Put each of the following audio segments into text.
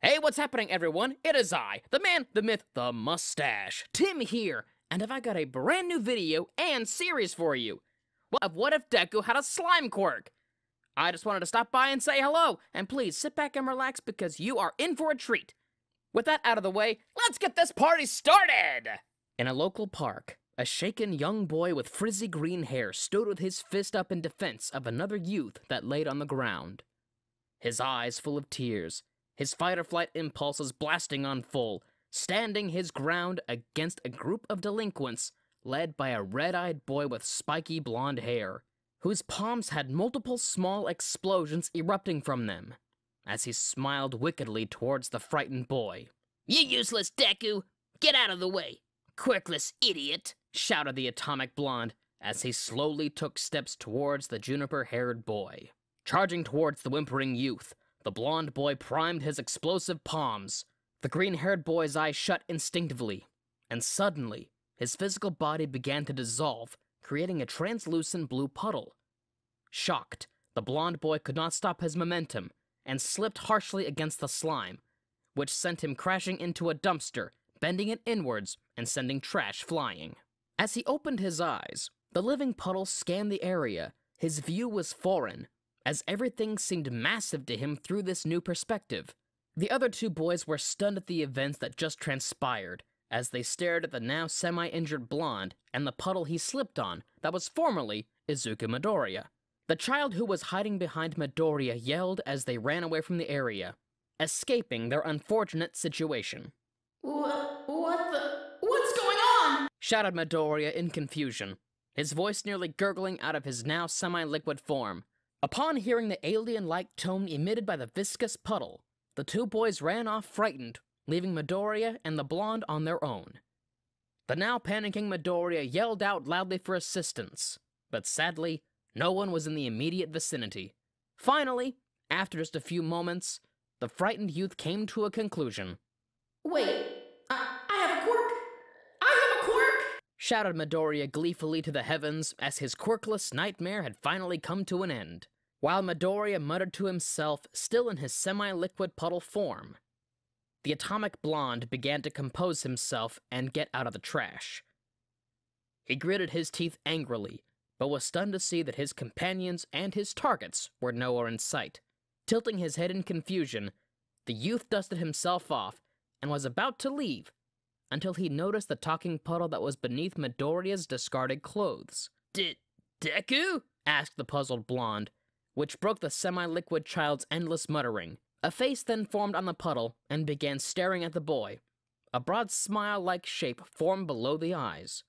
Hey, what's happening, everyone? It is I, the man, the myth, the mustache, Tim here, and I've I got a brand new video and series for you. Of what if Deku had a slime quirk? I just wanted to stop by and say hello, and please sit back and relax because you are in for a treat. With that out of the way, let's get this party started! In a local park, a shaken young boy with frizzy green hair stood with his fist up in defense of another youth that laid on the ground. His eyes full of tears, his fight or flight impulses blasting on full, standing his ground against a group of delinquents led by a red eyed boy with spiky blonde hair, whose palms had multiple small explosions erupting from them, as he smiled wickedly towards the frightened boy. You useless Deku! Get out of the way! Quirkless idiot! shouted the atomic blonde as he slowly took steps towards the juniper haired boy. Charging towards the whimpering youth, the blonde boy primed his explosive palms. The green haired boy's eyes shut instinctively, and suddenly, his physical body began to dissolve, creating a translucent blue puddle. Shocked, the blonde boy could not stop his momentum and slipped harshly against the slime, which sent him crashing into a dumpster, bending it inwards and sending trash flying. As he opened his eyes, the living puddle scanned the area. His view was foreign, as everything seemed massive to him through this new perspective. The other two boys were stunned at the events that just transpired, as they stared at the now semi injured blonde and the puddle he slipped on that was formerly Izuku Midoriya. The child who was hiding behind Midoriya yelled as they ran away from the area, escaping their unfortunate situation. What, what the? What's going on? shouted Midoriya in confusion, his voice nearly gurgling out of his now semi liquid form. Upon hearing the alien like tone emitted by the viscous puddle, the two boys ran off frightened, leaving Midoriya and the blonde on their own. The now panicking Midoriya yelled out loudly for assistance, but sadly, no one was in the immediate vicinity. Finally, after just a few moments, the frightened youth came to a conclusion. Wait, I, I have a quirk. I have a quirk. Shouted Midoriya gleefully to the heavens as his quirkless nightmare had finally come to an end, while Midoriya muttered to himself, still in his semi liquid puddle form. The atomic blonde began to compose himself and get out of the trash. He gritted his teeth angrily, but was stunned to see that his companions and his targets were nowhere in sight. Tilting his head in confusion, the youth dusted himself off and was about to leave until he noticed the talking puddle that was beneath Midoriya's discarded clothes. De- Deku? asked the puzzled blonde, which broke the semi liquid child's endless muttering. A face then formed on the puddle and began staring at the boy. A broad smile like shape formed below the eyes.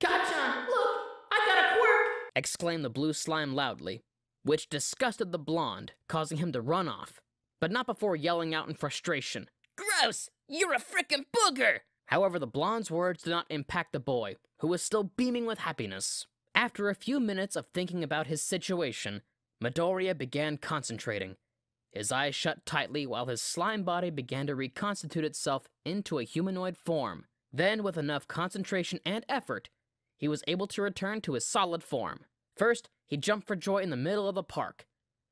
Kacchan, look, I got a quirk. exclaimed the blue slime loudly, which disgusted the blonde, causing him to run off, but not before yelling out in frustration. Gross! You're a frickin' booger! However, the blonde's words did not impact the boy, who was still beaming with happiness. After a few minutes of thinking about his situation, Midoriya began concentrating. His eyes shut tightly while his slime body began to reconstitute itself into a humanoid form. Then, with enough concentration and effort, he was able to return to his solid form. First, he jumped for joy in the middle of the park.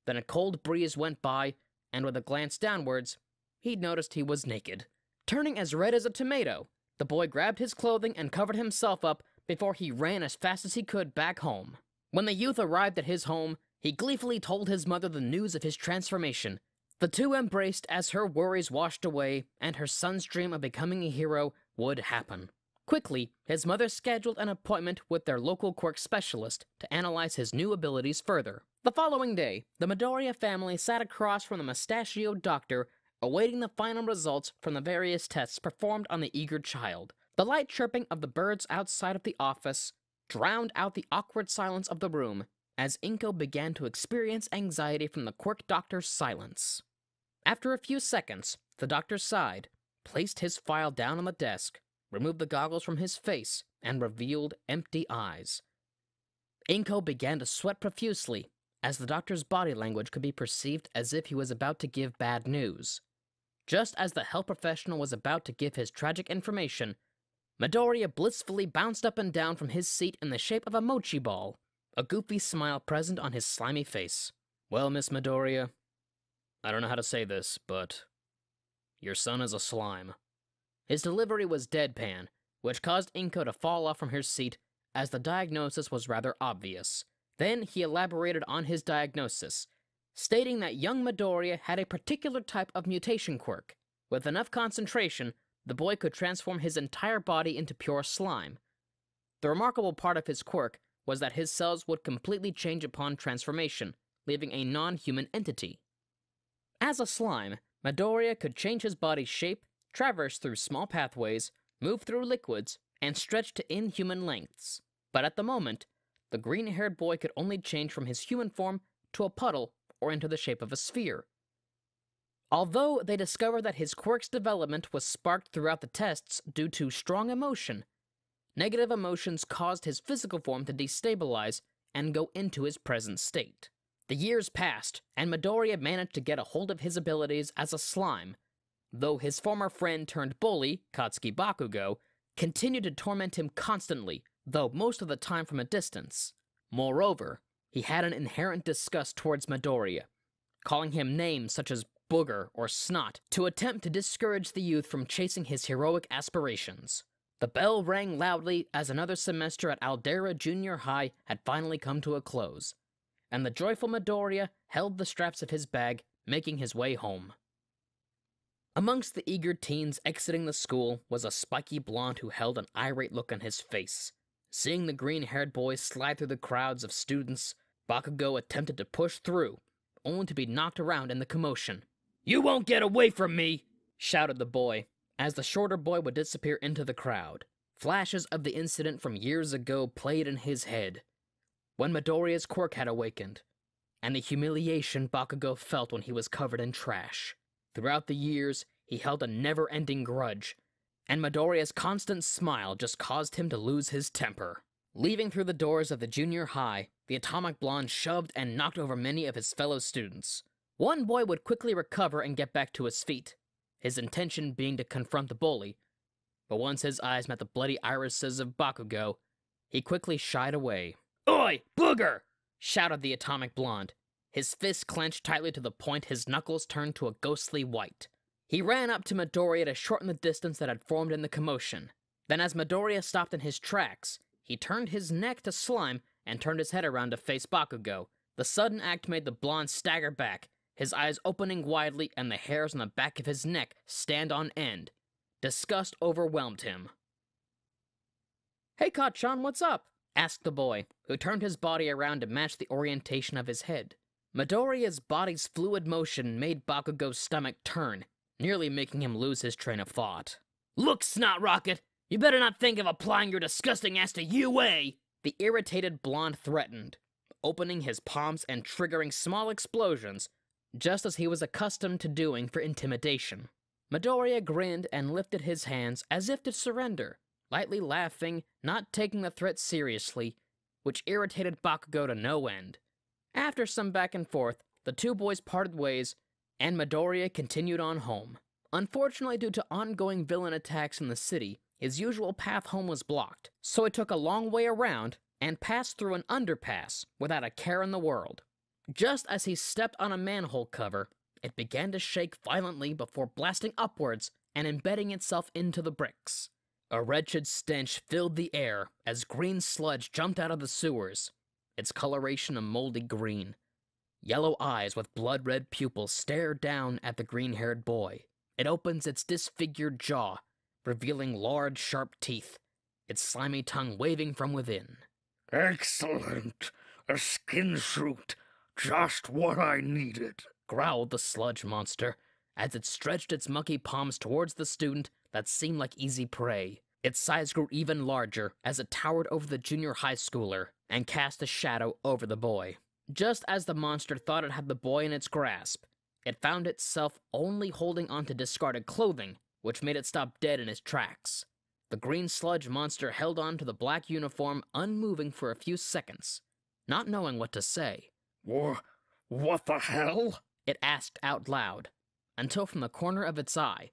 Then a cold breeze went by, and with a glance downwards, he noticed he was naked. Turning as red as a tomato, the boy grabbed his clothing and covered himself up before he ran as fast as he could back home. When the youth arrived at his home, he gleefully told his mother the news of his transformation. The two embraced as her worries washed away and her son's dream of becoming a hero would happen. Quickly, his mother scheduled an appointment with their local quirk specialist to analyze his new abilities further. The following day, the Midoriya family sat across from the mustachioed doctor, awaiting the final results from the various tests performed on the eager child. The light chirping of the birds outside of the office drowned out the awkward silence of the room as Inko began to experience anxiety from the quirk doctor's silence. After a few seconds, the doctor sighed, placed his file down on the desk, removed the goggles from his face, and revealed empty eyes. Inko began to sweat profusely, as the doctor's body language could be perceived as if he was about to give bad news. Just as the health professional was about to give his tragic information, Midoriya blissfully bounced up and down from his seat in the shape of a mochi ball, a goofy smile present on his slimy face. Well, Miss Midoriya, I don't know how to say this, but Your son is a slime. His delivery was deadpan, which caused Inko to fall off from her seat as the diagnosis was rather obvious. Then he elaborated on his diagnosis, stating that young Midoriya had a particular type of mutation quirk. With enough concentration, the boy could transform his entire body into pure slime. The remarkable part of his quirk was that his cells would completely change upon transformation, leaving a non human entity. As a slime, Midoriya could change his body's shape, traverse through small pathways, move through liquids, and stretch to inhuman lengths. But at the moment, the green haired boy could only change from his human form to a puddle or into the shape of a sphere. Although they discover that his quirk's development was sparked throughout the tests due to strong emotion, negative emotions caused his physical form to destabilize and go into his present state. The years passed, and Midoriya managed to get a hold of his abilities as a slime, though his former friend turned bully, Katsuki Bakugo, continued to torment him constantly, though most of the time from a distance. Moreover, he had an inherent disgust towards Midoriya, calling him names such as booger or snot to attempt to discourage the youth from chasing his heroic aspirations. The bell rang loudly as another semester at Aldera Junior High had finally come to a close, and the joyful Midoriya held the straps of his bag, making his way home. Amongst the eager teens exiting the school was a spiky blonde who held an irate look on his face. Seeing the green haired boy slide through the crowds of students, Bakugo attempted to push through, only to be knocked around in the commotion. You won't get away from me! shouted the boy, as the shorter boy would disappear into the crowd. Flashes of the incident from years ago played in his head, when Midoriya's quirk had awakened, and the humiliation Bakugo felt when he was covered in trash. Throughout the years, he held a never ending grudge, and Midoriya's constant smile just caused him to lose his temper. Leaving through the doors of the junior high, the Atomic Blonde shoved and knocked over many of his fellow students. One boy would quickly recover and get back to his feet, his intention being to confront the bully. But once his eyes met the bloody irises of Bakugo, he quickly shied away. Oi, booger! shouted the Atomic Blonde, his fists clenched tightly to the point his knuckles turned to a ghostly white. He ran up to Midoriya to shorten the distance that had formed in the commotion. Then, as Midoriya stopped in his tracks, he turned his neck to Slime and turned his head around to face Bakugo. The sudden act made the blonde stagger back, his eyes opening widely and the hairs on the back of his neck stand on end. Disgust overwhelmed him. Hey, Kacchan, what's up? asked the boy, who turned his body around to match the orientation of his head. Midoriya's body's fluid motion made Bakugo's stomach turn, nearly making him lose his train of thought. Look, Snot Rocket, you better not think of applying your disgusting ass to UA! The irritated blonde threatened, opening his palms and triggering small explosions, just as he was accustomed to doing for intimidation. Midoriya grinned and lifted his hands as if to surrender, lightly laughing, not taking the threat seriously, which irritated Bakugo to no end. After some back and forth, the two boys parted ways, and Midoriya continued on home. Unfortunately, due to ongoing villain attacks in the city, his usual path home was blocked, so he took a long way around and passed through an underpass without a care in the world. Just as he stepped on a manhole cover, it began to shake violently before blasting upwards and embedding itself into the bricks. A wretched stench filled the air as green sludge jumped out of the sewers, its coloration a moldy green. Yellow eyes with blood red pupils stare down at the green haired boy. It opens its disfigured jaw, revealing large, sharp teeth, its slimy tongue waving from within. Excellent! A skin suit! Just what I needed! growled the sludge monster as it stretched its mucky palms towards the student that seemed like easy prey. Its size grew even larger as it towered over the junior high schooler and cast a shadow over the boy. Just as the monster thought it had the boy in its grasp, it found itself only holding onto discarded clothing, which made it stop dead in its tracks. The green sludge monster held on to the black uniform unmoving for a few seconds, not knowing what to say. Wha- what the hell? It asked out loud, until from the corner of its eye,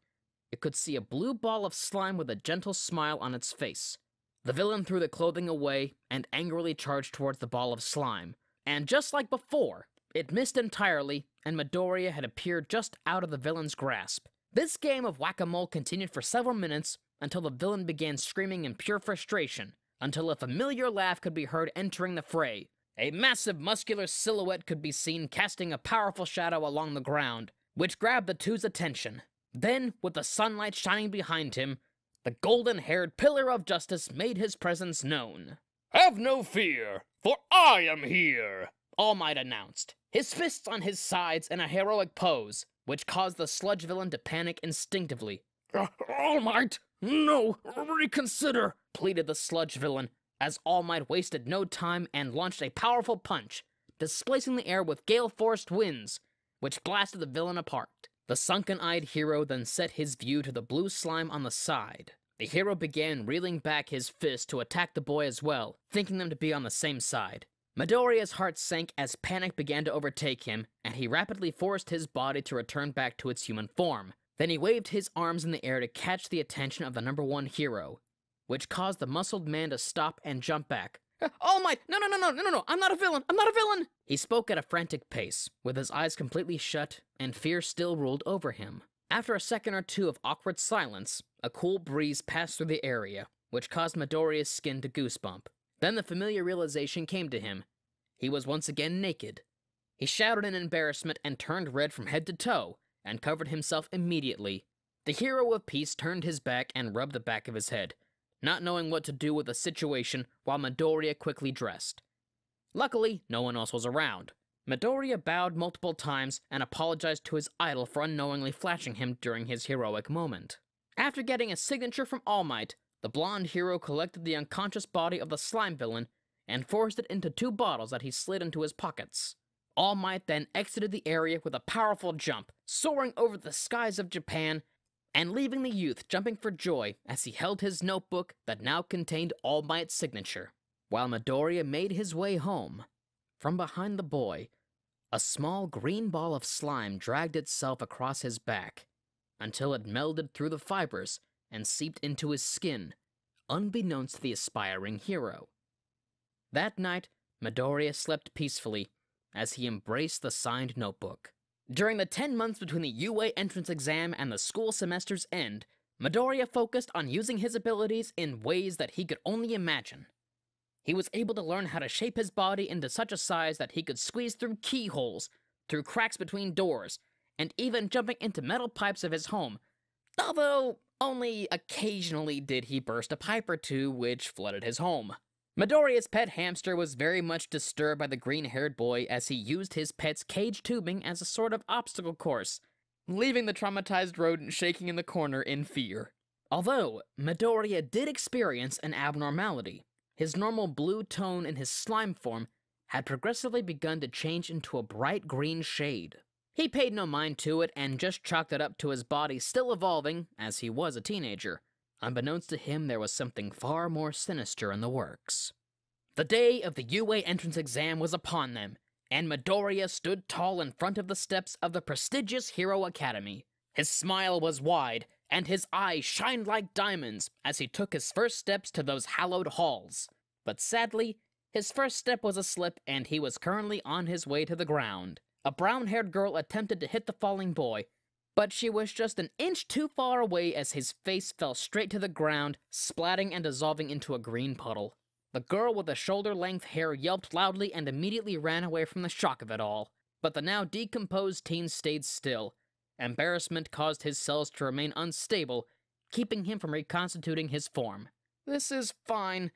it could see a blue ball of slime with a gentle smile on its face. The villain threw the clothing away and angrily charged towards the ball of slime. And just like before, it missed entirely, and Midoriya had appeared just out of the villain's grasp. This game of whack a mole continued for several minutes until the villain began screaming in pure frustration, until a familiar laugh could be heard entering the fray. A massive muscular silhouette could be seen casting a powerful shadow along the ground, which grabbed the two's attention. Then, with the sunlight shining behind him, the golden haired pillar of justice made his presence known. Have no fear, for I am here! All Might announced, his fists on his sides in a heroic pose, which caused the sludge villain to panic instinctively. All Might, no, reconsider! pleaded the sludge villain, as All Might wasted no time and launched a powerful punch, displacing the air with gale forced winds, which blasted the villain apart. The sunken eyed hero then set his view to the blue slime on the side. The hero began reeling back his fist to attack the boy as well, thinking them to be on the same side. Midoriya's heart sank as panic began to overtake him, and he rapidly forced his body to return back to its human form. Then he waved his arms in the air to catch the attention of the number one hero, which caused the muscled man to stop and jump back. Oh All Might! No, no, no, no, no, no, no! I'm not a villain! I'm not a villain! He spoke at a frantic pace, with his eyes completely shut, and fear still ruled over him. After a second or two of awkward silence, a cool breeze passed through the area, which caused Midoriya's skin to goosebump. Then the familiar realization came to him. He was once again naked. He shouted in embarrassment and turned red from head to toe, and covered himself immediately. The hero of peace turned his back and rubbed the back of his head, not knowing what to do with the situation while Midoriya quickly dressed. Luckily, no one else was around. Midoriya bowed multiple times and apologized to his idol for unknowingly flashing him during his heroic moment. After getting a signature from All Might, the blonde hero collected the unconscious body of the slime villain and forced it into two bottles that he slid into his pockets. All Might then exited the area with a powerful jump, soaring over the skies of Japan and leaving the youth jumping for joy as he held his notebook that now contained All Might's signature. While Midoriya made his way home, from behind the boy, a small green ball of slime dragged itself across his back until it melded through the fibers and seeped into his skin, unbeknownst to the aspiring hero. That night, Midoriya slept peacefully as he embraced the signed notebook. During the 10 months between the UA entrance exam and the school semester's end, Midoriya focused on using his abilities in ways that he could only imagine. He was able to learn how to shape his body into such a size that he could squeeze through keyholes, through cracks between doors, and even jumping into metal pipes of his home, although only occasionally did he burst a pipe or two which flooded his home. Midoriya's pet hamster was very much disturbed by the green haired boy as he used his pet's cage tubing as a sort of obstacle course, leaving the traumatized rodent shaking in the corner in fear. Although, Midoriya did experience an abnormality. His normal blue tone in his slime form had progressively begun to change into a bright green shade. He paid no mind to it and just chalked it up to his body still evolving, as he was a teenager. Unbeknownst to him, there was something far more sinister in the works. The day of the UA entrance exam was upon them, and Midoriya stood tall in front of the steps of the prestigious Hero Academy. His smile was wide, and his eyes shined like diamonds as he took his first steps to those hallowed halls. But sadly, his first step was a slip, and he was currently on his way to the ground. A brown haired girl attempted to hit the falling boy, but she was just an inch too far away as his face fell straight to the ground, splatting and dissolving into a green puddle. The girl with the shoulder length hair yelped loudly and immediately ran away from the shock of it all. But the now decomposed teen stayed still. Embarrassment caused his cells to remain unstable, keeping him from reconstituting his form. This is fine.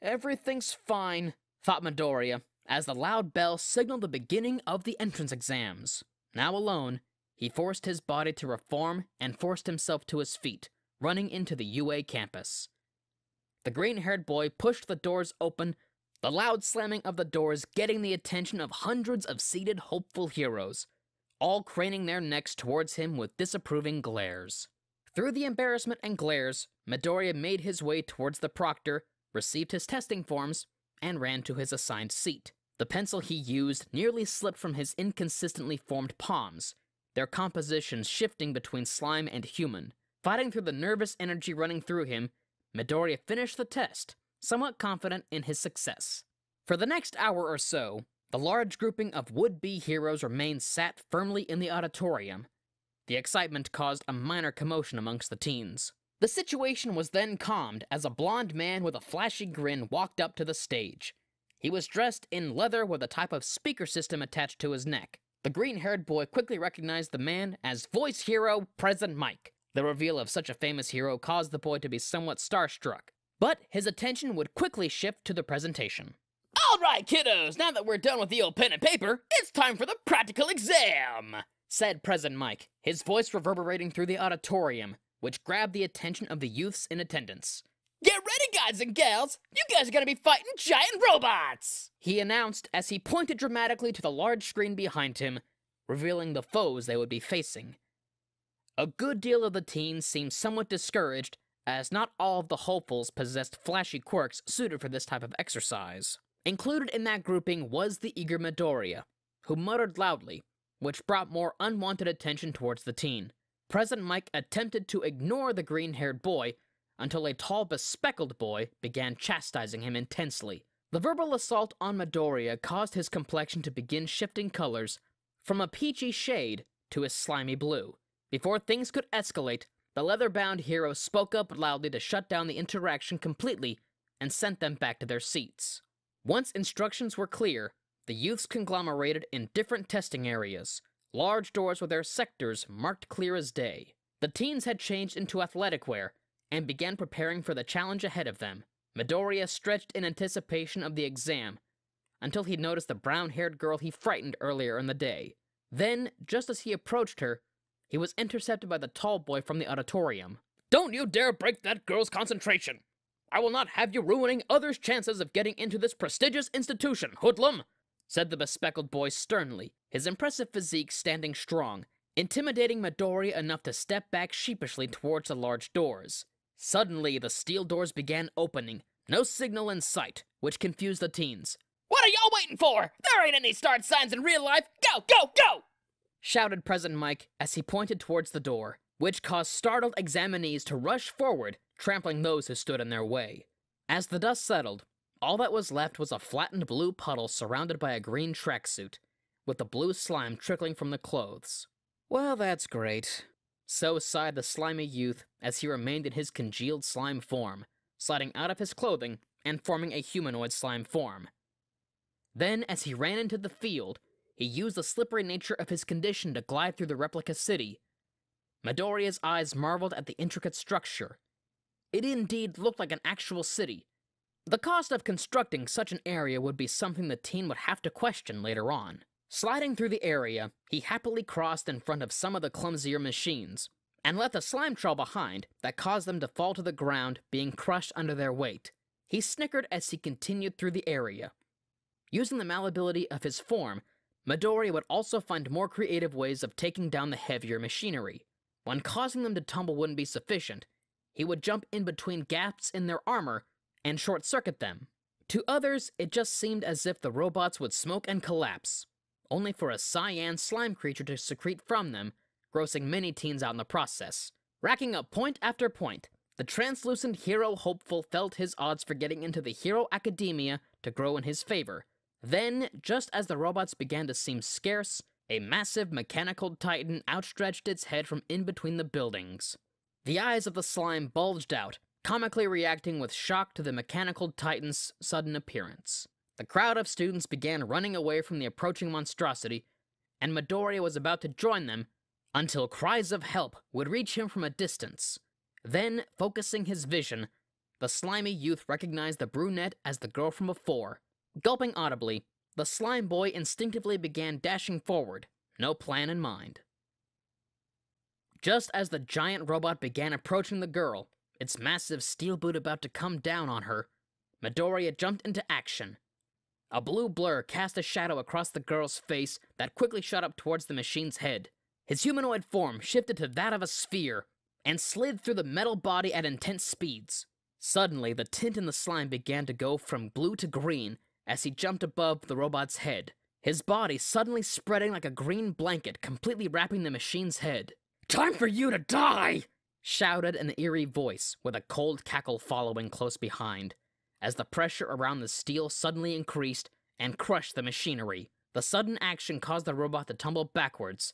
Everything's fine, thought Midoriya, as the loud bell signaled the beginning of the entrance exams. Now alone, he forced his body to reform and forced himself to his feet, running into the UA campus. The green haired boy pushed the doors open, the loud slamming of the doors getting the attention of hundreds of seated hopeful heroes, all craning their necks towards him with disapproving glares. Through the embarrassment and glares, Midoriya made his way towards the proctor, received his testing forms, and ran to his assigned seat. The pencil he used nearly slipped from his inconsistently formed palms, their compositions shifting between slime and human. Fighting through the nervous energy running through him, Midoriya finished the test, somewhat confident in his success. For the next hour or so, the large grouping of would be heroes remained sat firmly in the auditorium. The excitement caused a minor commotion amongst the teens. The situation was then calmed as a blond man with a flashy grin walked up to the stage. He was dressed in leather with a type of speaker system attached to his neck. The green haired boy quickly recognized the man as voice hero Present Mike. The reveal of such a famous hero caused the boy to be somewhat starstruck, but his attention would quickly shift to the presentation. All right, kiddos, now that we're done with the old pen and paper, it's time for the practical exam, said Present Mike, his voice reverberating through the auditorium, which grabbed the attention of the youths in attendance. Get ready, guys and gals! You guys are gonna be fighting giant robots! He announced as he pointed dramatically to the large screen behind him, revealing the foes they would be facing. A good deal of the teens seemed somewhat discouraged, as not all of the hopefuls possessed flashy quirks suited for this type of exercise. Included in that grouping was the eager Midoriya, who muttered loudly, which brought more unwanted attention towards the teen. Present Mike attempted to ignore the green haired boy until a tall, bespectacled boy began chastising him intensely. The verbal assault on Midoriya caused his complexion to begin shifting colors from a peachy shade to a slimy blue. Before things could escalate, the leather bound hero spoke up loudly to shut down the interaction completely and sent them back to their seats. Once instructions were clear, the youths conglomerated in different testing areas, large doors with their sectors marked clear as day. The teens had changed into athletic wear and began preparing for the challenge ahead of them. Midoriya stretched in anticipation of the exam until he noticed the brown haired girl he frightened earlier in the day. Then, just as he approached her, he was intercepted by the tall boy from the auditorium. Don't you dare break that girl's concentration! I will not have you ruining others' chances of getting into this prestigious institution, hoodlum! said the bespectacled boy sternly, his impressive physique standing strong, intimidating Midori enough to step back sheepishly towards the large doors. Suddenly, the steel doors began opening, no signal in sight, which confused the teens. What are y'all waiting for? There ain't any start signs in real life! Go, go, go! shouted Present Mike as he pointed towards the door, which caused startled examinees to rush forward, trampling those who stood in their way. As the dust settled, all that was left was a flattened blue puddle surrounded by a green tracksuit, with the blue slime trickling from the clothes. Well, that's great. So sighed the slimy youth as he remained in his congealed slime form, sliding out of his clothing and forming a humanoid slime form. Then, as he ran into the field, he used the slippery nature of his condition to glide through the replica city. Midoriya's eyes marveled at the intricate structure. It indeed looked like an actual city. The cost of constructing such an area would be something the teen would have to question later on. Sliding through the area, he happily crossed in front of some of the clumsier machines, and left a slime trail behind that caused them to fall to the ground, being crushed under their weight. He snickered as he continued through the area. Using the malleability of his form, Midori would also find more creative ways of taking down the heavier machinery. When causing them to tumble wouldn't be sufficient, he would jump in between gaps in their armor and short circuit them. To others, it just seemed as if the robots would smoke and collapse, only for a cyan slime creature to secrete from them, grossing many teens out in the process. Racking up point after point, the translucent hero hopeful felt his odds for getting into the Hero Academia to grow in his favor, then, just as the robots began to seem scarce, a massive mechanical titan outstretched its head from in between the buildings. The eyes of the slime bulged out, comically reacting with shock to the mechanical titan's sudden appearance. The crowd of students began running away from the approaching monstrosity, and Midoriya was about to join them until cries of help would reach him from a distance. Then, focusing his vision, the slimy youth recognized the brunette as the girl from before, Gulping audibly, the slime boy instinctively began dashing forward, no plan in mind. Just as the giant robot began approaching the girl, its massive steel boot about to come down on her, Midoriya jumped into action. A blue blur cast a shadow across the girl's face that quickly shot up towards the machine's head. His humanoid form shifted to that of a sphere and slid through the metal body at intense speeds. Suddenly, the tint in the slime began to go from blue to green as he jumped above the robot's head, his body suddenly spreading like a green blanket, completely wrapping the machine's head. Time for you to die! shouted an eerie voice, with a cold cackle following close behind, as the pressure around the steel suddenly increased and crushed the machinery. The sudden action caused the robot to tumble backwards,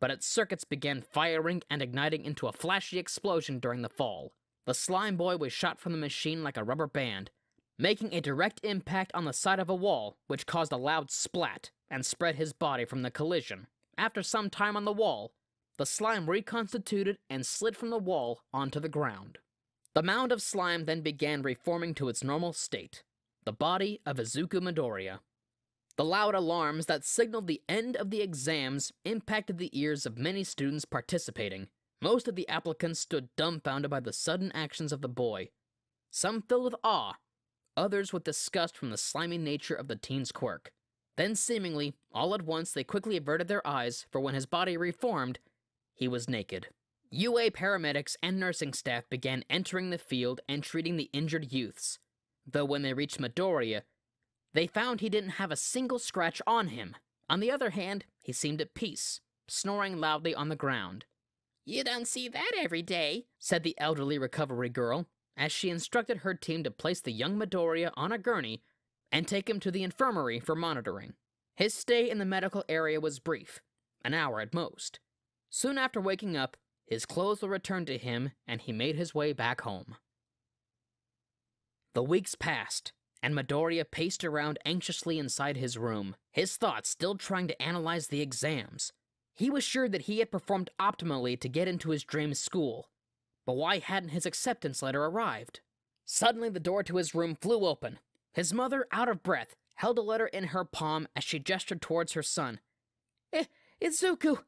but its circuits began firing and igniting into a flashy explosion during the fall. The slime boy was shot from the machine like a rubber band, making a direct impact on the side of a wall, which caused a loud splat and spread his body from the collision. After some time on the wall, the slime reconstituted and slid from the wall onto the ground. The mound of slime then began reforming to its normal state, the body of Izuku Midoriya. The loud alarms that signaled the end of the exams impacted the ears of many students participating. Most of the applicants stood dumbfounded by the sudden actions of the boy, some filled with awe, others with disgust from the slimy nature of the teen's quirk. Then, seemingly, all at once, they quickly averted their eyes, for when his body reformed, he was naked. UA paramedics and nursing staff began entering the field and treating the injured youths, though when they reached Midoriya, they found he didn't have a single scratch on him. On the other hand, he seemed at peace, snoring loudly on the ground. You don't see that every day, said the elderly recovery girl, as she instructed her team to place the young Midoriya on a gurney and take him to the infirmary for monitoring. His stay in the medical area was brief, an hour at most. Soon after waking up, his clothes were returned to him and he made his way back home. The weeks passed, and Midoriya paced around anxiously inside his room, his thoughts still trying to analyze the exams. He was sure that he had performed optimally to get into his dream school, but why hadn't his acceptance letter arrived? Suddenly, the door to his room flew open. His mother, out of breath, held a letter in her palm as she gestured towards her son. Eh, Izuku,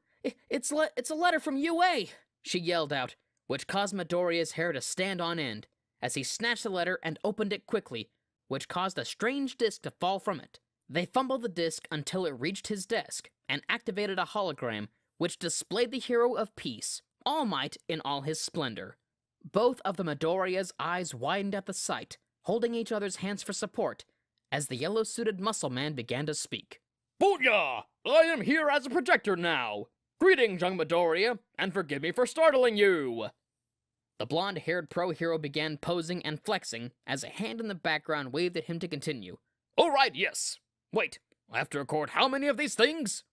it's, le- it's a letter from UA, she yelled out, which caused Midoriya's hair to stand on end as he snatched the letter and opened it quickly, which caused a strange disc to fall from it. They fumbled the disc until it reached his desk and activated a hologram which displayed the hero of peace, All Might in all his splendor. Both of the Midoriya's eyes widened at the sight, holding each other's hands for support, as the yellow suited muscle man began to speak. Booyah! I am here as a projector now! Greetings, young Midoriya, and forgive me for startling you! The blonde haired pro hero began posing and flexing as a hand in the background waved at him to continue. All right, yes. Wait, I have to record how many of these things?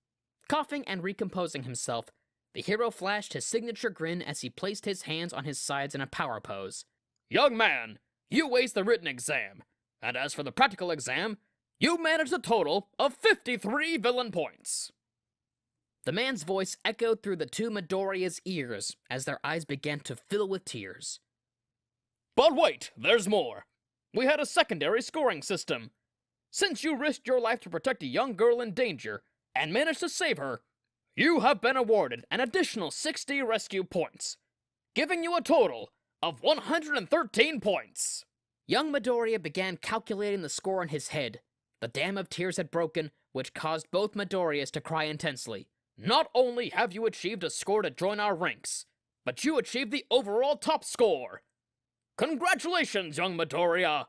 Coughing and recomposing himself, the hero flashed his signature grin as he placed his hands on his sides in a power pose. Young man, you aced the written exam, and as for the practical exam, you managed a total of 53 villain points. The man's voice echoed through the two Midoriya's ears as their eyes began to fill with tears. But wait, there's more. We had a secondary scoring system. Since you risked your life to protect a young girl in danger and managed to save her, you have been awarded an additional 60 rescue points, giving you a total of 113 points. Young Midoriya began calculating the score in his head. The dam of tears had broken, which caused both Midoriyas to cry intensely. Not only have you achieved a score to join our ranks, but you achieved the overall top score. Congratulations, young Midoriya!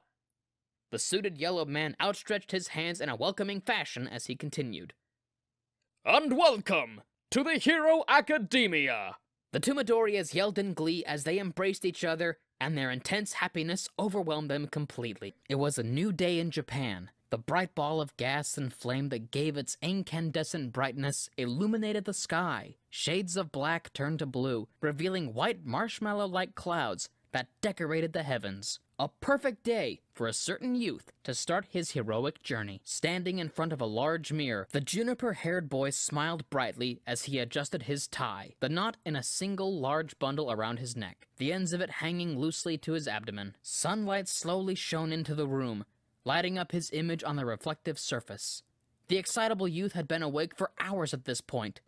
The suited yellow man outstretched his hands in a welcoming fashion as he continued. And welcome to the Hero Academia! The two Midoriyas yelled in glee as they embraced each other, and their intense happiness overwhelmed them completely. It was a new day in Japan, the bright ball of gas and flame that gave its incandescent brightness illuminated the sky. Shades of black turned to blue, revealing white marshmallow like clouds that decorated the heavens. A perfect day for a certain youth to start his heroic journey. Standing in front of a large mirror, the juniper haired boy smiled brightly as he adjusted his tie, the knot in a single large bundle around his neck, the ends of it hanging loosely to his abdomen. Sunlight slowly shone into the room, lighting up his image on the reflective surface. The excitable youth had been awake for hours at this point,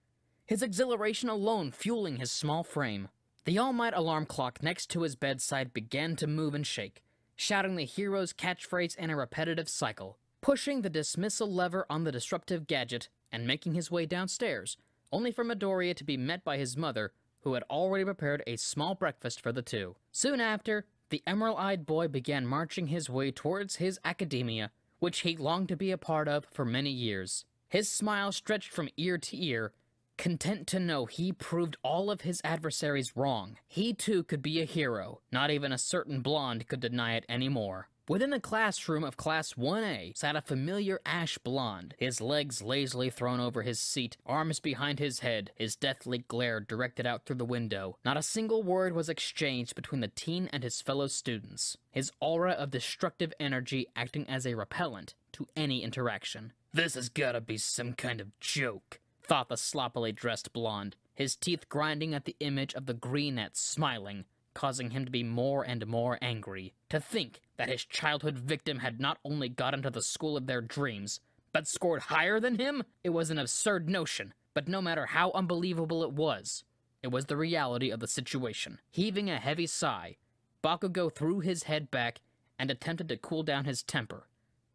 his exhilaration alone fueling his small frame. The All Might alarm clock next to his bedside began to move and shake, shouting the hero's catchphrase in a repetitive cycle, pushing the dismissal lever on the disruptive gadget and making his way downstairs, only for Midoriya to be met by his mother, who had already prepared a small breakfast for the two. Soon after, the emerald eyed boy began marching his way towards his academia, which he longed to be a part of for many years. His smile stretched from ear to ear, content to know he proved all of his adversaries wrong. He too could be a hero, not even a certain blonde could deny it anymore. Within the classroom of Class 1A sat a familiar ash blonde, his legs lazily thrown over his seat, arms behind his head, his deathly glare directed out through the window. Not a single word was exchanged between the teen and his fellow students, his aura of destructive energy acting as a repellent to any interaction. This has gotta be some kind of joke, thought the sloppily dressed blonde, his teeth grinding at the image of the greenette smiling, causing him to be more and more angry. To think that his childhood victim had not only got into the school of their dreams, but scored higher than him? It was an absurd notion, but no matter how unbelievable it was, it was the reality of the situation. Heaving a heavy sigh, Bakugo threw his head back and attempted to cool down his temper,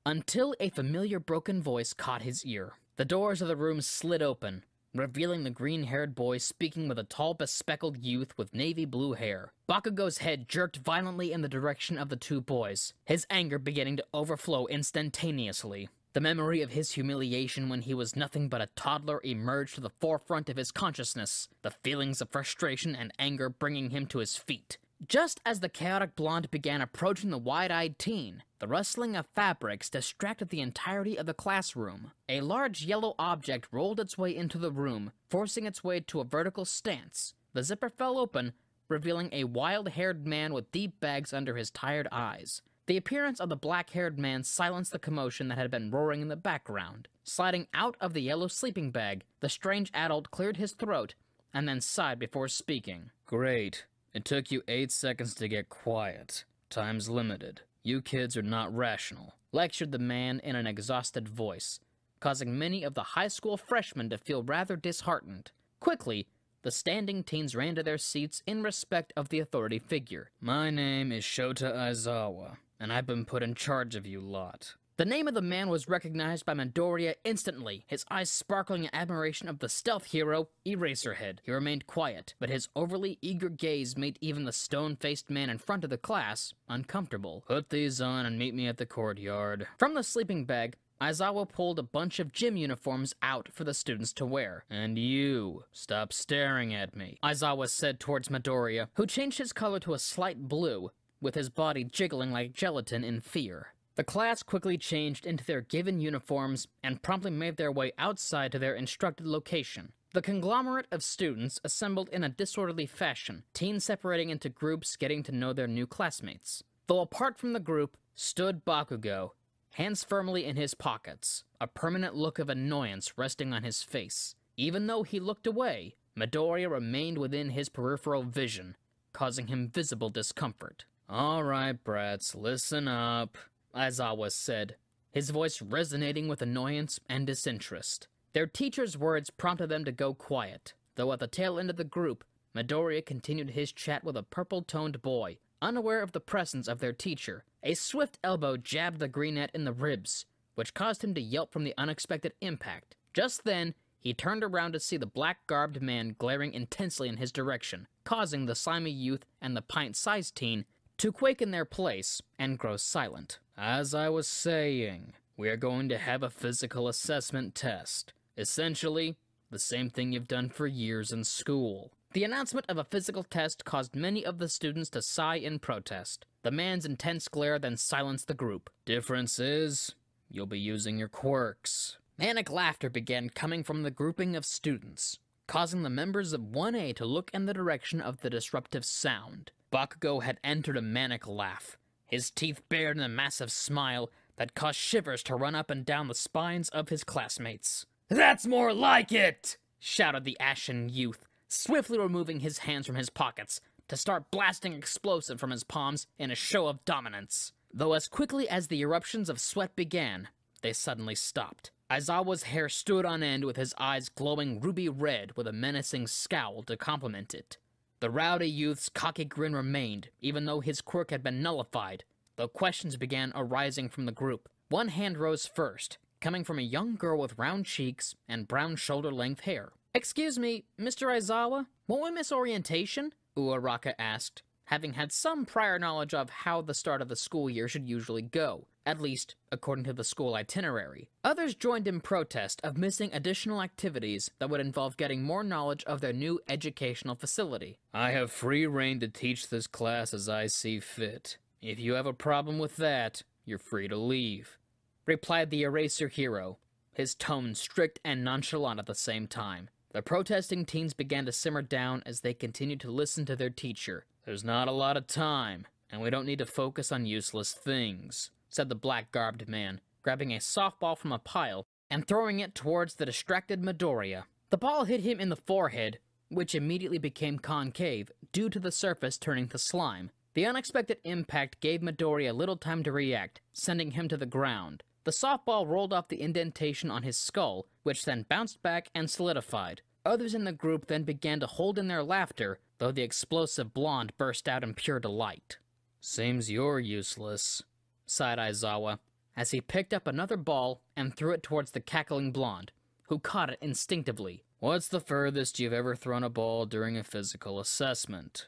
until a familiar broken voice caught his ear. The doors of the room slid open, revealing the green haired boy speaking with a tall, bespectacled youth with navy blue hair. Bakugo's head jerked violently in the direction of the two boys, his anger beginning to overflow instantaneously. The memory of his humiliation when he was nothing but a toddler emerged to the forefront of his consciousness, the feelings of frustration and anger bringing him to his feet. Just as the chaotic blonde began approaching the wide eyed teen, the rustling of fabrics distracted the entirety of the classroom. A large yellow object rolled its way into the room, forcing its way to a vertical stance. The zipper fell open, revealing a wild haired man with deep bags under his tired eyes. The appearance of the black haired man silenced the commotion that had been roaring in the background. Sliding out of the yellow sleeping bag, the strange adult cleared his throat and then sighed before speaking. Great. It took you eight seconds to get quiet. Time's limited. You kids are not rational, lectured the man in an exhausted voice, causing many of the high school freshmen to feel rather disheartened. Quickly, the standing teens ran to their seats in respect of the authority figure. My name is Shota Aizawa, and I've been put in charge of you lot. The name of the man was recognized by Midoriya instantly, his eyes sparkling in admiration of the stealth hero, Eraserhead. He remained quiet, but his overly eager gaze made even the stone-faced man in front of the class uncomfortable. Put these on and meet me at the courtyard. From the sleeping bag, Aizawa pulled a bunch of gym uniforms out for the students to wear. And you, stop staring at me, Aizawa said towards Midoriya, who changed his color to a slight blue, with his body jiggling like gelatin in fear. The class quickly changed into their given uniforms and promptly made their way outside to their instructed location. The conglomerate of students assembled in a disorderly fashion, teens separating into groups getting to know their new classmates. Though apart from the group stood Bakugo, hands firmly in his pockets, a permanent look of annoyance resting on his face. Even though he looked away, Midoriya remained within his peripheral vision, causing him visible discomfort. All right, brats, listen up. Aizawa said, his voice resonating with annoyance and disinterest. Their teacher's words prompted them to go quiet, though at the tail end of the group, Midoriya continued his chat with a purple-toned boy, unaware of the presence of their teacher. A swift elbow jabbed the greenette in the ribs, which caused him to yelp from the unexpected impact. Just then, he turned around to see the black-garbed man glaring intensely in his direction, causing the slimy youth and the pint-sized teen to quake in their place and grow silent. As I was saying, we are going to have a physical assessment test. Essentially, the same thing you've done for years in school. The announcement of a physical test caused many of the students to sigh in protest. The man's intense glare then silenced the group. Difference is, you'll be using your quirks. Manic laughter began coming from the grouping of students, causing the members of 1A to look in the direction of the disruptive sound. Bakugo had entered a manic laugh, his teeth bared in a massive smile that caused shivers to run up and down the spines of his classmates. That's more like it! shouted the ashen youth, swiftly removing his hands from his pockets to start blasting explosive from his palms in a show of dominance. Though as quickly as the eruptions of sweat began, they suddenly stopped. Aizawa's hair stood on end with his eyes glowing ruby red with a menacing scowl to complement it. The rowdy youth's cocky grin remained, even though his quirk had been nullified, though questions began arising from the group. One hand rose first, coming from a young girl with round cheeks and brown shoulder-length hair. Excuse me, Mr. Aizawa, won't we miss orientation? Uraraka asked, having had some prior knowledge of how the start of the school year should usually go, at least according to the school itinerary. Others joined in protest of missing additional activities that would involve getting more knowledge of their new educational facility. I have free reign to teach this class as I see fit. If you have a problem with that, you're free to leave, replied the eraser hero, his tone strict and nonchalant at the same time. The protesting teens began to simmer down as they continued to listen to their teacher. There's not a lot of time, and we don't need to focus on useless things, said the black garbed man, grabbing a softball from a pile and throwing it towards the distracted Midoriya. The ball hit him in the forehead, which immediately became concave due to the surface turning to slime. The unexpected impact gave Midoriya little time to react, sending him to the ground. The softball rolled off the indentation on his skull, which then bounced back and solidified. Others in the group then began to hold in their laughter, though the explosive blonde burst out in pure delight. Seems you're useless, sighed Aizawa, as he picked up another ball and threw it towards the cackling blonde, who caught it instinctively. What's the furthest you've ever thrown a ball during a physical assessment?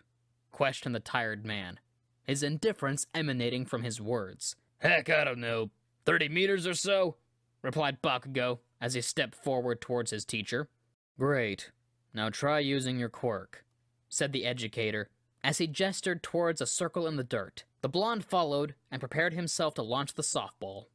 questioned the tired man, his indifference emanating from his words. Heck, I don't know. 30 meters or so? replied Bakugo as he stepped forward towards his teacher. Great. Now try using your quirk, said the educator as he gestured towards a circle in the dirt. The blonde followed and prepared himself to launch the softball.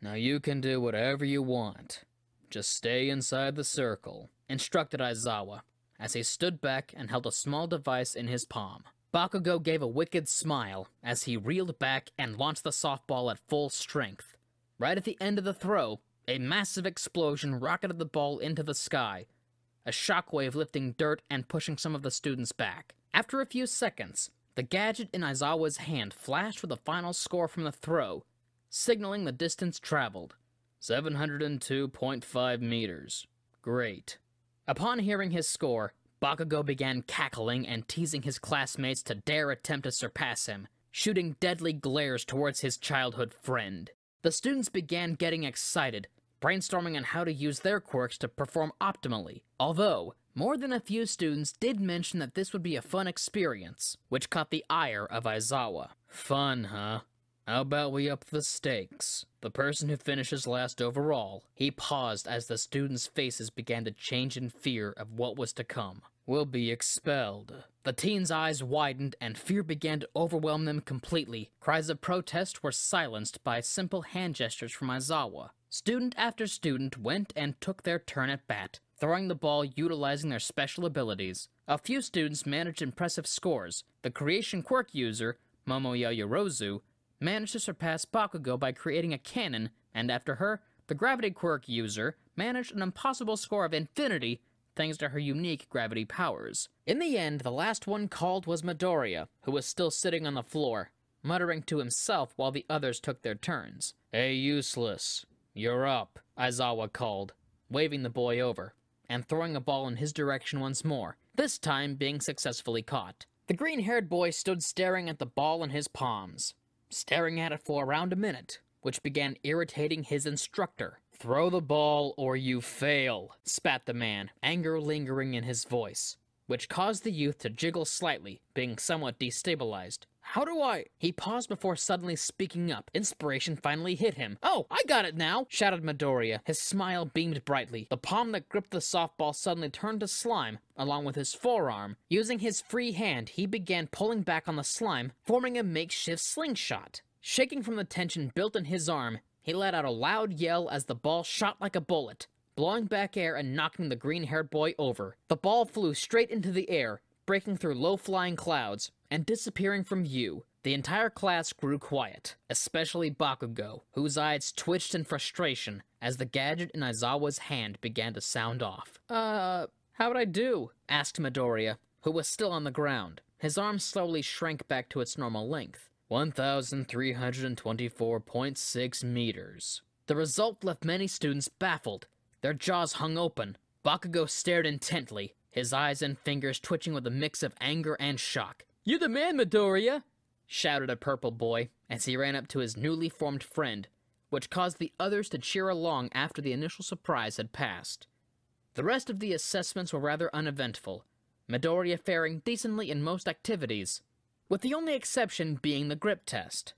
Now you can do whatever you want. Just stay inside the circle, instructed Aizawa, as he stood back and held a small device in his palm. Bakugo gave a wicked smile as he reeled back and launched the softball at full strength. Right at the end of the throw, a massive explosion rocketed the ball into the sky, a shockwave lifting dirt and pushing some of the students back. After a few seconds, the gadget in Aizawa's hand flashed with a final score from the throw, signaling the distance traveled 702.5 meters. Great. Upon hearing his score, Bakugo began cackling and teasing his classmates to dare attempt to surpass him, shooting deadly glares towards his childhood friend. The students began getting excited, brainstorming on how to use their quirks to perform optimally, although more than a few students did mention that this would be a fun experience, which caught the ire of Aizawa. Fun, huh? How about we up the stakes? The person who finishes last overall. He paused as the students' faces began to change in fear of what was to come. Will be expelled. The teens' eyes widened and fear began to overwhelm them completely. Cries of protest were silenced by simple hand gestures from Aizawa. Student after student went and took their turn at bat, throwing the ball utilizing their special abilities. A few students managed impressive scores. The creation quirk user, Momo Yaoyorozu, managed to surpass Bakugo by creating a cannon, and after her, the gravity quirk user managed an impossible score of infinity thanks to her unique gravity powers. In the end, the last one called was Midoriya, who was still sitting on the floor, muttering to himself while the others took their turns. Hey, useless. You're up, Aizawa called, waving the boy over, and throwing a ball in his direction once more, this time being successfully caught. The green haired boy stood staring at the ball in his palms, staring at it for around a minute, which began irritating his instructor. Throw the ball or you fail, spat the man, anger lingering in his voice, which caused the youth to jiggle slightly, being somewhat destabilized. How do I? He paused before suddenly speaking up. Inspiration finally hit him. Oh, I got it now! shouted Midoriya. His smile beamed brightly. The palm that gripped the softball suddenly turned to slime, along with his forearm. Using his free hand, he began pulling back on the slime, forming a makeshift slingshot. Shaking from the tension built in his arm, he let out a loud yell as the ball shot like a bullet, blowing back air and knocking the green haired boy over. The ball flew straight into the air, breaking through low flying clouds and disappearing from view. The entire class grew quiet, especially Bakugo, whose eyes twitched in frustration as the gadget in Aizawa's hand began to sound off. Uh, how'd I do? asked Midoriya, who was still on the ground. His arm slowly shrank back to its normal length 1,324.6 meters. The result left many students baffled. Their jaws hung open. Bakugo stared intently, his eyes and fingers twitching with a mix of anger and shock. You the man, Midoriya! shouted a purple boy as he ran up to his newly formed friend, which caused the others to cheer along after the initial surprise had passed. The rest of the assessments were rather uneventful, Midoriya faring decently in most activities, with the only exception being the grip test.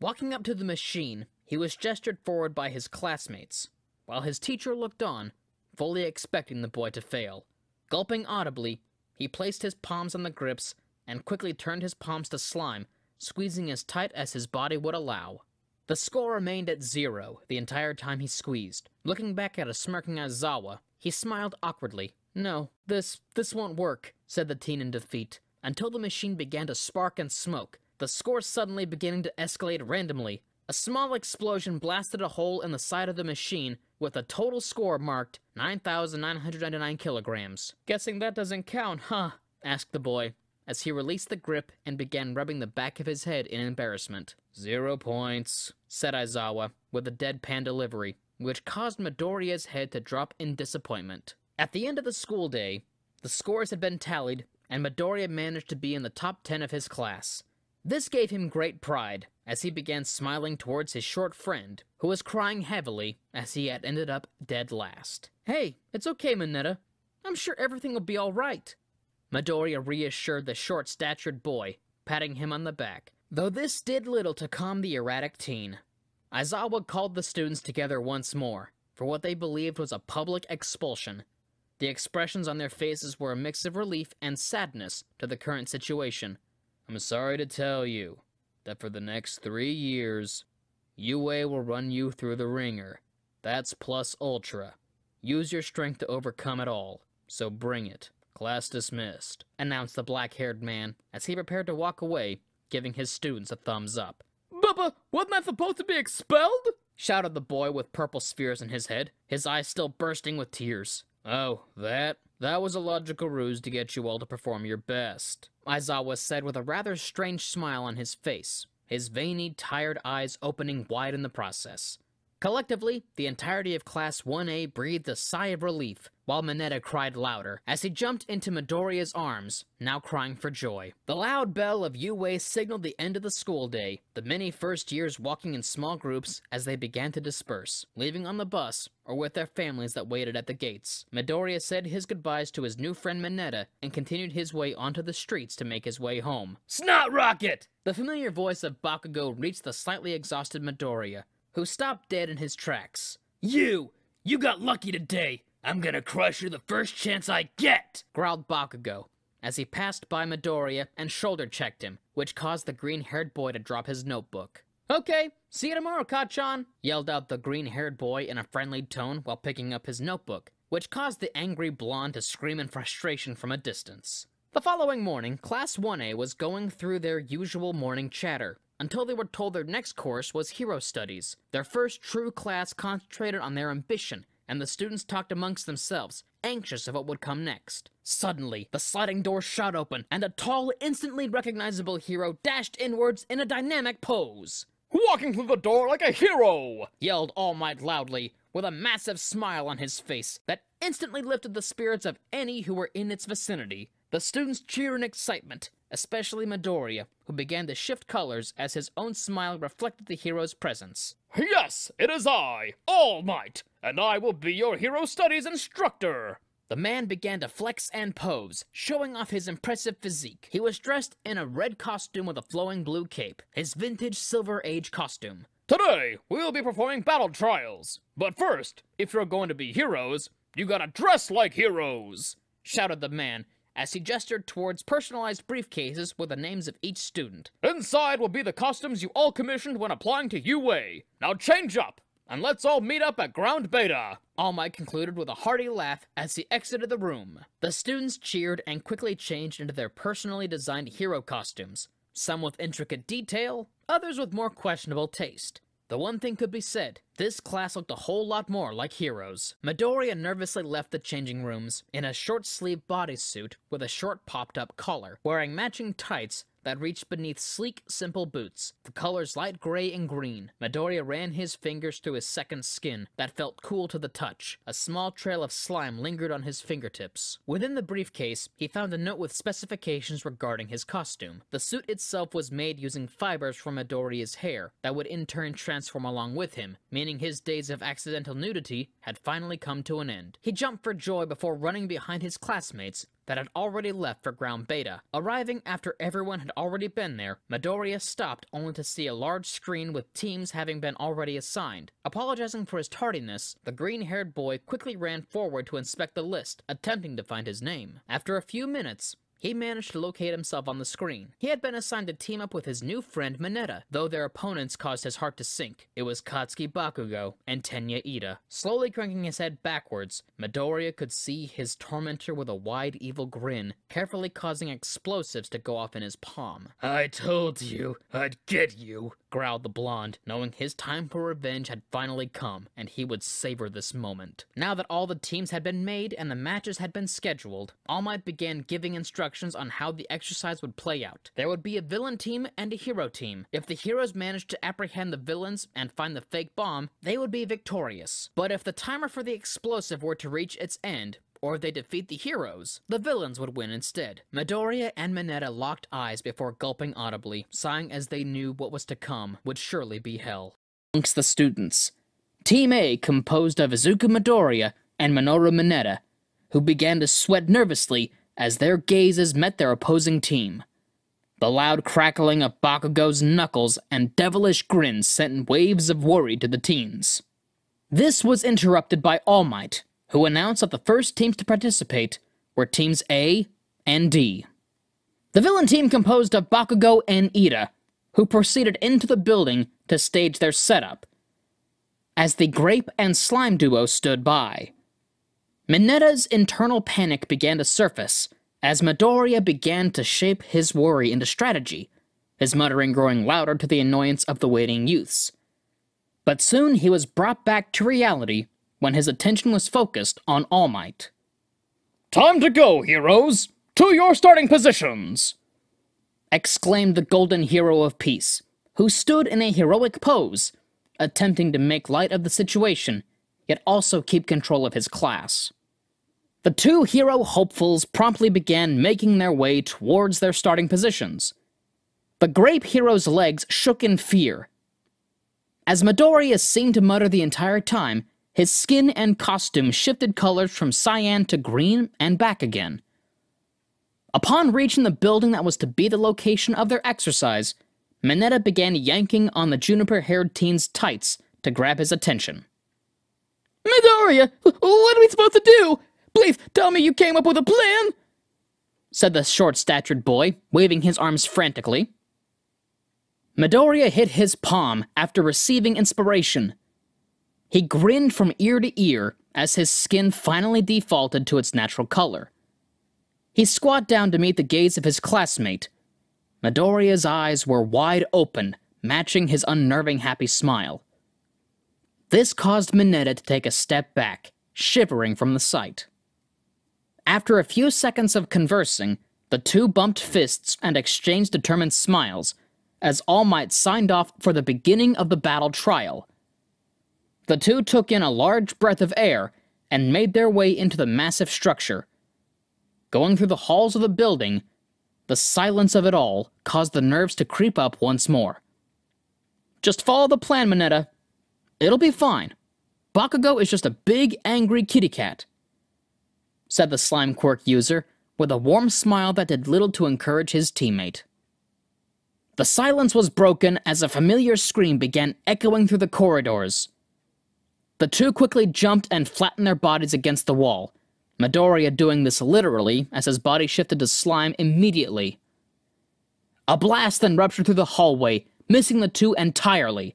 Walking up to the machine, he was gestured forward by his classmates, while his teacher looked on, fully expecting the boy to fail. Gulping audibly, he placed his palms on the grips and quickly turned his palms to slime squeezing as tight as his body would allow. The score remained at zero the entire time he squeezed. Looking back at a smirking Aizawa, he smiled awkwardly. No, this this won't work, said the teen in defeat, until the machine began to spark and smoke, the score suddenly beginning to escalate randomly. A small explosion blasted a hole in the side of the machine, with a total score marked 9,999 kilograms. Guessing that doesn't count, huh? asked the boy, as he released the grip and began rubbing the back of his head in embarrassment. Zero points, said Aizawa, with a deadpan delivery, which caused Midoriya's head to drop in disappointment. At the end of the school day, the scores had been tallied, and Midoriya managed to be in the top 10 of his class. This gave him great pride, as he began smiling towards his short friend, who was crying heavily as he had ended up dead last. Hey, it's okay, Mineta. I'm sure everything will be all right. Midoriya reassured the short-statured boy, patting him on the back, though this did little to calm the erratic teen. Aizawa called the students together once more, for what they believed was a public expulsion. The expressions on their faces were a mix of relief and sadness to the current situation. I'm sorry to tell you that for the next three years, UA will run you through the ringer. That's plus ultra. Use your strength to overcome it all, so bring it. Class dismissed, announced the black haired man as he prepared to walk away, giving his students a thumbs up. Bubba, wasn't I supposed to be expelled? shouted the boy with purple spheres in his head, his eyes still bursting with tears. Oh, that? That was a logical ruse to get you all to perform your best. Aizawa said with a rather strange smile on his face, his veiny, tired eyes opening wide in the process. Collectively, the entirety of Class 1A breathed a sigh of relief, while Mineta cried louder as he jumped into Midoriya's arms, now crying for joy. The loud bell of UA signaled the end of the school day, the many first years walking in small groups as they began to disperse, leaving on the bus or with their families that waited at the gates. Midoriya said his goodbyes to his new friend Mineta and continued his way onto the streets to make his way home. Snot Rocket! The familiar voice of Bakugo reached the slightly exhausted Midoriya, who stopped dead in his tracks. You! You got lucky today! I'm gonna crush you the first chance I get! growled Bakugo, as he passed by Midoriya and shoulder checked him, which caused the green haired boy to drop his notebook. Okay, see you tomorrow, Kacchan! yelled out the green haired boy in a friendly tone while picking up his notebook, which caused the angry blonde to scream in frustration from a distance. The following morning, Class 1A was going through their usual morning chatter, until they were told their next course was Hero Studies, their first true class concentrated on their ambition, and the students talked amongst themselves, anxious of what would come next. Suddenly, the sliding door shot open, and a tall, instantly recognizable hero dashed inwards in a dynamic pose. Walking through the door like a hero! yelled All Might loudly, with a massive smile on his face that instantly lifted the spirits of any who were in its vicinity. The students cheered in excitement, especially Midoriya, who began to shift colors as his own smile reflected the hero's presence. Yes, it is I, All Might, and I will be your Hero Studies instructor! The man began to flex and pose, showing off his impressive physique. He was dressed in a red costume with a flowing blue cape, his vintage Silver Age costume. Today, we'll be performing battle trials. But first, if you're going to be heroes, you gotta dress like heroes! shouted the man as he gestured towards personalized briefcases with the names of each student. Inside will be the costumes you all commissioned when applying to UA. Now change up, and let's all meet up at Ground Beta. All Might concluded with a hearty laugh as he exited the room. The students cheered and quickly changed into their personally designed hero costumes, some with intricate detail, others with more questionable taste. The one thing could be said, this class looked a whole lot more like heroes. Midoriya nervously left the changing rooms in a short-sleeved bodysuit with a short popped-up collar, wearing matching tights that reached beneath sleek, simple boots, the colors light gray and green. Midoriya ran his fingers through his second skin that felt cool to the touch. A small trail of slime lingered on his fingertips. Within the briefcase, he found a note with specifications regarding his costume. The suit itself was made using fibers from Midoriya's hair that would in turn transform along with him, meaning his days of accidental nudity had finally come to an end. He jumped for joy before running behind his classmates that had already left for ground beta. Arriving after everyone had already been there, Midoriya stopped only to see a large screen with teams having been already assigned. Apologizing for his tardiness, the green-haired boy quickly ran forward to inspect the list, attempting to find his name. After a few minutes, he managed to locate himself on the screen. He had been assigned to team up with his new friend Mineta, though their opponents caused his heart to sink. It was Katsuki Bakugo and Tenya Ida. Slowly cranking his head backwards, Midoriya could see his tormentor with a wide evil grin, carefully causing explosives to go off in his palm. I told you, I'd get you, growled the blonde, knowing his time for revenge had finally come, and he would savor this moment. Now that all the teams had been made and the matches had been scheduled, All Might began giving instructions on how the exercise would play out. There would be a villain team and a hero team. If the heroes managed to apprehend the villains and find the fake bomb, they would be victorious. But if the timer for the explosive were to reach its end, or if they defeat the heroes, the villains would win instead. Midoriya and Mineta locked eyes before gulping audibly, sighing as they knew what was to come would surely be hell. Amongst the students, Team A composed of Izuku Midoriya and Minoru Mineta, who began to sweat nervously as their gazes met their opposing team. The loud crackling of Bakugo's knuckles and devilish grins sent waves of worry to the teens. This was interrupted by All Might, who announced that the first teams to participate were teams A and D. The villain team composed of Bakugo and Ida, who proceeded into the building to stage their setup, as the Grape and Slime duo stood by. Mineta's internal panic began to surface as Midoriya began to shape his worry into strategy, his muttering growing louder to the annoyance of the waiting youths. But soon he was brought back to reality when his attention was focused on All Might. Time to go, heroes! To your starting positions! exclaimed the Golden Hero of Peace, who stood in a heroic pose, attempting to make light of the situation, yet also keep control of his class. The two hero hopefuls promptly began making their way towards their starting positions. The Grape Hero's legs shook in fear. As Midoriya seemed to mutter the entire time, his skin and costume shifted colors from cyan to green and back again. Upon reaching the building that was to be the location of their exercise, Mineta began yanking on the juniper-haired teen's tights to grab his attention. Midoriya, what are we supposed to do? Please tell me you came up with a plan! said the short-statured boy, waving his arms frantically. Midoriya hit his palm after receiving inspiration he grinned from ear to ear as his skin finally defaulted to its natural color. He squat down to meet the gaze of his classmate. Midoriya's eyes were wide open, matching his unnerving happy smile. This caused Mineta to take a step back, shivering from the sight. After a few seconds of conversing, the two bumped fists and exchanged determined smiles, as All Might signed off for the beginning of the battle trial, the two took in a large breath of air and made their way into the massive structure. Going through the halls of the building, the silence of it all caused the nerves to creep up once more. Just follow the plan, Mineta. It'll be fine. Bakugo is just a big, angry kitty cat, said the slime quirk user, with a warm smile that did little to encourage his teammate. The silence was broken as a familiar scream began echoing through the corridors. The two quickly jumped and flattened their bodies against the wall, Midoriya doing this literally as his body shifted to slime immediately. A blast then ruptured through the hallway, missing the two entirely.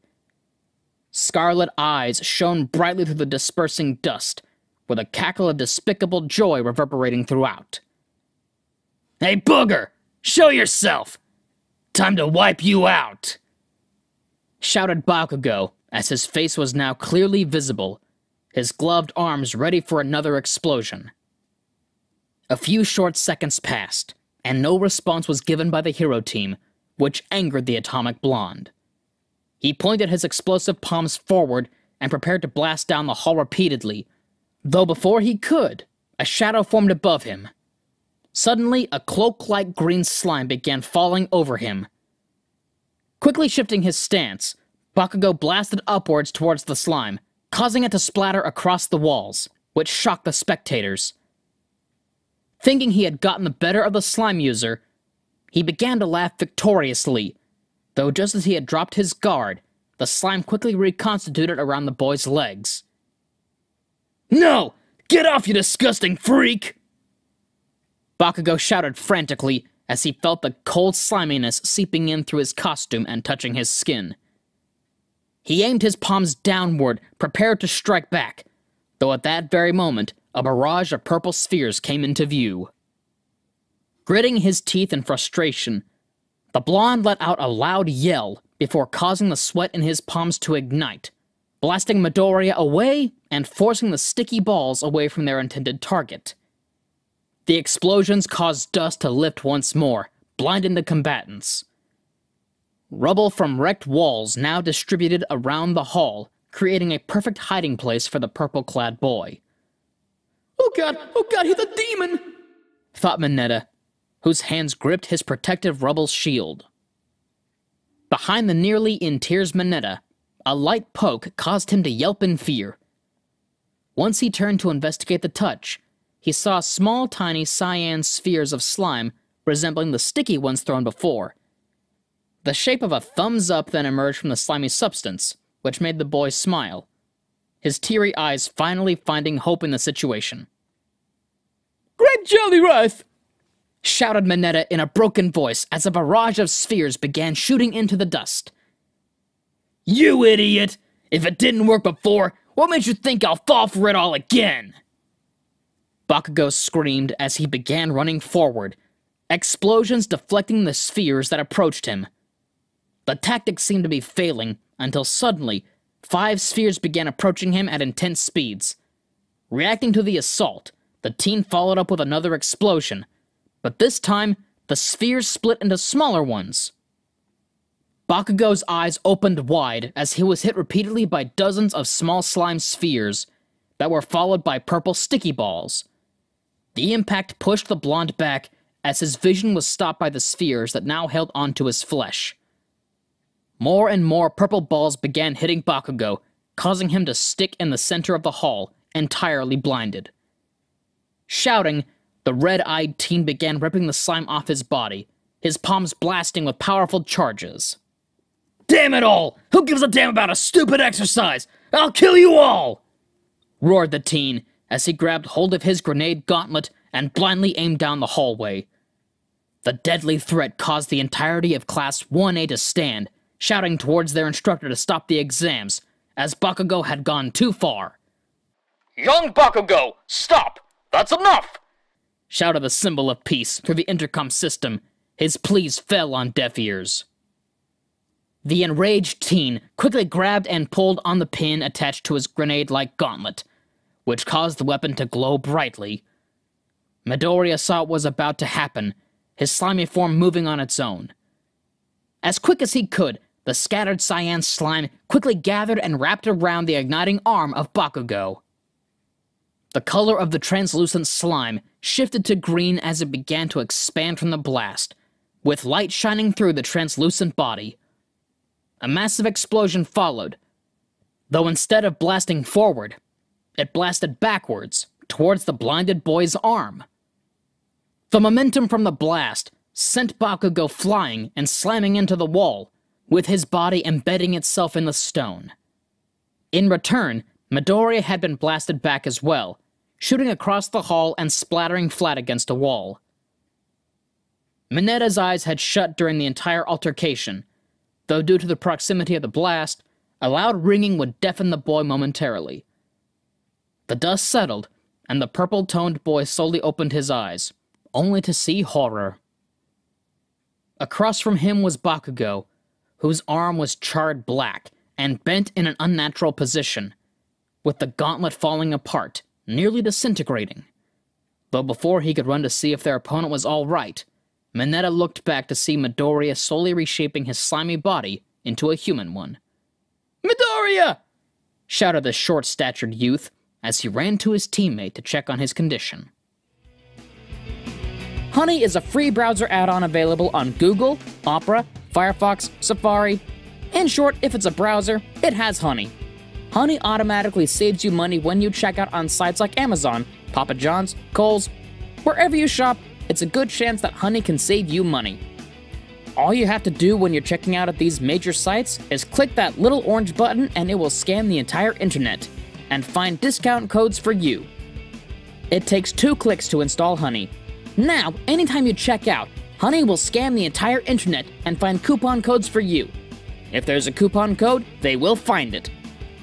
Scarlet eyes shone brightly through the dispersing dust, with a cackle of despicable joy reverberating throughout. Hey, Booger! Show yourself! Time to wipe you out! Shouted Bakugo, as his face was now clearly visible, his gloved arms ready for another explosion. A few short seconds passed, and no response was given by the hero team, which angered the Atomic Blonde. He pointed his explosive palms forward and prepared to blast down the hall repeatedly, though before he could, a shadow formed above him. Suddenly, a cloak-like green slime began falling over him. Quickly shifting his stance, Bakugo blasted upwards towards the slime, causing it to splatter across the walls, which shocked the spectators. Thinking he had gotten the better of the slime user, he began to laugh victoriously, though just as he had dropped his guard, the slime quickly reconstituted around the boy's legs. No! Get off, you disgusting freak! Bakugo shouted frantically as he felt the cold sliminess seeping in through his costume and touching his skin. He aimed his palms downward, prepared to strike back, though at that very moment, a barrage of purple spheres came into view. Gritting his teeth in frustration, the blonde let out a loud yell before causing the sweat in his palms to ignite, blasting Midoriya away and forcing the sticky balls away from their intended target. The explosions caused dust to lift once more, blinding the combatants. Rubble from wrecked walls now distributed around the hall, creating a perfect hiding place for the purple clad boy. Oh god, oh god, he's a demon! thought Mineta, whose hands gripped his protective rubble shield. Behind the nearly in tears Mineta, a light poke caused him to yelp in fear. Once he turned to investigate the touch, he saw small, tiny cyan spheres of slime resembling the sticky ones thrown before. The shape of a thumbs up then emerged from the slimy substance, which made the boy smile, his teary eyes finally finding hope in the situation. Great Jolly Rice! shouted Mineta in a broken voice as a barrage of spheres began shooting into the dust. You idiot! If it didn't work before, what made you think I'll fall for it all again? Bakugo screamed as he began running forward, explosions deflecting the spheres that approached him. The tactic seemed to be failing until suddenly, five spheres began approaching him at intense speeds. Reacting to the assault, the teen followed up with another explosion, but this time, the spheres split into smaller ones. Bakugo's eyes opened wide as he was hit repeatedly by dozens of small slime spheres that were followed by purple sticky balls. The impact pushed the blonde back as his vision was stopped by the spheres that now held onto his flesh. More and more purple balls began hitting Bakugo, causing him to stick in the center of the hall, entirely blinded. Shouting, the red-eyed teen began ripping the slime off his body, his palms blasting with powerful charges. Damn it all! Who gives a damn about a stupid exercise? I'll kill you all! Roared the teen, as he grabbed hold of his grenade gauntlet and blindly aimed down the hallway. The deadly threat caused the entirety of Class 1A to stand, shouting towards their instructor to stop the exams, as Bakugo had gone too far. Young Bakugo, stop! That's enough! Shouted the symbol of peace through the intercom system. His pleas fell on deaf ears. The enraged teen quickly grabbed and pulled on the pin attached to his grenade like gauntlet, which caused the weapon to glow brightly. Midoriya saw what was about to happen, his slimy form moving on its own. As quick as he could, the scattered cyan slime quickly gathered and wrapped around the igniting arm of Bakugo. The color of the translucent slime shifted to green as it began to expand from the blast, with light shining through the translucent body. A massive explosion followed, though instead of blasting forward, it blasted backwards, towards the blinded boy's arm. The momentum from the blast sent Bakugo flying and slamming into the wall, with his body embedding itself in the stone. In return, Midoriya had been blasted back as well, shooting across the hall and splattering flat against a wall. Mineta's eyes had shut during the entire altercation, though due to the proximity of the blast, a loud ringing would deafen the boy momentarily. The dust settled, and the purple-toned boy slowly opened his eyes, only to see horror. Across from him was Bakugo, whose arm was charred black and bent in an unnatural position, with the gauntlet falling apart, nearly disintegrating. Though before he could run to see if their opponent was all right, Mineta looked back to see Midoriya slowly reshaping his slimy body into a human one. Midoriya! shouted the short-statured youth, as he ran to his teammate to check on his condition. Honey is a free browser add-on available on Google, Opera, Firefox, Safari. In short, if it's a browser, it has Honey. Honey automatically saves you money when you check out on sites like Amazon, Papa John's, Kohl's. Wherever you shop, it's a good chance that Honey can save you money. All you have to do when you're checking out at these major sites is click that little orange button and it will scan the entire internet and find discount codes for you. It takes two clicks to install Honey. Now, anytime you check out, Honey will scan the entire internet and find coupon codes for you. If there's a coupon code, they will find it.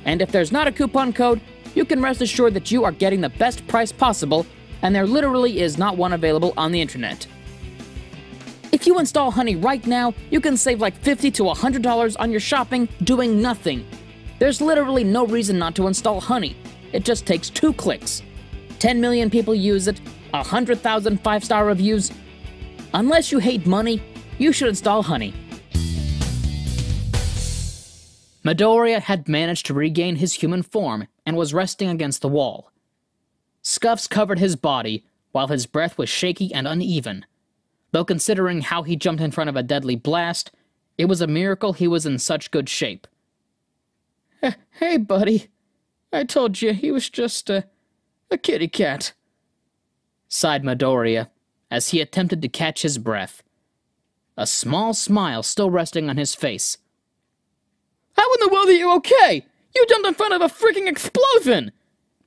And if there's not a coupon code, you can rest assured that you are getting the best price possible, and there literally is not one available on the internet. If you install Honey right now, you can save like 50 to $100 on your shopping doing nothing. There's literally no reason not to install Honey. It just takes two clicks. 10 million people use it, 100,000 five star reviews. Unless you hate money, you should install Honey. Midoriya had managed to regain his human form and was resting against the wall. Scuffs covered his body, while his breath was shaky and uneven. Though considering how he jumped in front of a deadly blast, it was a miracle he was in such good shape. Hey, buddy. I told you he was just a, a kitty cat. Sighed Midoriya as he attempted to catch his breath. A small smile still resting on his face. How in the world are you okay? You jumped in front of a freaking explosion!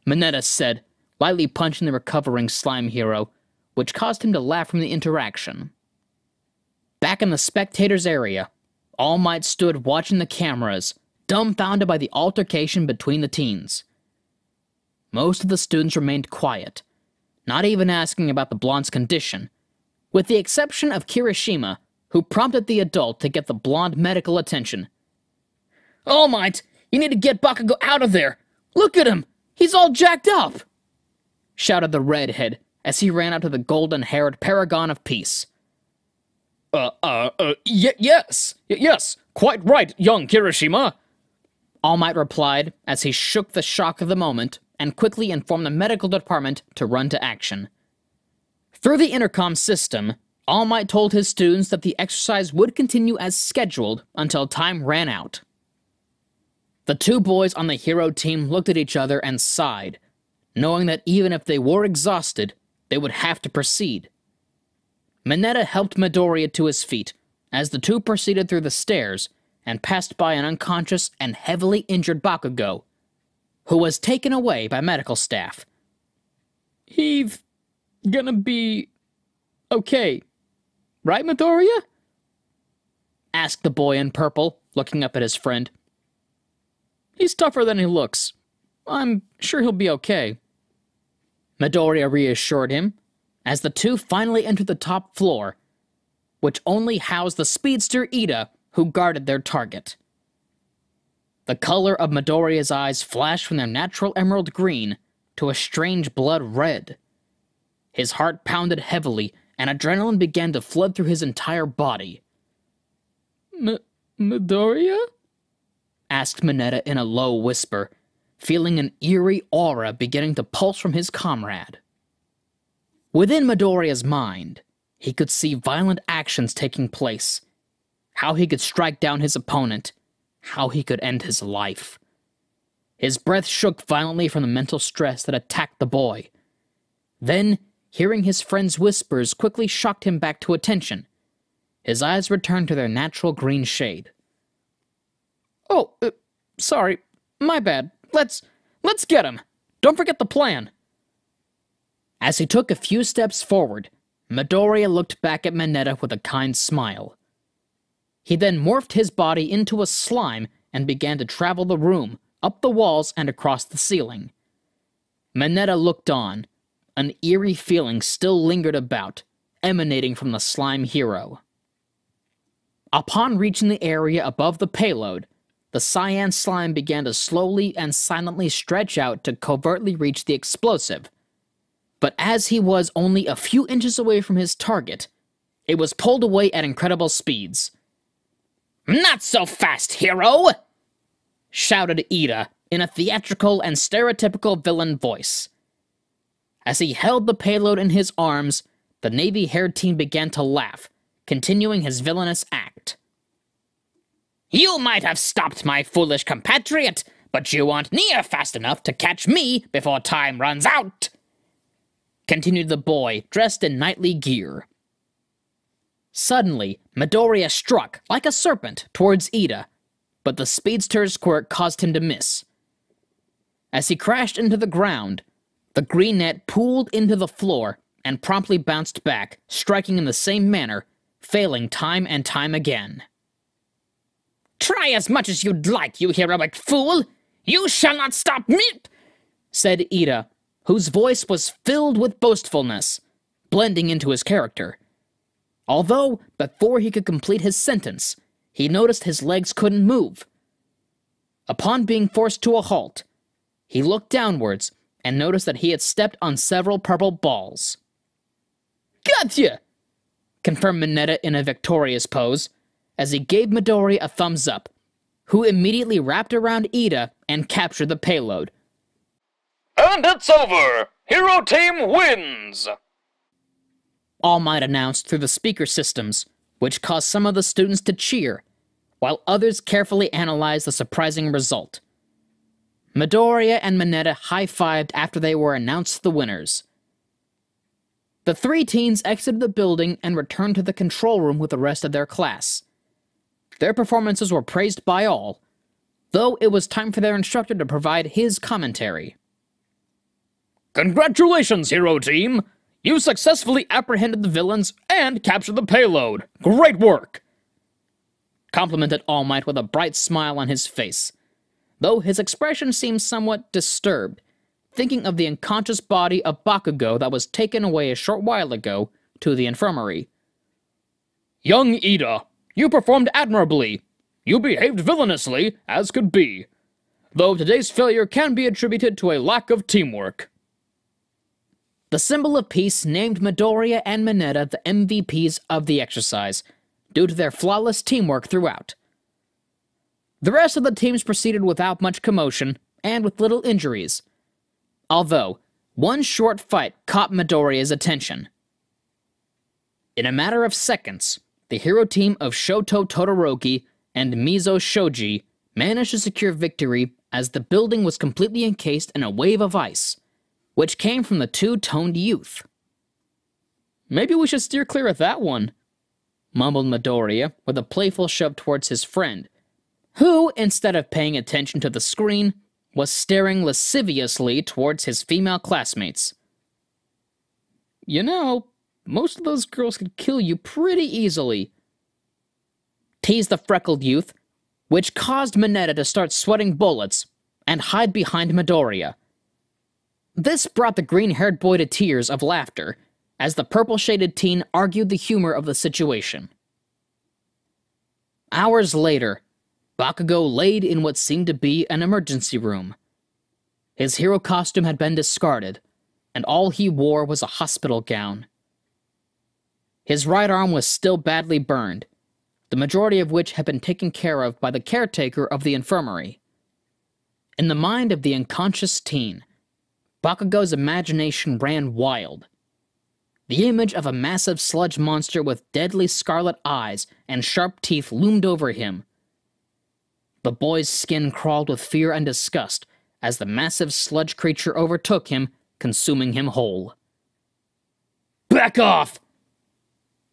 Mineta said, lightly punching the recovering slime hero, which caused him to laugh from the interaction. Back in the spectators' area, All Might stood watching the cameras, dumbfounded by the altercation between the teens. Most of the students remained quiet, not even asking about the blonde's condition, with the exception of Kirishima, who prompted the adult to get the blonde medical attention. All Might, you need to get Bakugo out of there! Look at him! He's all jacked up! Shouted the redhead as he ran up to the golden-haired paragon of peace. Uh, uh, uh, yes, yes, quite right, young Kirishima. All Might replied as he shook the shock of the moment and quickly informed the medical department to run to action. Through the intercom system, All Might told his students that the exercise would continue as scheduled until time ran out. The two boys on the hero team looked at each other and sighed, knowing that even if they were exhausted, they would have to proceed. Mineta helped Midoriya to his feet as the two proceeded through the stairs and passed by an unconscious and heavily injured Bakugo, who was taken away by medical staff. He's gonna be okay, right, Midoriya? Asked the boy in purple, looking up at his friend. He's tougher than he looks. I'm sure he'll be okay. Midoriya reassured him as the two finally entered the top floor, which only housed the speedster Ida who guarded their target. The color of Midoriya's eyes flashed from their natural emerald green to a strange blood red. His heart pounded heavily, and adrenaline began to flood through his entire body. M Midoriya? asked Mineta in a low whisper, feeling an eerie aura beginning to pulse from his comrade. Within Midoriya's mind, he could see violent actions taking place, how he could strike down his opponent, how he could end his life. His breath shook violently from the mental stress that attacked the boy. Then, hearing his friend's whispers quickly shocked him back to attention. His eyes returned to their natural green shade. Oh, uh, sorry. My bad. Let's let's get him. Don't forget the plan. As he took a few steps forward, Midoriya looked back at Mineta with a kind smile. He then morphed his body into a slime and began to travel the room, up the walls and across the ceiling. Mineta looked on. An eerie feeling still lingered about, emanating from the slime hero. Upon reaching the area above the payload, the cyan slime began to slowly and silently stretch out to covertly reach the explosive. But as he was only a few inches away from his target, it was pulled away at incredible speeds. Not so fast, hero! shouted Ida in a theatrical and stereotypical villain voice. As he held the payload in his arms, the navy haired teen began to laugh, continuing his villainous act. You might have stopped my foolish compatriot, but you aren't near fast enough to catch me before time runs out! Continued the boy, dressed in knightly gear. Suddenly, Midoriya struck, like a serpent, towards Ida, but the speedster's quirk caused him to miss. As he crashed into the ground, the green net pooled into the floor and promptly bounced back, striking in the same manner, failing time and time again. Try as much as you'd like, you heroic fool! You shall not stop me! said Ida, whose voice was filled with boastfulness, blending into his character. Although, before he could complete his sentence, he noticed his legs couldn't move. Upon being forced to a halt, he looked downwards and noticed that he had stepped on several purple balls. Gotcha! confirmed Mineta in a victorious pose, as he gave Midoriya thumbs up, who immediately wrapped around Ida and captured the payload. And it's over! Hero Team wins! All Might announced through the speaker systems, which caused some of the students to cheer, while others carefully analyzed the surprising result. Midoriya and Mineta high-fived after they were announced the winners. The three teens exited the building and returned to the control room with the rest of their class. Their performances were praised by all, though it was time for their instructor to provide his commentary. Congratulations, Hero Team! You successfully apprehended the villains and captured the payload. Great work! Complimented All Might with a bright smile on his face, though his expression seemed somewhat disturbed, thinking of the unconscious body of Bakugo that was taken away a short while ago to the infirmary. Young Ida, you performed admirably. You behaved villainously, as could be. Though today's failure can be attributed to a lack of teamwork. The symbol of peace named Midoriya and Mineta the MVPs of the exercise, due to their flawless teamwork throughout. The rest of the teams proceeded without much commotion and with little injuries. Although, one short fight caught Midoriya's attention. In a matter of seconds, the hero team of Shoto Todoroki and Mezo Shoji managed to secure victory as the building was completely encased in a wave of ice, which came from the two-toned youth. Maybe we should steer clear of that one, mumbled Midoriya with a playful shove towards his friend, who, instead of paying attention to the screen, was staring lasciviously towards his female classmates. You know, most of those girls could kill you pretty easily. Teased the freckled youth, which caused Mineta to start sweating bullets and hide behind Midoriya. This brought the green-haired boy to tears of laughter as the purple-shaded teen argued the humor of the situation. Hours later, Bakugo laid in what seemed to be an emergency room. His hero costume had been discarded, and all he wore was a hospital gown. His right arm was still badly burned, the majority of which had been taken care of by the caretaker of the infirmary. In the mind of the unconscious teen, Bakugo's imagination ran wild. The image of a massive sludge monster with deadly scarlet eyes and sharp teeth loomed over him. The boy's skin crawled with fear and disgust as the massive sludge creature overtook him, consuming him whole. Back off!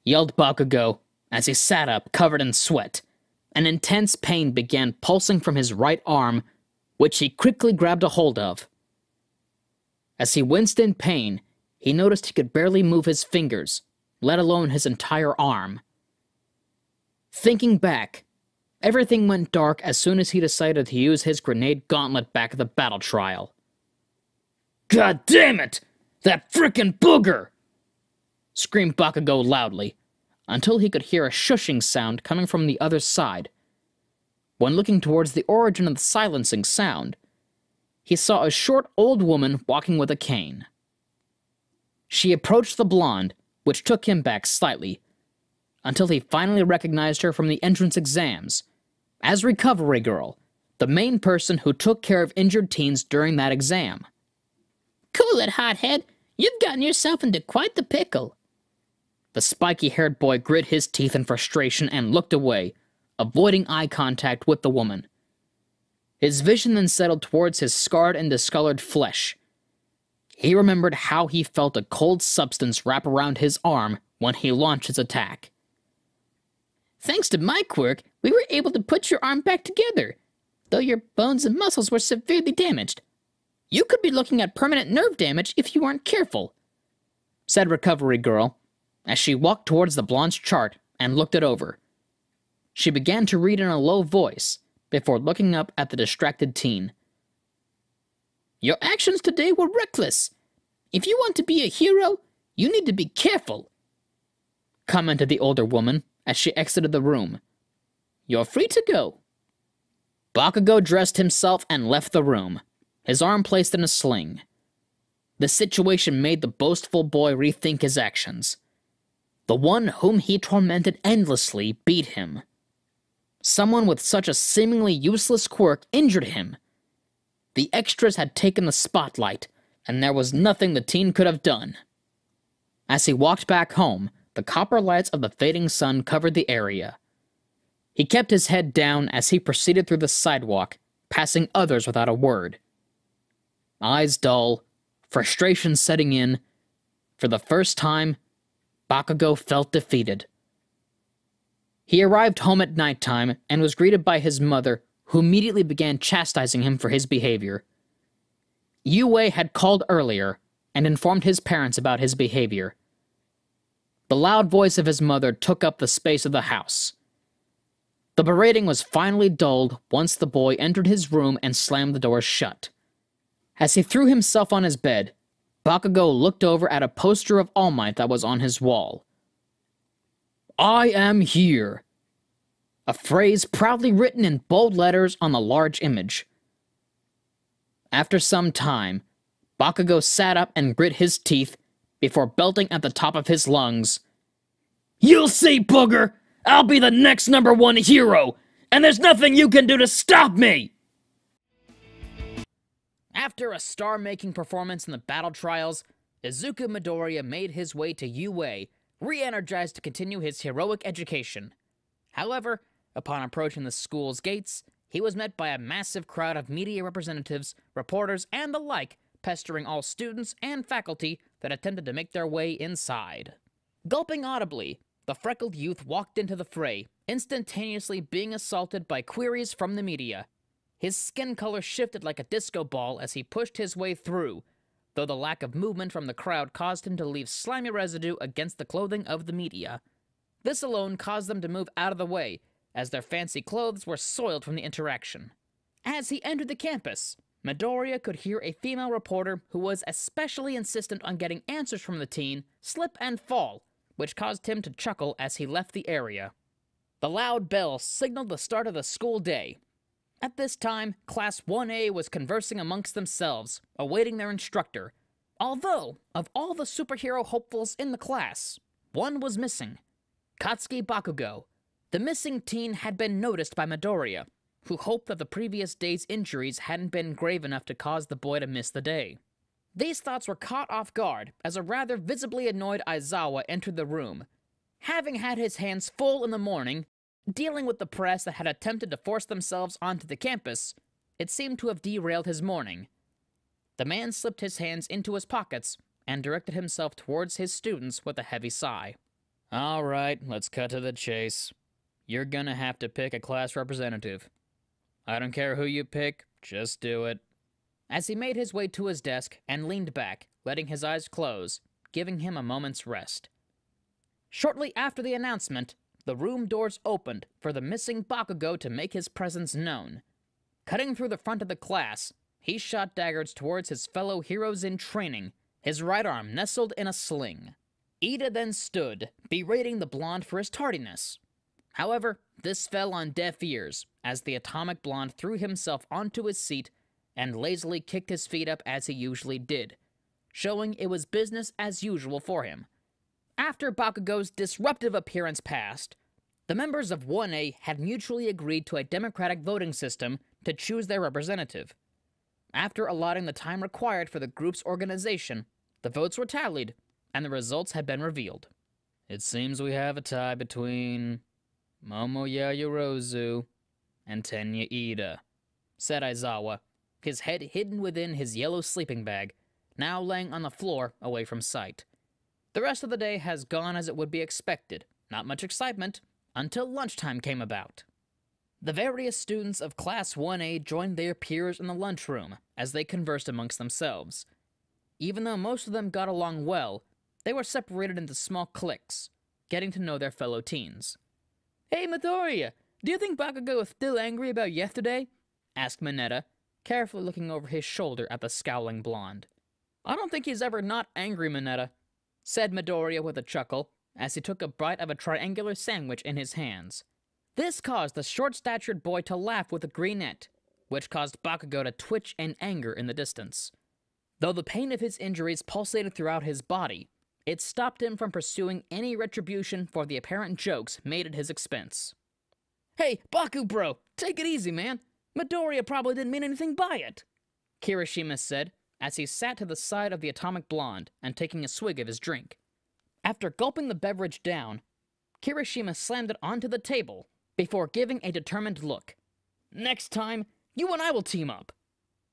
yelled Bakugo as he sat up, covered in sweat. An intense pain began pulsing from his right arm, which he quickly grabbed a hold of. As he winced in pain, he noticed he could barely move his fingers, let alone his entire arm. Thinking back, everything went dark as soon as he decided to use his grenade gauntlet back at the battle trial. God damn it! That frickin' booger! screamed Bakugo loudly, until he could hear a shushing sound coming from the other side. When looking towards the origin of the silencing sound, he saw a short old woman walking with a cane. She approached the blonde, which took him back slightly, until he finally recognized her from the entrance exams as Recovery Girl, the main person who took care of injured teens during that exam. Cool it, hothead. You've gotten yourself into quite the pickle. The spiky-haired boy grit his teeth in frustration and looked away, avoiding eye contact with the woman. His vision then settled towards his scarred and discolored flesh. He remembered how he felt a cold substance wrap around his arm when he launched his attack. Thanks to my quirk, we were able to put your arm back together, though your bones and muscles were severely damaged. You could be looking at permanent nerve damage if you weren't careful. said Recovery Girl, as she walked towards the blonde's chart and looked it over. She began to read in a low voice before looking up at the distracted teen. Your actions today were reckless. If you want to be a hero, you need to be careful, commented the older woman as she exited the room. You're free to go. Bakugo dressed himself and left the room, his arm placed in a sling. The situation made the boastful boy rethink his actions. The one whom he tormented endlessly beat him. Someone with such a seemingly useless quirk injured him. The extras had taken the spotlight, and there was nothing the teen could have done. As he walked back home, the copper lights of the fading sun covered the area. He kept his head down as he proceeded through the sidewalk, passing others without a word. Eyes dull, frustration setting in. For the first time, Bakugo felt defeated. He arrived home at night time and was greeted by his mother, who immediately began chastising him for his behavior. UA had called earlier and informed his parents about his behavior. The loud voice of his mother took up the space of the house. The berating was finally dulled once the boy entered his room and slammed the door shut. As he threw himself on his bed, Bakugo looked over at a poster of All Might that was on his wall. I am here. A phrase proudly written in bold letters on the large image. After some time, Bakugo sat up and grit his teeth before belting at the top of his lungs. You'll see, Booger! I'll be the next number one hero, and there's nothing you can do to stop me! After a star-making performance in the battle trials, Izuku Midoriya made his way to UA re-energized to continue his heroic education. However, upon approaching the school's gates, he was met by a massive crowd of media representatives, reporters, and the like, pestering all students and faculty that attempted to make their way inside. Gulping audibly, the freckled youth walked into the fray, instantaneously being assaulted by queries from the media. His skin color shifted like a disco ball as he pushed his way through, though the lack of movement from the crowd caused him to leave slimy residue against the clothing of the media. This alone caused them to move out of the way, as their fancy clothes were soiled from the interaction. As he entered the campus, Midoriya could hear a female reporter who was especially insistent on getting answers from the teen slip and fall, which caused him to chuckle as he left the area. The loud bell signaled the start of the school day, at this time, Class 1A was conversing amongst themselves, awaiting their instructor. Although, of all the superhero hopefuls in the class, one was missing. Katsuki Bakugo. The missing teen had been noticed by Midoriya, who hoped that the previous day's injuries hadn't been grave enough to cause the boy to miss the day. These thoughts were caught off guard as a rather visibly annoyed Aizawa entered the room. Having had his hands full in the morning, Dealing with the press that had attempted to force themselves onto the campus, it seemed to have derailed his morning. The man slipped his hands into his pockets and directed himself towards his students with a heavy sigh. All right, let's cut to the chase. You're gonna have to pick a class representative. I don't care who you pick, just do it. As he made his way to his desk and leaned back, letting his eyes close, giving him a moment's rest. Shortly after the announcement, the room doors opened for the missing Bakugo to make his presence known. Cutting through the front of the class, he shot daggers towards his fellow heroes in training, his right arm nestled in a sling. Iida then stood, berating the blonde for his tardiness. However, this fell on deaf ears, as the atomic blonde threw himself onto his seat and lazily kicked his feet up as he usually did, showing it was business as usual for him. After Bakugo's disruptive appearance passed, the members of 1A had mutually agreed to a democratic voting system to choose their representative. After allotting the time required for the group's organization, the votes were tallied, and the results had been revealed. It seems we have a tie between Momo Yaoyorozu and Tenya Iida, said Aizawa, his head hidden within his yellow sleeping bag, now laying on the floor away from sight. The rest of the day has gone as it would be expected. Not much excitement, until lunchtime came about. The various students of Class 1A joined their peers in the lunchroom as they conversed amongst themselves. Even though most of them got along well, They were separated into small cliques, getting to know their fellow teens. Hey, Midoriya, do you think Bakugo is still angry about yesterday? asked Mineta, carefully looking over his shoulder at the scowling blonde. I don't think he's ever not angry, Mineta, said Midoriya with a chuckle as he took a bite of a triangular sandwich in his hands. This caused the short statured boy to laugh with a grinette, which caused Bakugo to twitch in anger in the distance. Though the pain of his injuries pulsated throughout his body, it stopped him from pursuing any retribution for the apparent jokes made at his expense. Hey, Baku bro, take it easy, man. Midoriya probably didn't mean anything by it, Kirishima said as he sat to the side of the atomic blonde and taking a swig of his drink. After gulping the beverage down, Kirishima slammed it onto the table before giving a determined look. Next time, you and I will team up,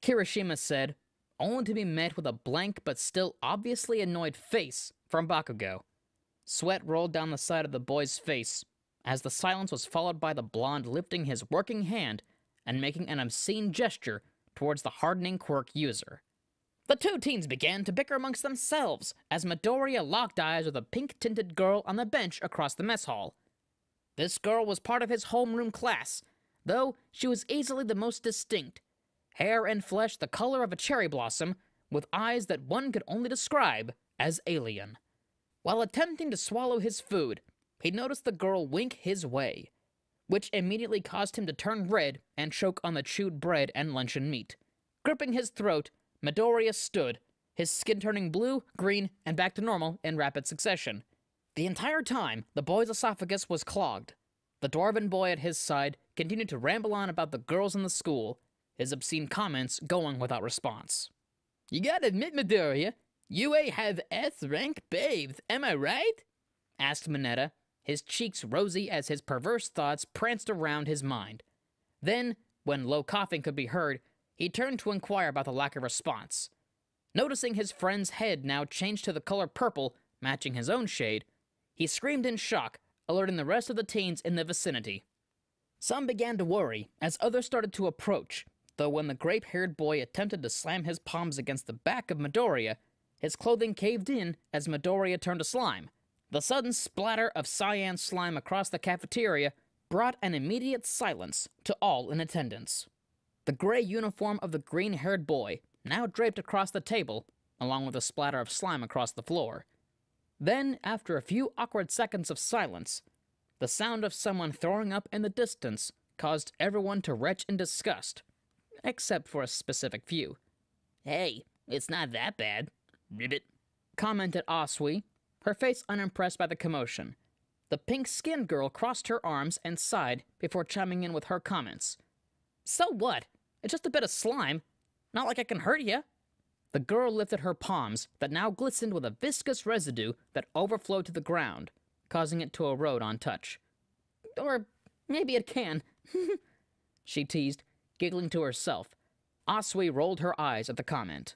Kirishima said, only to be met with a blank but still obviously annoyed face from Bakugo. Sweat rolled down the side of the boy's face as the silence was followed by the blonde lifting his working hand and making an obscene gesture towards the hardening quirk user. The two teens began to bicker amongst themselves as Midoriya locked eyes with a pink tinted girl on the bench across the mess hall. This girl was part of his homeroom class, though she was easily the most distinct. Hair and flesh the color of a cherry blossom, with eyes that one could only describe as alien. While attempting to swallow his food, he noticed the girl wink his way, which immediately caused him to turn red and choke on the chewed bread and luncheon meat. Gripping his throat, Midoriya stood, his skin turning blue, green, and back to normal in rapid succession. The entire time, the boy's esophagus was clogged. The dwarven boy at his side continued to ramble on about the girls in the school, his obscene comments going without response. You gotta admit, Midoriya, you a have S-rank babes, am I right? asked Mineta, his cheeks rosy as his perverse thoughts pranced around his mind. Then, when low coughing could be heard, he turned to inquire about the lack of response. Noticing his friend's head now changed to the color purple, matching his own shade, he screamed in shock, alerting the rest of the teens in the vicinity. Some began to worry as others started to approach, though when the grape haired boy attempted to slam his palms against the back of Midoriya, his clothing caved in as Midoriya turned to slime. The sudden splatter of cyan slime across the cafeteria brought an immediate silence to all in attendance. The gray uniform of the green haired boy, now draped across the table, along with a splatter of slime across the floor. Then, after a few awkward seconds of silence, the sound of someone throwing up in the distance caused everyone to retch in disgust, except for a specific few. Hey, it's not that bad, ribbit, commented ah Asui, her face unimpressed by the commotion. The pink skinned girl crossed her arms and sighed before chiming in with her comments. So what? It's just a bit of slime. Not like I can hurt you. The girl lifted her palms that now glistened with a viscous residue that overflowed to the ground, causing it to erode on touch. Or maybe it can. she teased, giggling to herself. Asui rolled her eyes at the comment.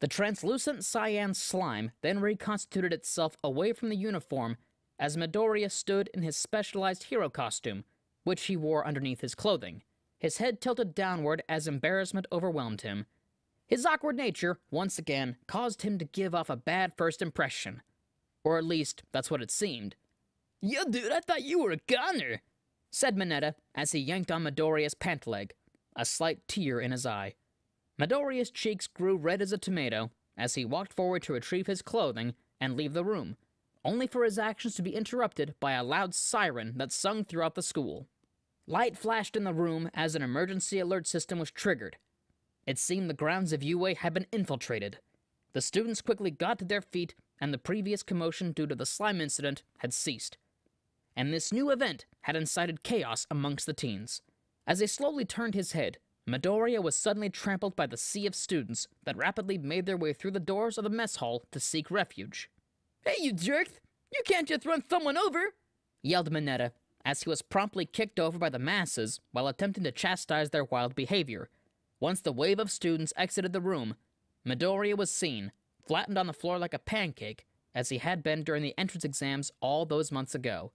The translucent cyan slime then reconstituted itself away from the uniform as Midoriya stood in his specialized hero costume, which he wore underneath his clothing his head tilted downward as embarrassment overwhelmed him. His awkward nature, once again, caused him to give off a bad first impression. Or at least, that's what it seemed. Yo, dude, I thought you were a gunner, said Mineta as he yanked on Midoriya's pant leg, a slight tear in his eye. Midoriya's cheeks grew red as a tomato as he walked forward to retrieve his clothing and leave the room, only for his actions to be interrupted by a loud siren that sung throughout the school. Light flashed in the room as an emergency alert system was triggered. It seemed the grounds of UA had been infiltrated. The students quickly got to their feet, and the previous commotion due to the slime incident had ceased. And this new event had incited chaos amongst the teens. As he slowly turned his head, Midoriya was suddenly trampled by the sea of students that rapidly made their way through the doors of the mess hall to seek refuge. Hey, you jerks! You can't just run someone over! yelled Mineta as he was promptly kicked over by the masses while attempting to chastise their wild behavior. Once the wave of students exited the room, Midoriya was seen, flattened on the floor like a pancake, as he had been during the entrance exams all those months ago.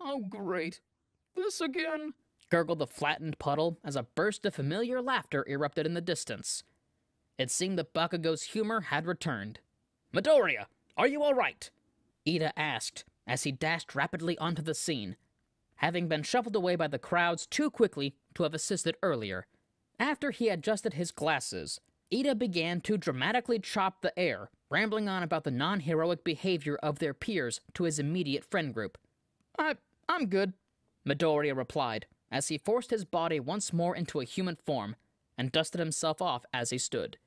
Oh, great. This again? gurgled the flattened puddle as a burst of familiar laughter erupted in the distance. It seemed that Bakugo's humor had returned. Midoriya, Are you all right? Iida asked as he dashed rapidly onto the scene, having been shuffled away by the crowds too quickly to have assisted earlier. After he adjusted his glasses, Iida began to dramatically chop the air, rambling on about the non heroic behavior of their peers to his immediate friend group. I, I'm good, Midoriya replied, as he forced his body once more into a human form and dusted himself off as he stood.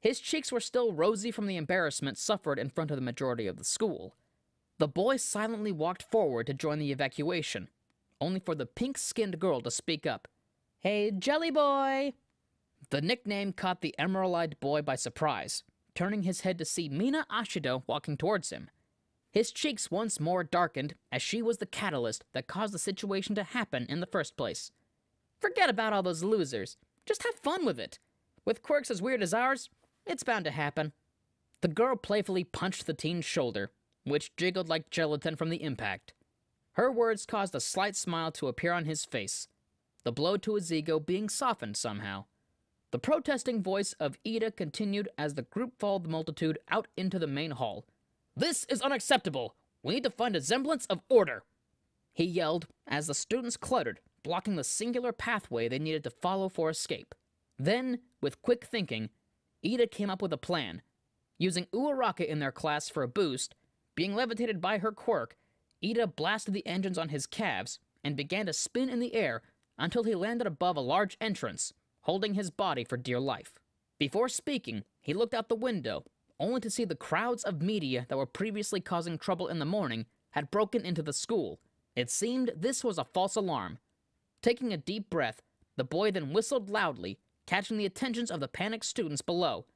His cheeks were still rosy from the embarrassment suffered in front of the majority of the school. The boy silently walked forward to join the evacuation, only for the pink skinned girl to speak up. Hey, Jelly Boy! The nickname caught the emerald eyed boy by surprise, turning his head to see Mina Ashido walking towards him. His cheeks once more darkened, as she was the catalyst that caused the situation to happen in the first place. Forget about all those losers. Just have fun with it. With quirks as weird as ours, it's bound to happen. The girl playfully punched the teen's shoulder, which jiggled like gelatin from the impact. Her words caused a slight smile to appear on his face, the blow to his ego being softened somehow. The protesting voice of Iida continued as the group followed the multitude out into the main hall. This is unacceptable! We need to find a semblance of order! He yelled as the students cluttered, blocking the singular pathway they needed to follow for escape. Then, with quick thinking, Iida came up with a plan. Using Uraraka in their class for a boost, being levitated by her quirk, Iida blasted the engines on his calves and began to spin in the air until he landed above a large entrance, holding his body for dear life. Before speaking, he looked out the window, only to see the crowds of media that were previously causing trouble in the morning had broken into the school. It seemed this was a false alarm. Taking a deep breath, the boy then whistled loudly, catching the attentions of the panicked students below.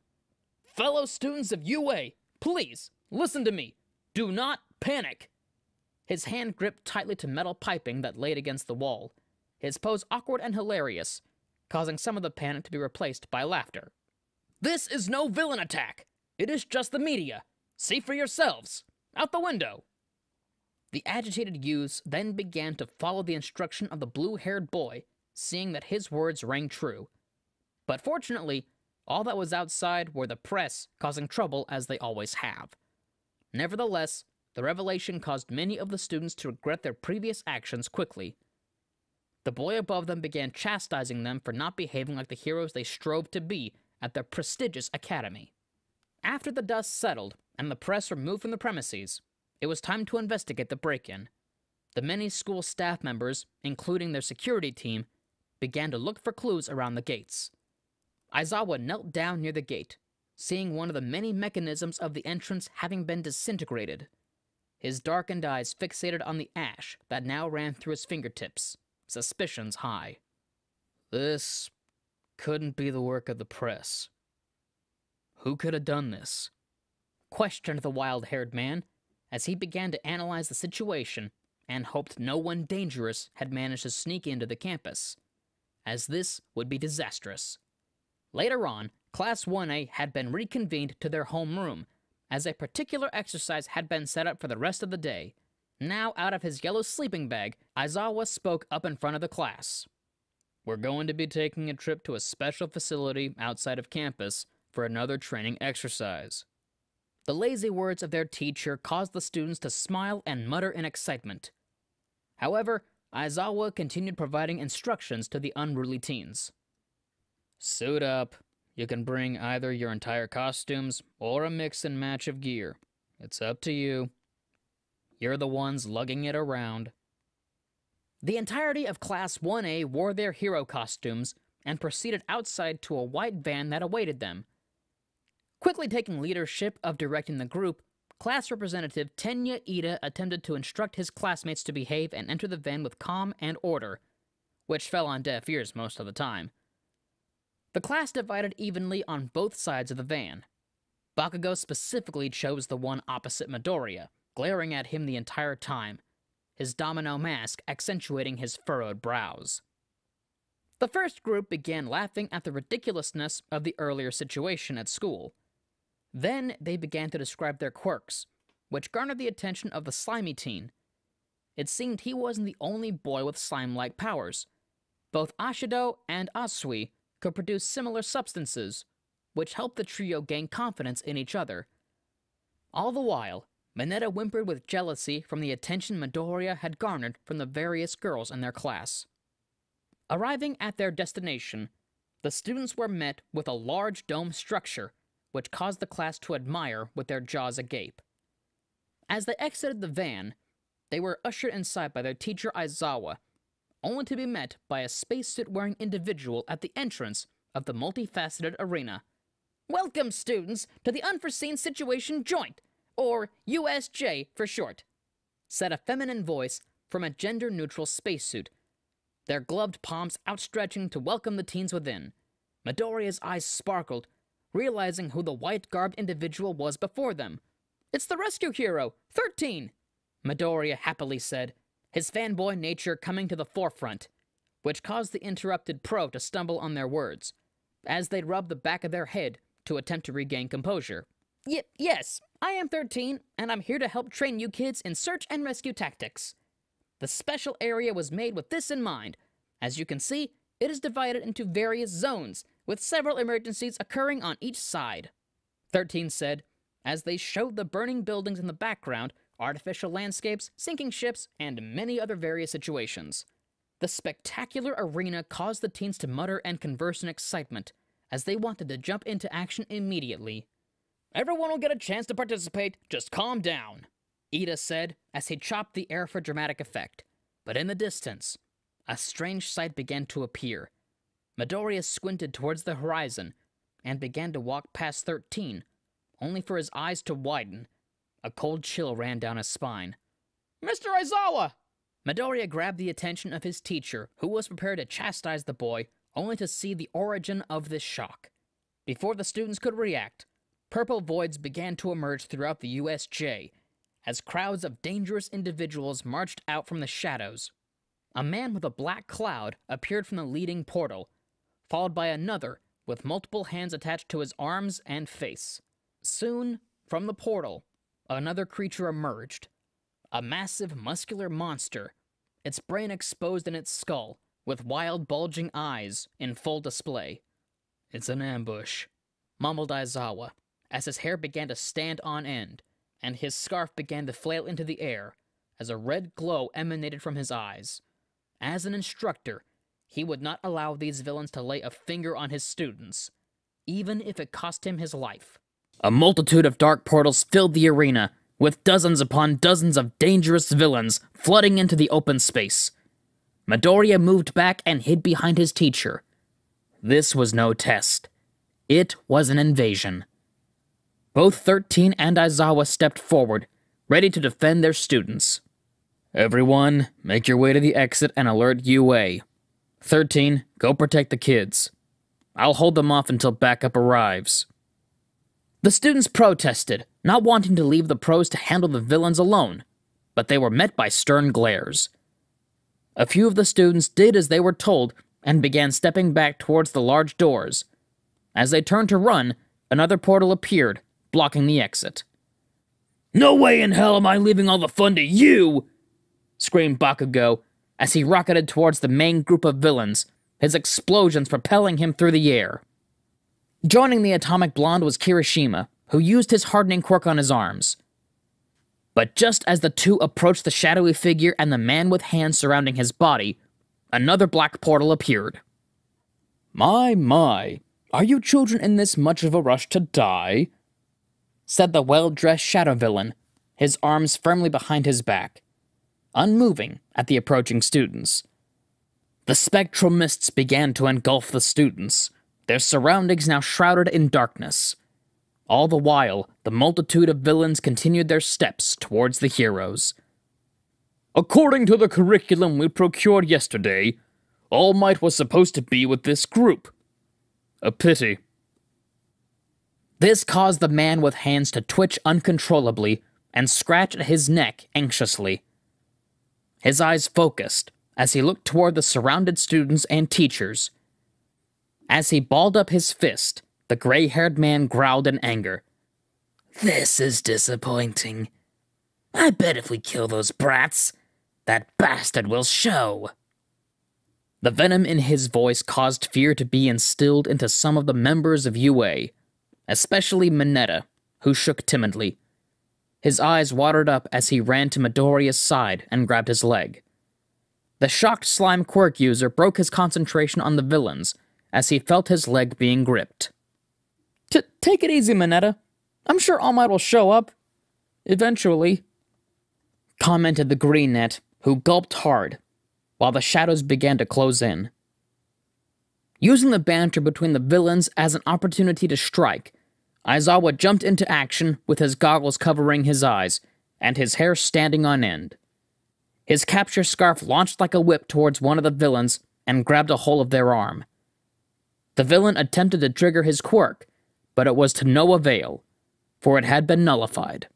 Fellow students of UA, please, listen to me. Do not panic. His hand gripped tightly to metal piping that laid against the wall, his pose awkward and hilarious, causing some of the panic to be replaced by laughter. This is no villain attack. It is just the media. See for yourselves. Out the window. The agitated youths then began to follow the instruction of the blue haired boy, seeing that his words rang true. But fortunately, all that was outside were the press causing trouble as they always have. Nevertheless, the revelation caused many of the students to regret their previous actions quickly. The boy above them began chastising them for not behaving like the heroes they strove to be at their prestigious academy. After the dust settled and the press removed from the premises, it was time to investigate the break in. The many school staff members, including their security team, began to look for clues around the gates. Aizawa knelt down near the gate, seeing one of the many mechanisms of the entrance having been disintegrated. His darkened eyes fixated on the ash that now ran through his fingertips, suspicions high. This couldn't be the work of the press. Who could have done this? Questioned the wild haired man as he began to analyze the situation and hoped no one dangerous had managed to sneak into the campus, as this would be disastrous. Later on, Class 1A had been reconvened to their homeroom, as a particular exercise had been set up for the rest of the day. Now, out of his yellow sleeping bag, Aizawa spoke up in front of the class. We're going to be taking a trip to a special facility outside of campus for another training exercise. The lazy words of their teacher caused the students to smile and mutter in excitement. However, Aizawa continued providing instructions to the unruly teens. Suit up. You can bring either your entire costumes or a mix and match of gear. It's up to you. You're the ones lugging it around. The entirety of Class 1A wore their hero costumes and proceeded outside to a white van that awaited them. Quickly taking leadership of directing the group, class representative Tenya Iida attempted to instruct his classmates to behave and enter the van with calm and order, which fell on deaf ears most of the time. The class divided evenly on both sides of the van. Bakugo specifically chose the one opposite Midoriya, glaring at him the entire time, his domino mask accentuating his furrowed brows. The first group began laughing at the ridiculousness of the earlier situation at school. Then they began to describe their quirks, which garnered the attention of the slimy teen. It seemed he wasn't the only boy with slime like powers. Both Ashido and Asui could produce similar substances, which helped the trio gain confidence in each other. All the while, Mineta whimpered with jealousy from the attention Midoriya had garnered from the various girls in their class. Arriving at their destination, the students were met with a large dome structure, which caused the class to admire with their jaws agape. As they exited the van, they were ushered inside by their teacher Aizawa, only to be met by a spacesuit wearing individual at the entrance of the multifaceted arena. Welcome, students, to the Unforeseen Situation Joint, or USJ for short, said a feminine voice from a gender neutral spacesuit, their gloved palms outstretching to welcome the teens within. Midoriya's eyes sparkled, realizing who the white garbed individual was before them. It's the rescue hero, 13, Midoriya happily said, his fanboy nature coming to the forefront, which caused the interrupted pro to stumble on their words, as they rubbed the back of their head to attempt to regain composure. Y- yes, I am 13, and I'm here to help train you kids in search and rescue tactics. The special area was made with this in mind. As you can see, it is divided into various zones, with several emergencies occurring on each side. 13 said, as they showed the burning buildings in the background, artificial landscapes, sinking ships, and many other various situations. The spectacular arena caused the teens to mutter and converse in excitement, as they wanted to jump into action immediately. Everyone will get a chance to participate, just calm down, Iida said as he chopped the air for dramatic effect. But in the distance, a strange sight began to appear. Midoriya squinted towards the horizon and began to walk past 13, only for his eyes to widen. A cold chill ran down his spine. Mr. Aizawa! Midoriya grabbed the attention of his teacher, who was prepared to chastise the boy, only to see the origin of this shock. Before the students could react, purple voids began to emerge throughout the USJ as crowds of dangerous individuals marched out from the shadows. A man with a black cloud appeared from the leading portal, followed by another with multiple hands attached to his arms and face. Soon, from the portal, another creature emerged. A massive, muscular monster, its brain exposed in its skull, with wild, bulging eyes in full display. It's an ambush, mumbled Aizawa, as his hair began to stand on end, and his scarf began to flail into the air as a red glow emanated from his eyes. As an instructor, he would not allow these villains to lay a finger on his students, even if it cost him his life. A multitude of dark portals filled the arena, with dozens upon dozens of dangerous villains flooding into the open space. Midoriya moved back and hid behind his teacher. This was no test. It was an invasion. Both 13 and Aizawa stepped forward, ready to defend their students. Everyone, make your way to the exit and alert UA. 13, go protect the kids. I'll hold them off until backup arrives. The students protested, not wanting to leave the pros to handle the villains alone, but they were met by stern glares. A few of the students did as they were told and began stepping back towards the large doors. As they turned to run, another portal appeared, blocking the exit. No way in hell am I leaving all the fun to you! screamed Bakugo as he rocketed towards the main group of villains, his explosions propelling him through the air. Joining the Atomic Blonde was Kirishima, who used his hardening quirk on his arms. But just as the two approached the shadowy figure and the man with hands surrounding his body, another black portal appeared. My, my, are you children in this much of a rush to die? said the well dressed shadow villain, his arms firmly behind his back, unmoving at the approaching students. The spectral mists began to engulf the students, their surroundings now shrouded in darkness. All the while, the multitude of villains continued their steps towards the heroes. According to the curriculum we procured yesterday, All Might was supposed to be with this group. A pity. This caused the man with hands to twitch uncontrollably and scratch at his neck anxiously. His eyes focused as he looked toward the surrounded students and teachers. As he balled up his fist, the gray haired man growled in anger. This is disappointing. I bet if we kill those brats, that bastard will show. The venom in his voice caused fear to be instilled into some of the members of UA especially Mineta, who shook timidly. His eyes watered up as he ran to Midoriya's side and grabbed his leg. The shocked slime quirk user broke his concentration on the villains as he felt his leg being gripped. T take it easy, Mineta. I'm sure All Might will show up. Eventually. Commented the greenette, who gulped hard, while the shadows began to close in. Using the banter between the villains as an opportunity to strike, Aizawa jumped into action with his goggles covering his eyes and his hair standing on end. His capture scarf launched like a whip towards one of the villains and grabbed a hold of their arm. The villain attempted to trigger his quirk, but it was to no avail, for it had been nullified.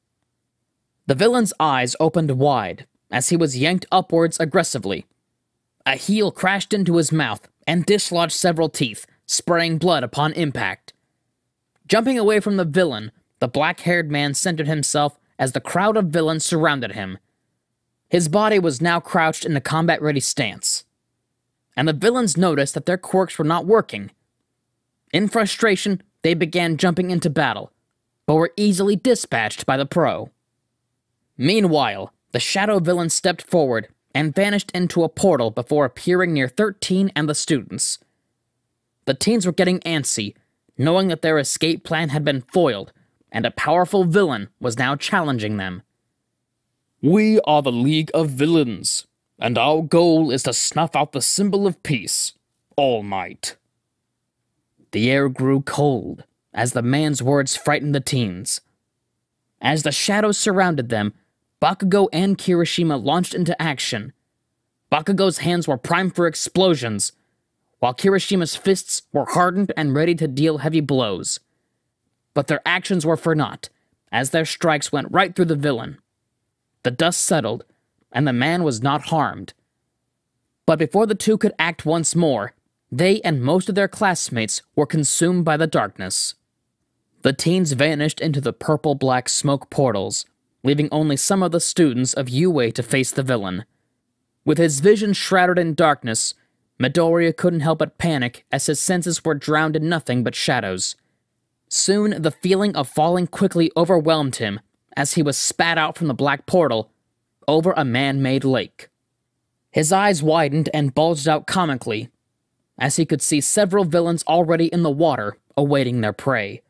The villain's eyes opened wide as he was yanked upwards aggressively. A heel crashed into his mouth and dislodged several teeth, spraying blood upon impact. Jumping away from the villain, the black haired man centered himself as the crowd of villains surrounded him. His body was now crouched in a combat ready stance. And the villains noticed that their quirks were not working. In frustration, they began jumping into battle, but were easily dispatched by the pro. Meanwhile, the shadow villain stepped forward and vanished into a portal before appearing near 13 and the students. The teens were getting antsy, knowing that their escape plan had been foiled, and a powerful villain was now challenging them. We are the League of Villains, and our goal is to snuff out the symbol of peace, All Might. The air grew cold as the man's words frightened the teens. As the shadows surrounded them, Bakugo and Kirishima launched into action. Bakugo's hands were primed for explosions, while Kirishima's fists were hardened and ready to deal heavy blows. But their actions were for naught, as their strikes went right through the villain. The dust settled, and the man was not harmed. But before the two could act once more, they and most of their classmates were consumed by the darkness. The teens vanished into the purple black smoke portals, leaving only some of the students of UA to face the villain. With his vision shrouded in darkness, Midoriya couldn't help but panic as his senses were drowned in nothing but shadows. Soon, the feeling of falling quickly overwhelmed him as he was spat out from the black portal over a man made lake. His eyes widened and bulged out comically as he could see several villains already in the water awaiting their prey.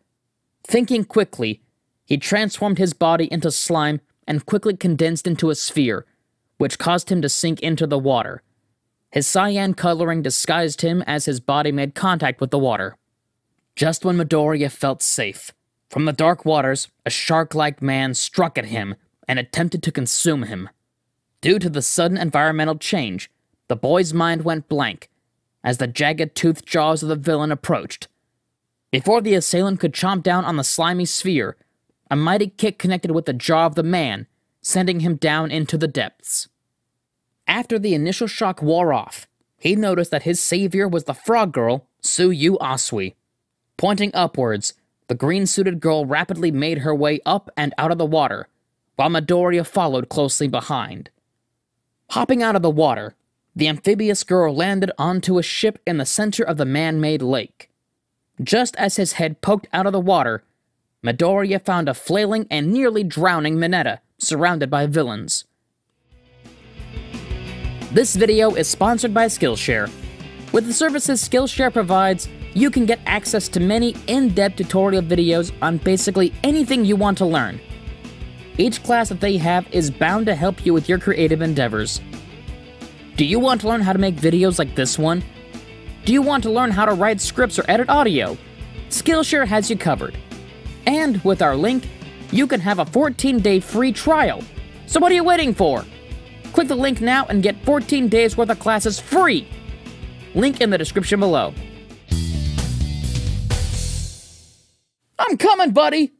Thinking quickly, he transformed his body into slime and quickly condensed into a sphere, which caused him to sink into the water. His cyan coloring disguised him as his body made contact with the water. Just when Midoriya felt safe, from the dark waters, a shark like man struck at him and attempted to consume him. Due to the sudden environmental change, the boy's mind went blank as the jagged toothed jaws of the villain approached. Before the assailant could chomp down on the slimy sphere, a mighty kick connected with the jaw of the man, sending him down into the depths. After the initial shock wore off, he noticed that his savior was the frog girl, Tsuyu Asui. Pointing upwards, the green suited girl rapidly made her way up and out of the water, while Midoriya followed closely behind. Hopping out of the water, the amphibious girl landed onto a ship in the center of the man made lake. Just as his head poked out of the water, Midoriya found a flailing and nearly drowning Mineta, surrounded by villains. This video is sponsored by Skillshare. With the services Skillshare provides, you can get access to many in-depth tutorial videos on basically anything you want to learn. Each class that they have is bound to help you with your creative endeavors. Do you want to learn how to make videos like this one? Do you want to learn how to write scripts or edit audio? Skillshare has you covered. And with our link, you can have a 14 day free trial. So what are you waiting for? Click the link now and get 14 days worth of classes free. Link in the description below. I'm coming, buddy!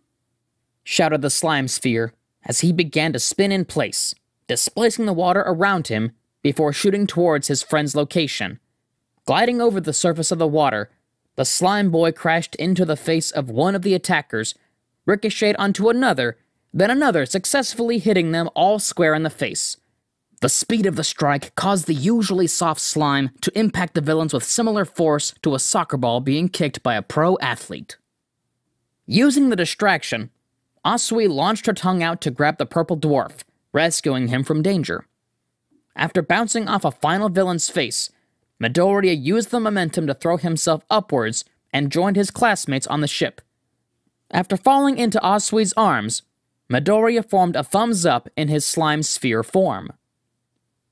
shouted the slime sphere as he began to spin in place, displacing the water around him before shooting towards his friend's location. Gliding over the surface of the water, the slime boy crashed into the face of one of the attackers, ricocheted onto another, then another, successfully hitting them all square in the face. The speed of the strike caused the usually soft slime to impact the villains with similar force to a soccer ball being kicked by a pro athlete. Using the distraction, Asui launched her tongue out to grab the purple dwarf, rescuing him from danger. After bouncing off a final villain's face, Midoriya used the momentum to throw himself upwards and joined his classmates on the ship. After falling into Asui's arms, Midoriya formed a thumbs up in his slime sphere form.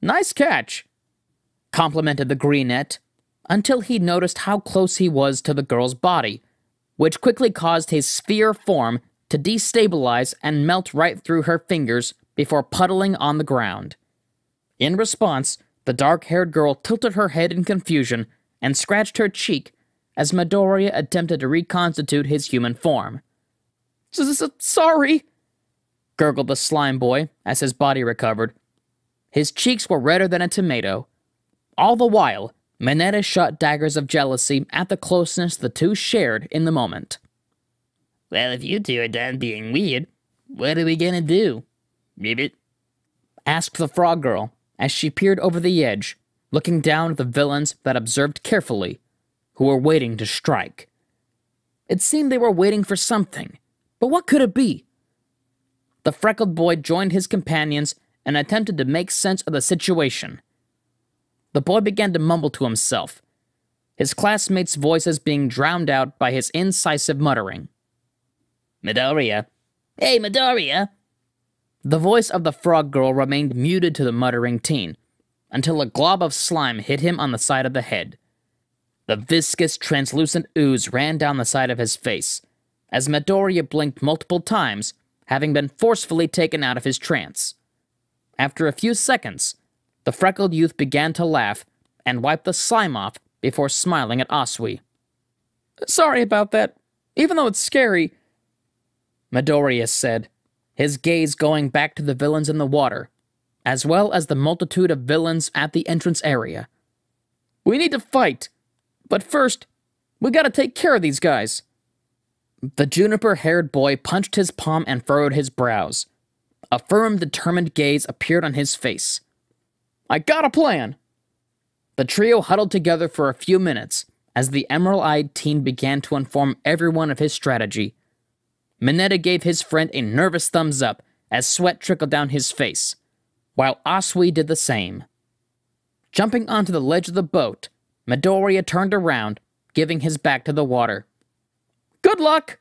Nice catch, complimented the greenette, until he noticed how close he was to the girl's body, which quickly caused his sphere form to destabilize and melt right through her fingers before puddling on the ground. In response, the dark haired girl tilted her head in confusion and scratched her cheek as Midoriya attempted to reconstitute his human form. Sorry, gurgled the slime boy as his body recovered. His cheeks were redder than a tomato. All the while, Mineta shot daggers of jealousy at the closeness the two shared in the moment. Well, if you two are done being weird, what are we gonna do? Ribbit? asked the frog girl as she peered over the edge, looking down at the villains that observed carefully, who were waiting to strike. It seemed they were waiting for something, but what could it be? The freckled boy joined his companions and attempted to make sense of the situation. The boy began to mumble to himself, his classmates' voices being drowned out by his incisive muttering. Midoriya. Hey, Midoriya! The voice of the frog girl remained muted to the muttering teen, until a glob of slime hit him on the side of the head. The viscous, translucent ooze ran down the side of his face, as Midoriya blinked multiple times, having been forcefully taken out of his trance. After a few seconds, the freckled youth began to laugh and wiped the slime off before smiling at Asui. Sorry about that. Even though it's scary, Midoriya said, his gaze going back to the villains in the water, as well as the multitude of villains at the entrance area. We need to fight, but first, we gotta take care of these guys. The juniper haired boy punched his palm and furrowed his brows. A firm, determined gaze appeared on his face. I got a plan! The trio huddled together for a few minutes as the emerald eyed teen began to inform everyone of his strategy Mineta gave his friend a nervous thumbs up as sweat trickled down his face, while Asui did the same. Jumping onto the ledge of the boat, Midoriya turned around, giving his back to the water. Good luck!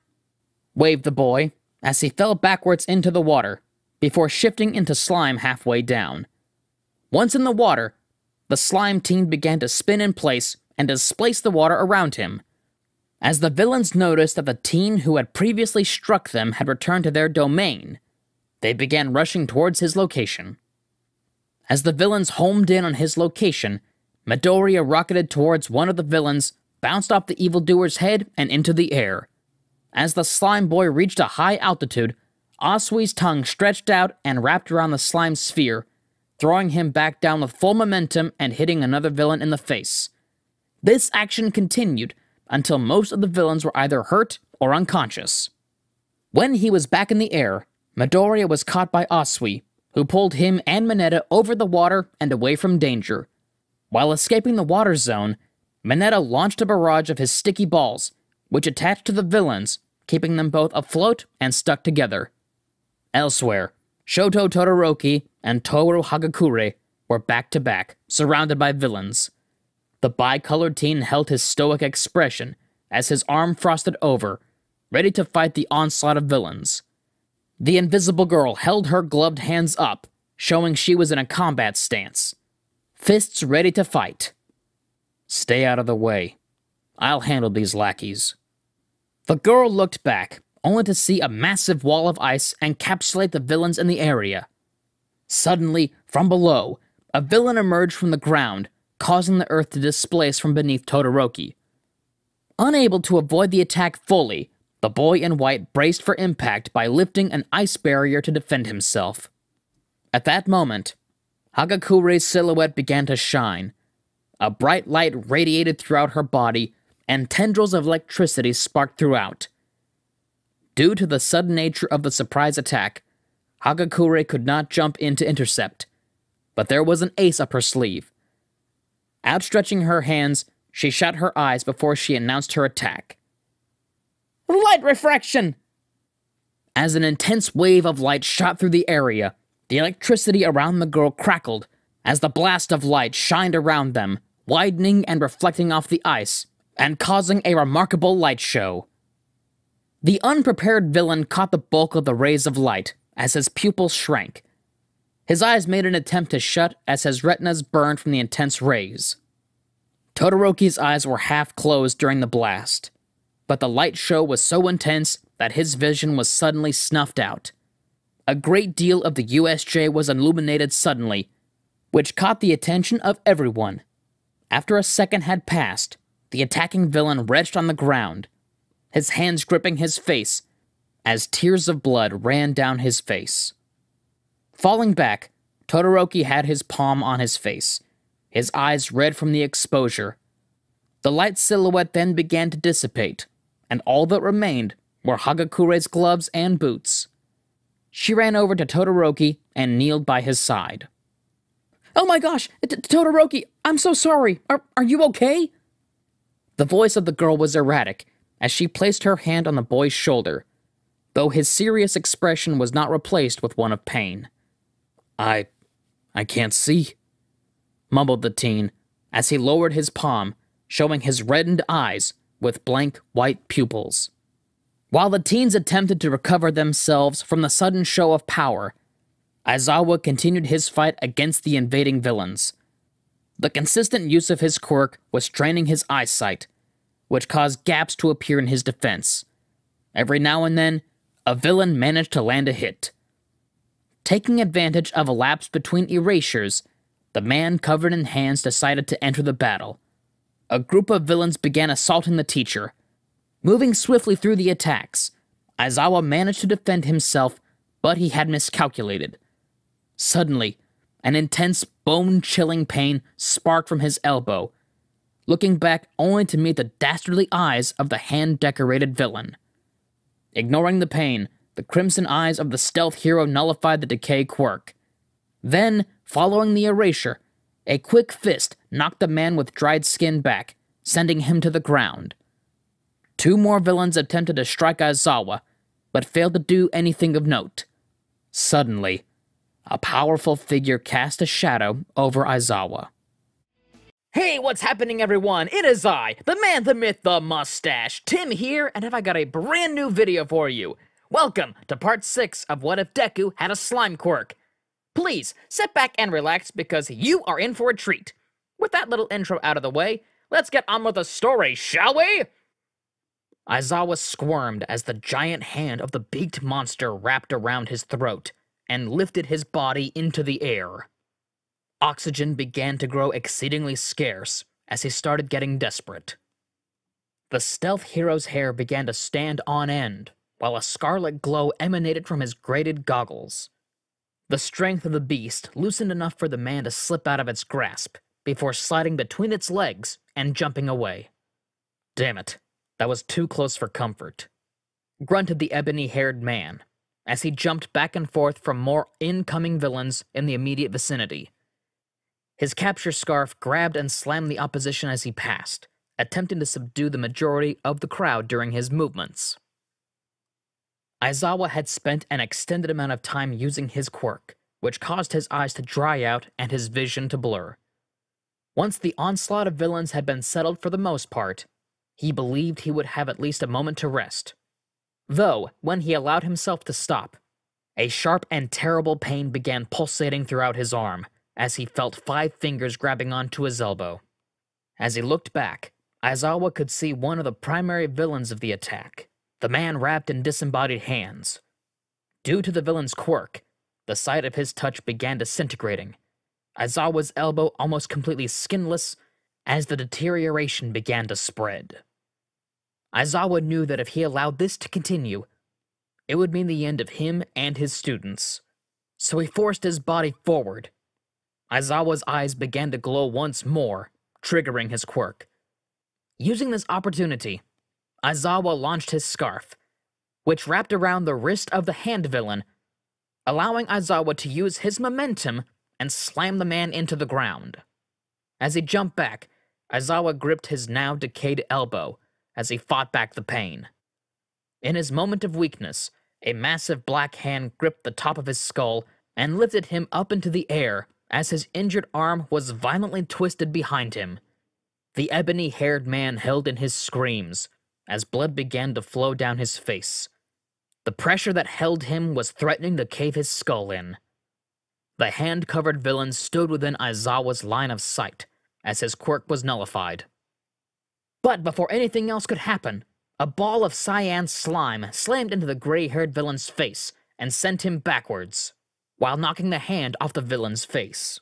waved the boy as he fell backwards into the water before shifting into slime halfway down. Once in the water, the slime team began to spin in place and displace the water around him, as the villains noticed that the teen who had previously struck them had returned to their domain, they began rushing towards his location. As the villains homed in on his location, Midoriya rocketed towards one of the villains, bounced off the evildoer's head, and into the air. As the slime boy reached a high altitude, Asui's tongue stretched out and wrapped around the slime sphere, throwing him back down with full momentum and hitting another villain in the face. This action continued until most of the villains were either hurt or unconscious. When he was back in the air, Midoriya was caught by Asui, who pulled him and Mineta over the water and away from danger. While escaping the water zone, Mineta launched a barrage of his sticky balls, which attached to the villains, keeping them both afloat and stuck together. Elsewhere, Shoto Todoroki and Toru Hagakure were back to back, surrounded by villains. The bicolored teen held his stoic expression as his arm frosted over, ready to fight the onslaught of villains. The invisible girl held her gloved hands up, showing she was in a combat stance. Fists ready to fight. Stay out of the way. I'll handle these lackeys. The girl looked back, only to see a massive wall of ice encapsulate the villains in the area. Suddenly, from below, a villain emerged from the ground causing the earth to displace from beneath Todoroki. Unable to avoid the attack fully, the boy in white braced for impact by lifting an ice barrier to defend himself. At that moment, Hagakure's silhouette began to shine. A bright light radiated throughout her body, and tendrils of electricity sparked throughout. Due to the sudden nature of the surprise attack, Hagakure could not jump in to intercept, but there was an ace up her sleeve. Outstretching her hands, she shut her eyes before she announced her attack. Light refraction! As an intense wave of light shot through the area, the electricity around the girl crackled as the blast of light shined around them, widening and reflecting off the ice, and causing a remarkable light show. The unprepared villain caught the bulk of the rays of light as his pupils shrank. His eyes made an attempt to shut as his retinas burned from the intense rays. Todoroki's eyes were half closed during the blast, but the light show was so intense that his vision was suddenly snuffed out. A great deal of the USJ was illuminated suddenly, which caught the attention of everyone. After a second had passed, the attacking villain wretched on the ground, his hands gripping his face, as tears of blood ran down his face. Falling back, Todoroki had his palm on his face, his eyes red from the exposure. The light silhouette then began to dissipate, and all that remained were Hagakure's gloves and boots. She ran over to Todoroki and kneeled by his side. Oh my gosh, Todoroki, I'm so sorry. Are, are you okay? The voice of the girl was erratic as she placed her hand on the boy's shoulder, though his serious expression was not replaced with one of pain. I. I can't see, mumbled the teen as he lowered his palm, showing his reddened eyes with blank white pupils. While the teens attempted to recover themselves from the sudden show of power, Aizawa continued his fight against the invading villains. The consistent use of his quirk was straining his eyesight, which caused gaps to appear in his defense. Every now and then, a villain managed to land a hit. Taking advantage of a lapse between erasures, the man covered in hands decided to enter the battle. A group of villains began assaulting the teacher. Moving swiftly through the attacks, Aizawa managed to defend himself, but he had miscalculated. Suddenly, an intense, bone chilling pain sparked from his elbow, looking back only to meet the dastardly eyes of the hand decorated villain. Ignoring the pain, the crimson eyes of the stealth hero nullified the decay quirk. Then, following the erasure, a quick fist knocked the man with dried skin back, sending him to the ground. Two more villains attempted to strike Aizawa, but failed to do anything of note. Suddenly, a powerful figure cast a shadow over Aizawa. Hey, what's happening, everyone? It is I, the man, the myth, the mustache, Tim here, and have I got a brand new video for you. Welcome to part 6 of What If Deku Had a Slime Quirk. Please, sit back and relax because you are in for a treat. With that little intro out of the way, let's get on with the story, shall we? Aizawa squirmed as the giant hand of the beaked monster wrapped around his throat and lifted his body into the air. Oxygen began to grow exceedingly scarce as he started getting desperate. The stealth hero's hair began to stand on end while a scarlet glow emanated from his grated goggles. The strength of the beast loosened enough for the man to slip out of its grasp before sliding between its legs and jumping away. Damn it, that was too close for comfort. Grunted the ebony haired man as he jumped back and forth from more incoming villains in the immediate vicinity. His capture scarf grabbed and slammed the opposition as he passed, attempting to subdue the majority of the crowd during his movements. Aizawa had spent an extended amount of time using his quirk, which caused his eyes to dry out and his vision to blur. Once the onslaught of villains had been settled for the most part, he believed he would have at least a moment to rest. Though, when he allowed himself to stop, a sharp and terrible pain began pulsating throughout his arm as he felt five fingers grabbing onto his elbow. As he looked back, Aizawa could see one of the primary villains of the attack, the man wrapped in disembodied hands. Due to the villain's quirk, the side of his touch began disintegrating. Aizawa's elbow almost completely skinless as the deterioration began to spread. Aizawa knew that if he allowed this to continue, it would mean the end of him and his students. So he forced his body forward. Aizawa's eyes began to glow once more, triggering his quirk. Using this opportunity, Aizawa launched his scarf, which wrapped around the wrist of the hand villain, allowing Aizawa to use his momentum and slam the man into the ground. As he jumped back, Aizawa gripped his now decayed elbow as he fought back the pain. In his moment of weakness, a massive black hand gripped the top of his skull and lifted him up into the air as his injured arm was violently twisted behind him. The ebony haired man held in his screams as blood began to flow down his face. The pressure that held him was threatening to cave his skull in. The hand covered villain stood within Aizawa's line of sight as his quirk was nullified. But before anything else could happen, a ball of cyan slime slammed into the gray haired villain's face and sent him backwards, while knocking the hand off the villain's face.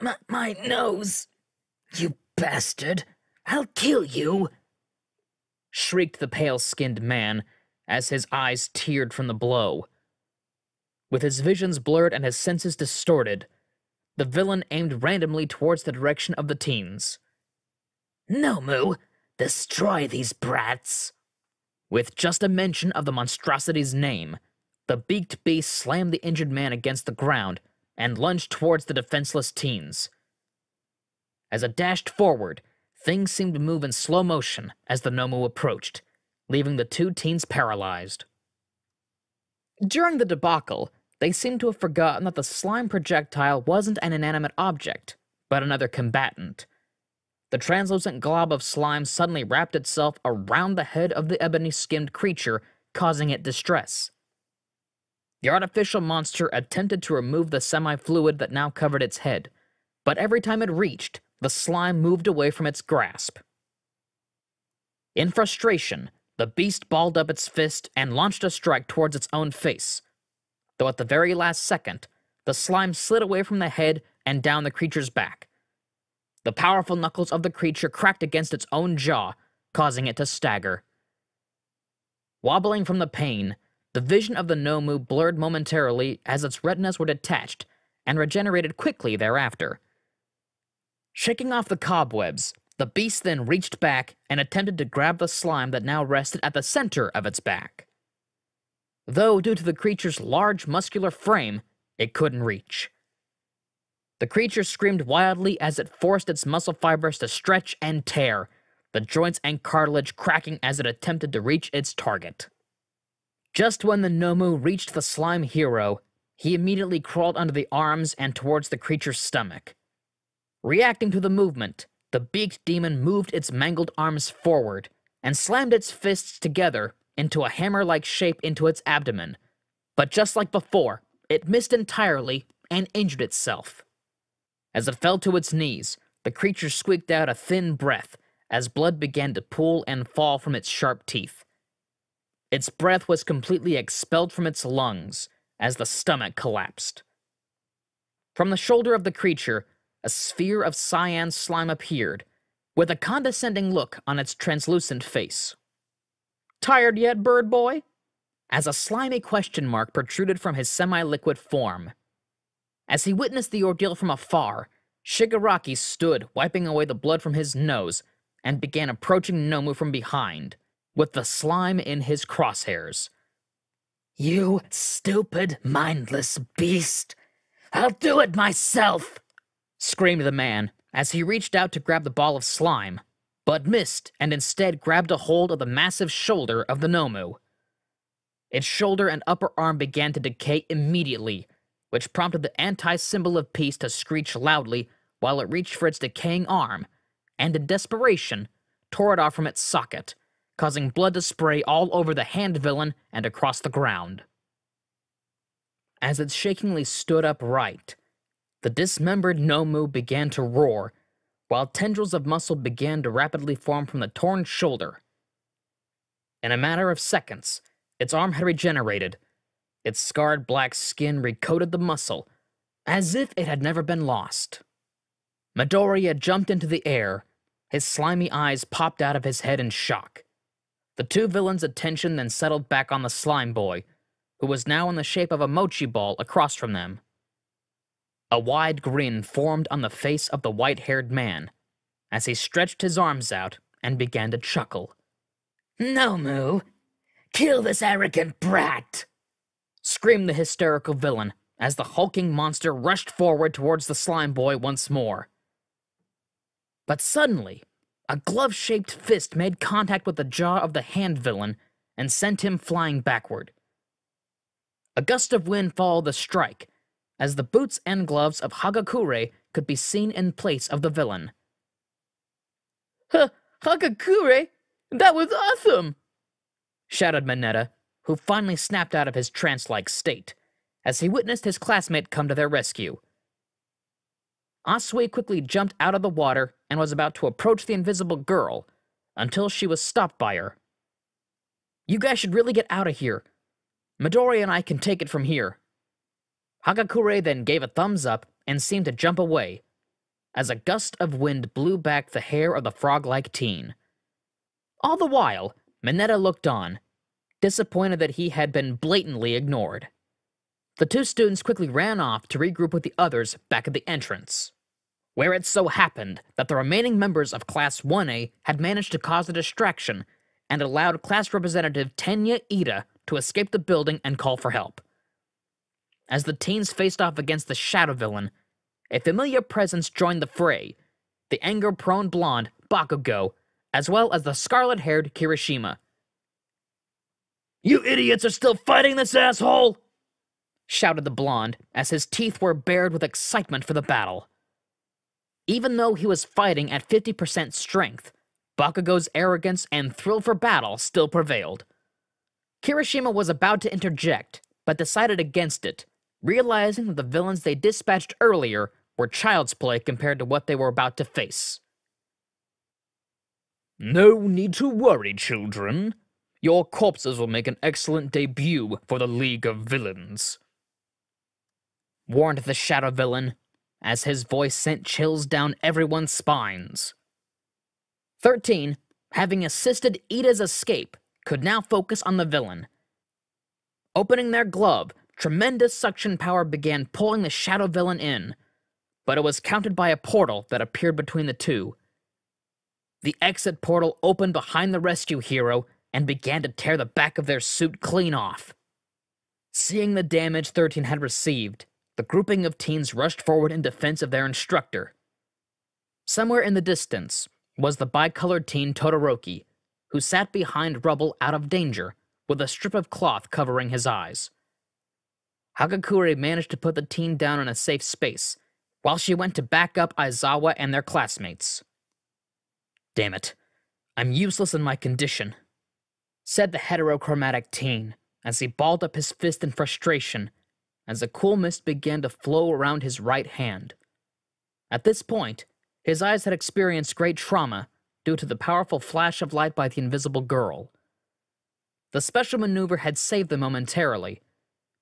My, my nose! You bastard! I'll kill you! Shrieked the pale skinned man as his eyes teared from the blow. With his visions blurred and his senses distorted, the villain aimed randomly towards the direction of the teens. Nomu, destroy these brats! With just a mention of the monstrosity's name, the beaked beast slammed the injured man against the ground and lunged towards the defenseless teens. As it dashed forward, things seemed to move in slow motion as the Nomu approached, leaving the two teens paralyzed. During the debacle, they seemed to have forgotten that the slime projectile wasn't an inanimate object, but another combatant. The translucent glob of slime suddenly wrapped itself around the head of the ebony skinned creature, causing it distress. The artificial monster attempted to remove the semi fluid that now covered its head, but every time it reached, the slime moved away from its grasp. In frustration, the beast balled up its fist and launched a strike towards its own face. Though at the very last second, the slime slid away from the head and down the creature's back. The powerful knuckles of the creature cracked against its own jaw, causing it to stagger. Wobbling from the pain, the vision of the Nomu blurred momentarily as its retinas were detached and regenerated quickly thereafter. Shaking off the cobwebs, the beast then reached back and attempted to grab the slime that now rested at the center of its back. Though, due to the creature's large muscular frame, it couldn't reach. The creature screamed wildly as it forced its muscle fibers to stretch and tear, the joints and cartilage cracking as it attempted to reach its target. Just when the Nomu reached the slime hero, he immediately crawled under the arms and towards the creature's stomach. Reacting to the movement, the beaked demon moved its mangled arms forward and slammed its fists together into a hammer like shape into its abdomen. But just like before, it missed entirely and injured itself. As it fell to its knees, the creature squeaked out a thin breath as blood began to pool and fall from its sharp teeth. Its breath was completely expelled from its lungs as the stomach collapsed. From the shoulder of the creature, a sphere of cyan slime appeared, with a condescending look on its translucent face. Tired yet, bird boy? As a slimy question mark protruded from his semi liquid form. As he witnessed the ordeal from afar, Shigaraki stood, wiping away the blood from his nose, and began approaching Nomu from behind, with the slime in his crosshairs. You stupid, mindless beast! I'll do it myself! Screamed the man as he reached out to grab the ball of slime, but missed and instead grabbed a hold of the massive shoulder of the Nomu. Its shoulder and upper arm began to decay immediately, which prompted the anti symbol of peace to screech loudly while it reached for its decaying arm, and in desperation, tore it off from its socket, causing blood to spray all over the hand villain and across the ground. As it shakingly stood upright, the dismembered Nomu began to roar, while tendrils of muscle began to rapidly form from the torn shoulder. In a matter of seconds, its arm had regenerated. Its scarred black skin recoated the muscle, as if it had never been lost. Midoriya jumped into the air. His slimy eyes popped out of his head in shock. The two villains' attention then settled back on the slime boy, who was now in the shape of a mochi ball across from them. A wide grin formed on the face of the white haired man as he stretched his arms out and began to chuckle. Nomu, kill this arrogant brat! screamed the hysterical villain as the hulking monster rushed forward towards the slime boy once more. But suddenly, a glove shaped fist made contact with the jaw of the hand villain and sent him flying backward, A gust of wind followed the strike, as the boots and gloves of Hagakure could be seen in place of the villain. Huh, Hagakure? That was awesome! shouted Mineta, who finally snapped out of his trance like state as he witnessed his classmate come to their rescue. Asui quickly jumped out of the water and was about to approach the invisible girl until she was stopped by her. You guys should really get out of here. Midori and I can take it from here. Hagakure then gave a thumbs up and seemed to jump away, as a gust of wind blew back the hair of the frog-like teen. All the while, Mineta looked on, disappointed that he had been blatantly ignored. The two students quickly ran off to regroup with the others back at the entrance, where it so happened that the remaining members of Class 1A had managed to cause a distraction and allowed class representative Tenya Iida to escape the building and call for help. As the teens faced off against the shadow villain, a familiar presence joined the fray the anger prone blonde Bakugo, as well as the scarlet haired Kirishima. You idiots are still fighting this asshole! shouted the blonde as his teeth were bared with excitement for the battle. Even though he was fighting at 50% strength, Bakugo's arrogance and thrill for battle still prevailed. Kirishima was about to interject, but decided against it, realizing that the villains they dispatched earlier were child's play compared to what they were about to face. No need to worry, children. Your corpses will make an excellent debut for the League of Villains. Warned the shadow villain, as his voice sent chills down everyone's spines. 13, having assisted Iida's escape, could now focus on the villain. Opening their glove, tremendous suction power began pulling the shadow villain in, but it was countered by a portal that appeared between the two. The exit portal opened behind the rescue hero and began to tear the back of their suit clean off. Seeing the damage 13 had received, the grouping of teens rushed forward in defense of their instructor. Somewhere in the distance was the bicolored teen Todoroki, who sat behind rubble out of danger, with a strip of cloth covering his eyes. Hagakure managed to put the teen down in a safe space, while she went to back up Aizawa and their classmates. Damn it, I'm useless in my condition, said the heterochromatic teen as he balled up his fist in frustration as a cool mist began to flow around his right hand. At this point, his eyes had experienced great trauma due to the powerful flash of light by the invisible girl. The special maneuver had saved them momentarily,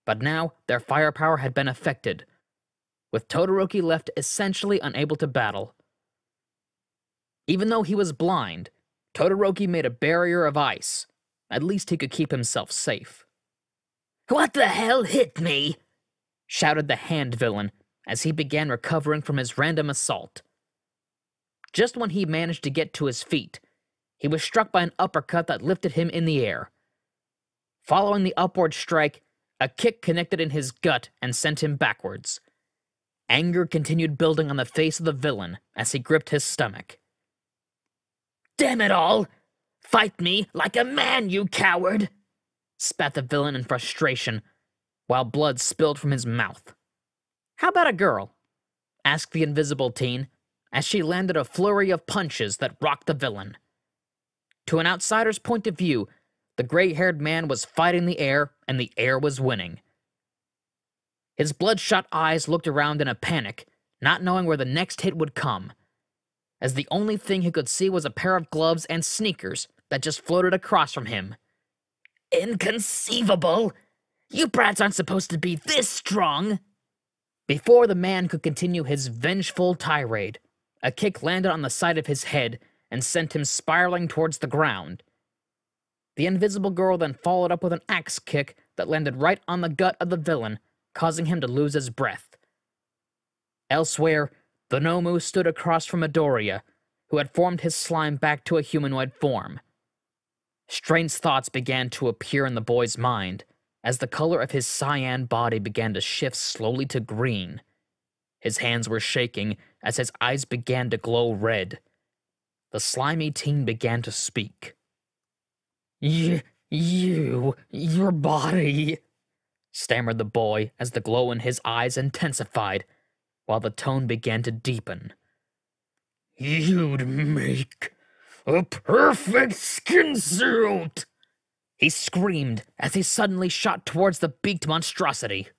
but now their firepower had been affected, with Todoroki left essentially unable to battle. Even though he was blind, Todoroki made a barrier of ice. At least he could keep himself safe. What the hell hit me? shouted the hand villain as he began recovering from his random assault. Just when he managed to get to his feet, he was struck by an uppercut that lifted him in the air. Following the upward strike, a kick connected in his gut and sent him backwards. Anger continued building on the face of the villain as he gripped his stomach. Damn it all! Fight me like a man, you coward! spat the villain in frustration, while blood spilled from his mouth. How about a girl? asked the invisible teen, as she landed a flurry of punches that rocked the villain. To an outsider's point of view, the gray haired man was fighting the air, and the air was winning. His bloodshot eyes looked around in a panic, not knowing where the next hit would come, as the only thing he could see was a pair of gloves and sneakers that just floated across from him. Inconceivable! You brats aren't supposed to be this strong! Before the man could continue his vengeful tirade, a kick landed on the side of his head and sent him spiraling towards the ground. The invisible girl then followed up with an axe kick that landed right on the gut of the villain, causing him to lose his breath. Elsewhere, the Nomu stood across from Midoriya, who had formed his slime back to a humanoid form. Strange thoughts began to appear in the boy's mind as the color of his cyan body began to shift slowly to green. His hands were shaking as his eyes began to glow red. The slimy teen began to speak. You, you, your body. stammered the boy as the glow in his eyes intensified, while the tone began to deepen. You'd make a perfect skin suit! He screamed as he suddenly shot towards the beaked monstrosity.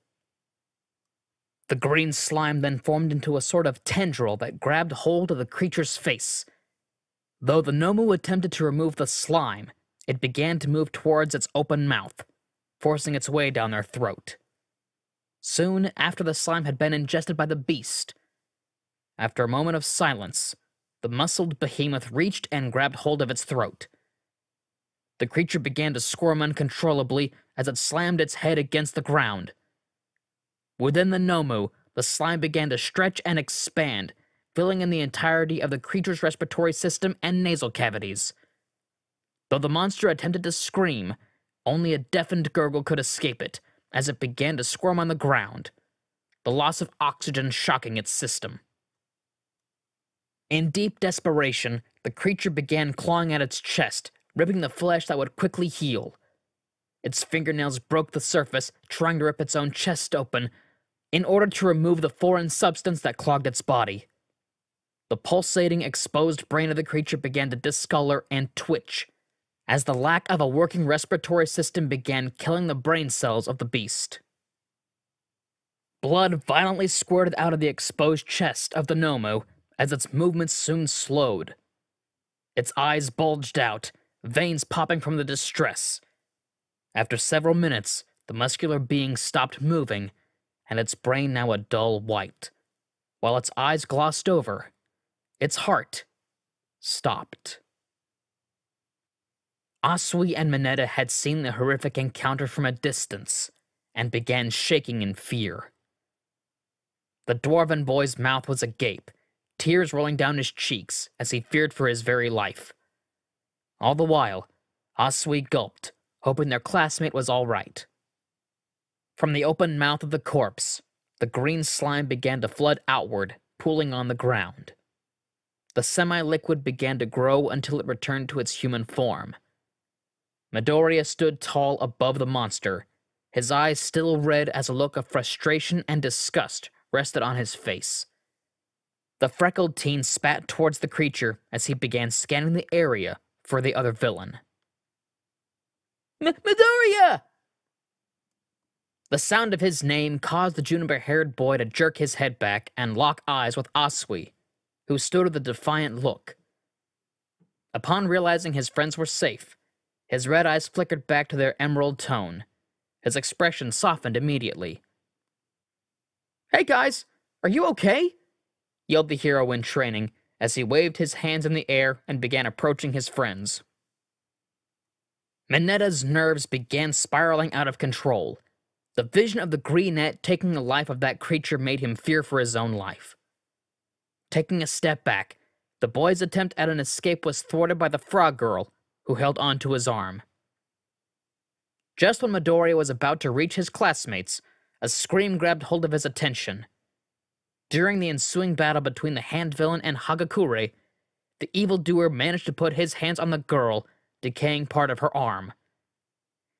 The green slime then formed into a sort of tendril that grabbed hold of the creature's face. Though the Nomu attempted to remove the slime, it began to move towards its open mouth, forcing its way down their throat. Soon after the slime had been ingested by the beast, after a moment of silence, the muscled behemoth reached and grabbed hold of its throat. The creature began to squirm uncontrollably as it slammed its head against the ground. Within the Nomu, the slime began to stretch and expand, filling in the entirety of the creature's respiratory system and nasal cavities. Though the monster attempted to scream, only a deafened gurgle could escape it as it began to squirm on the ground, the loss of oxygen shocking its system. In deep desperation, the creature began clawing at its chest, ripping the flesh that would quickly heal. Its fingernails broke the surface, trying to rip its own chest open, in order to remove the foreign substance that clogged its body. The pulsating, exposed brain of the creature began to discolor and twitch, as the lack of a working respiratory system began killing the brain cells of the beast. Blood violently squirted out of the exposed chest of the Nomu, as its movements soon slowed. Its eyes bulged out, veins popping from the distress. After several minutes, the muscular being stopped moving, and its brain now a dull white, while its eyes glossed over. Its heart stopped. Asui and Mineta had seen the horrific encounter from a distance and began shaking in fear. The dwarven boy's mouth was agape, tears rolling down his cheeks as he feared for his very life. All the while, Asui gulped, hoping their classmate was all right. From the open mouth of the corpse, the green slime began to flood outward, pooling on the ground. The semi-liquid began to grow until it returned to its human form. Midoriya stood tall above the monster, his eyes still red as a look of frustration and disgust rested on his face. The freckled teen spat towards the creature as he began scanning the area for the other villain. Midoriya! The sound of his name caused the juniper-haired boy to jerk his head back and lock eyes with Asui, who stood with a defiant look. Upon realizing his friends were safe, his red eyes flickered back to their emerald tone. His expression softened immediately. Hey guys, are you okay? yelled the hero in training as he waved his hands in the air and began approaching his friends. Mineta's nerves began spiraling out of control. The vision of the greenette taking the life of that creature made him fear for his own life. Taking a step back, the boy's attempt at an escape was thwarted by the frog girl, who held onto his arm. Just when Midoriya was about to reach his classmates, a scream grabbed hold of his attention. During the ensuing battle between the hand villain and Hagakure, the evildoer managed to put his hands on the girl, decaying part of her arm.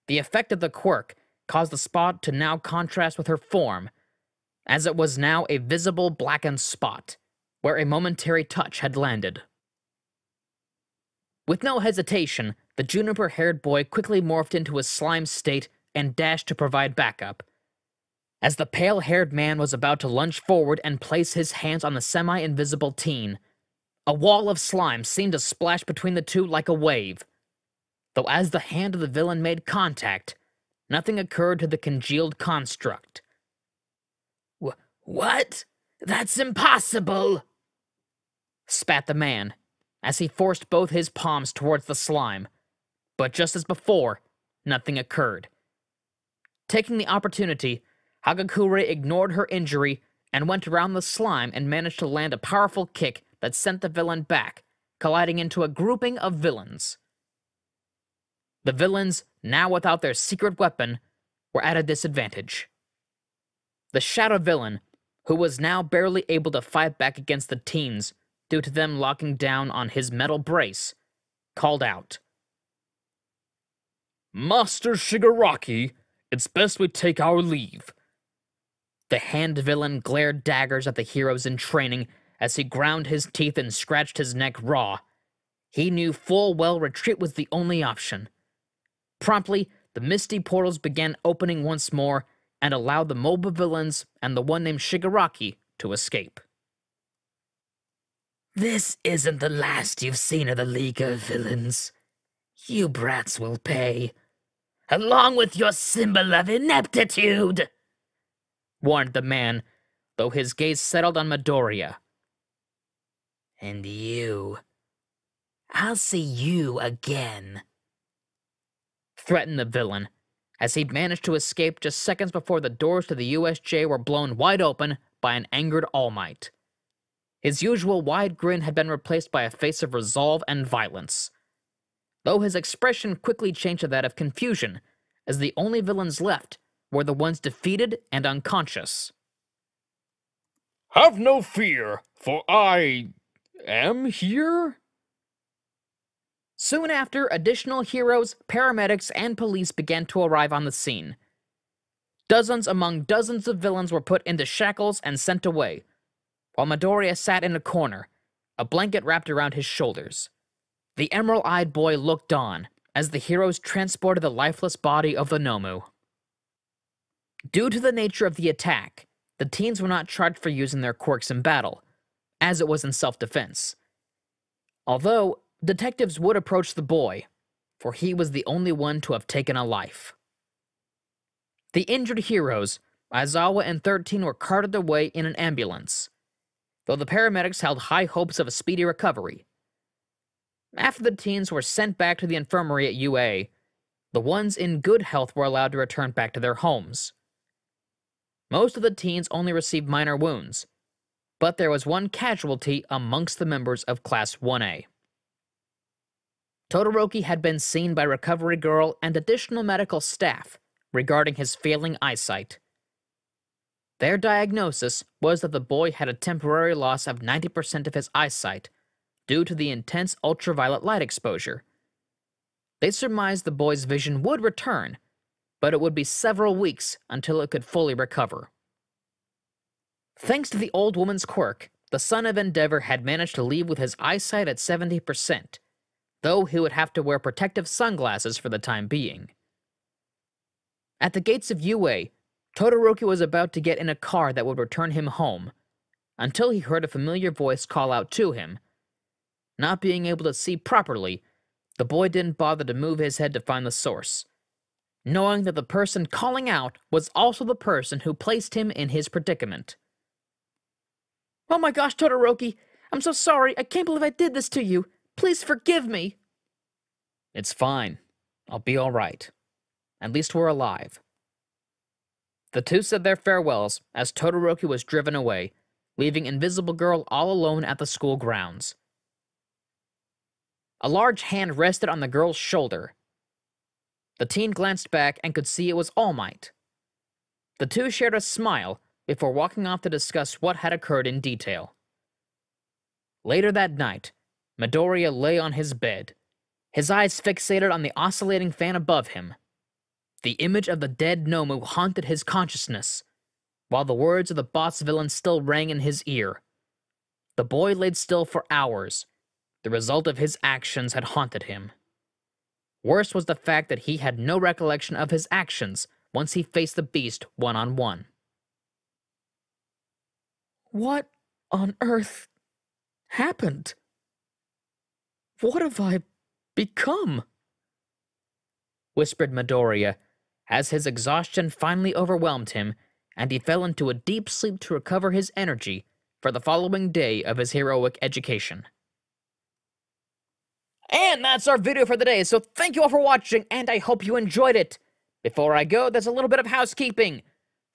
The effect of the quirk caused the spot to now contrast with her form, as it was now a visible blackened spot, where a momentary touch had landed. With no hesitation, the juniper-haired boy quickly morphed into a slime state and dashed to provide backup. As the pale haired man was about to lunge forward and place his hands on the semi invisible teen, a wall of slime seemed to splash between the two like a wave. Though as the hand of the villain made contact, nothing occurred to the congealed construct. what? That's impossible! spat the man, as he forced both his palms towards the slime. But just as before, nothing occurred. Taking the opportunity, Hagakure ignored her injury and went around the slime and managed to land a powerful kick that sent the villain back, colliding into a grouping of villains. The villains, now without their secret weapon, were at a disadvantage. The Shadow Villain, who was now barely able to fight back against the teens due to them locking down on his metal brace, called out. Master Shigaraki, It's best we take our leave. The hand villain glared daggers at the heroes in training as he ground his teeth and scratched his neck raw. He knew full well retreat was the only option. Promptly, the misty portals began opening once more and allowed the mobile villains and the one named Shigaraki to escape. This isn't the last you've seen of the League of Villains. You brats will pay. Along with your symbol of ineptitude! Warned the man, though his gaze settled on Midoriya. And you. I'll see you again. Threatened the villain, as he managed to escape just seconds before the doors to the USJ were blown wide open by an angered All Might. His usual wide grin had been replaced by a face of resolve and violence. Though his expression quickly changed to that of confusion, as the only villains left were the ones defeated and unconscious. Have no fear, for I am here? Soon after, additional heroes, paramedics, and police began to arrive on the scene. Dozens among dozens of villains were put into shackles and sent away, while Midoriya sat in a corner, a blanket wrapped around his shoulders. The emerald-eyed boy looked on as the heroes transported the lifeless body of the Nomu. Due to the nature of the attack, the teens were not charged for using their quirks in battle, as it was in self-defense. Although, detectives would approach the boy, for he was the only one to have taken a life. The injured heroes, Aizawa and 13 were carted away in an ambulance, though the paramedics held high hopes of a speedy recovery. After the teens were sent back to the infirmary at UA, the ones in good health were allowed to return back to their homes. Most of the teens only received minor wounds, but there was one casualty amongst the members of Class 1A. Todoroki had been seen by Recovery Girl and additional medical staff regarding his failing eyesight. Their diagnosis was that the boy had a temporary loss of 90% of his eyesight due to the intense ultraviolet light exposure. They surmised the boy's vision would return, but it would be several weeks until it could fully recover. Thanks to the old woman's quirk, the son of Endeavor had managed to leave with his eyesight at 70%, though he would have to wear protective sunglasses for the time being. At the gates of UA, Todoroki was about to get in a car that would return him home, until he heard a familiar voice call out to him. Not being able to see properly, the boy didn't bother to move his head to find the source, knowing that the person calling out was also the person who placed him in his predicament. Oh my gosh, Todoroki! I'm so sorry! I can't believe I did this to you! Please forgive me! It's fine. I'll be alright. At least we're alive. The two said their farewells as Todoroki was driven away, leaving Invisible Girl all alone at the school grounds. A large hand rested on the girl's shoulder. The teen glanced back and could see it was All Might. The two shared a smile before walking off to discuss what had occurred in detail. Later that night, Midoriya lay on his bed, his eyes fixated on the oscillating fan above him. The image of the dead Nomu haunted his consciousness, while the words of the boss villain still rang in his ear. The boy laid still for hours. The result of his actions had haunted him. Worse was the fact that he had no recollection of his actions once he faced the beast one on one. What on earth happened? What have I become? Whispered Midoriya as his exhaustion finally overwhelmed him and he fell into a deep sleep to recover his energy for the following day of his heroic education. And that's our video for the day, so thank you all for watching, and I hope you enjoyed it. Before I go, there's a little bit of housekeeping.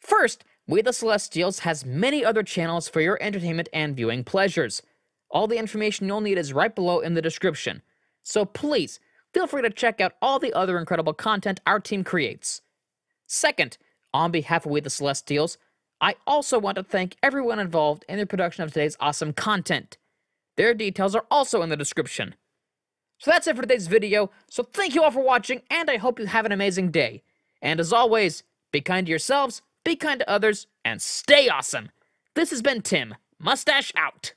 First, We the Celestials has many other channels for your entertainment and viewing pleasures. All the information you'll need is right below in the description. So please, feel free to check out all the other incredible content our team creates. Second, on behalf of We the Celestials, I also want to thank everyone involved in the production of today's awesome content. Their details are also in the description. So that's it for today's video, so thank you all for watching, and I hope you have an amazing day. And as always, be kind to yourselves, be kind to others, and stay awesome. This has been Tim, mustache out.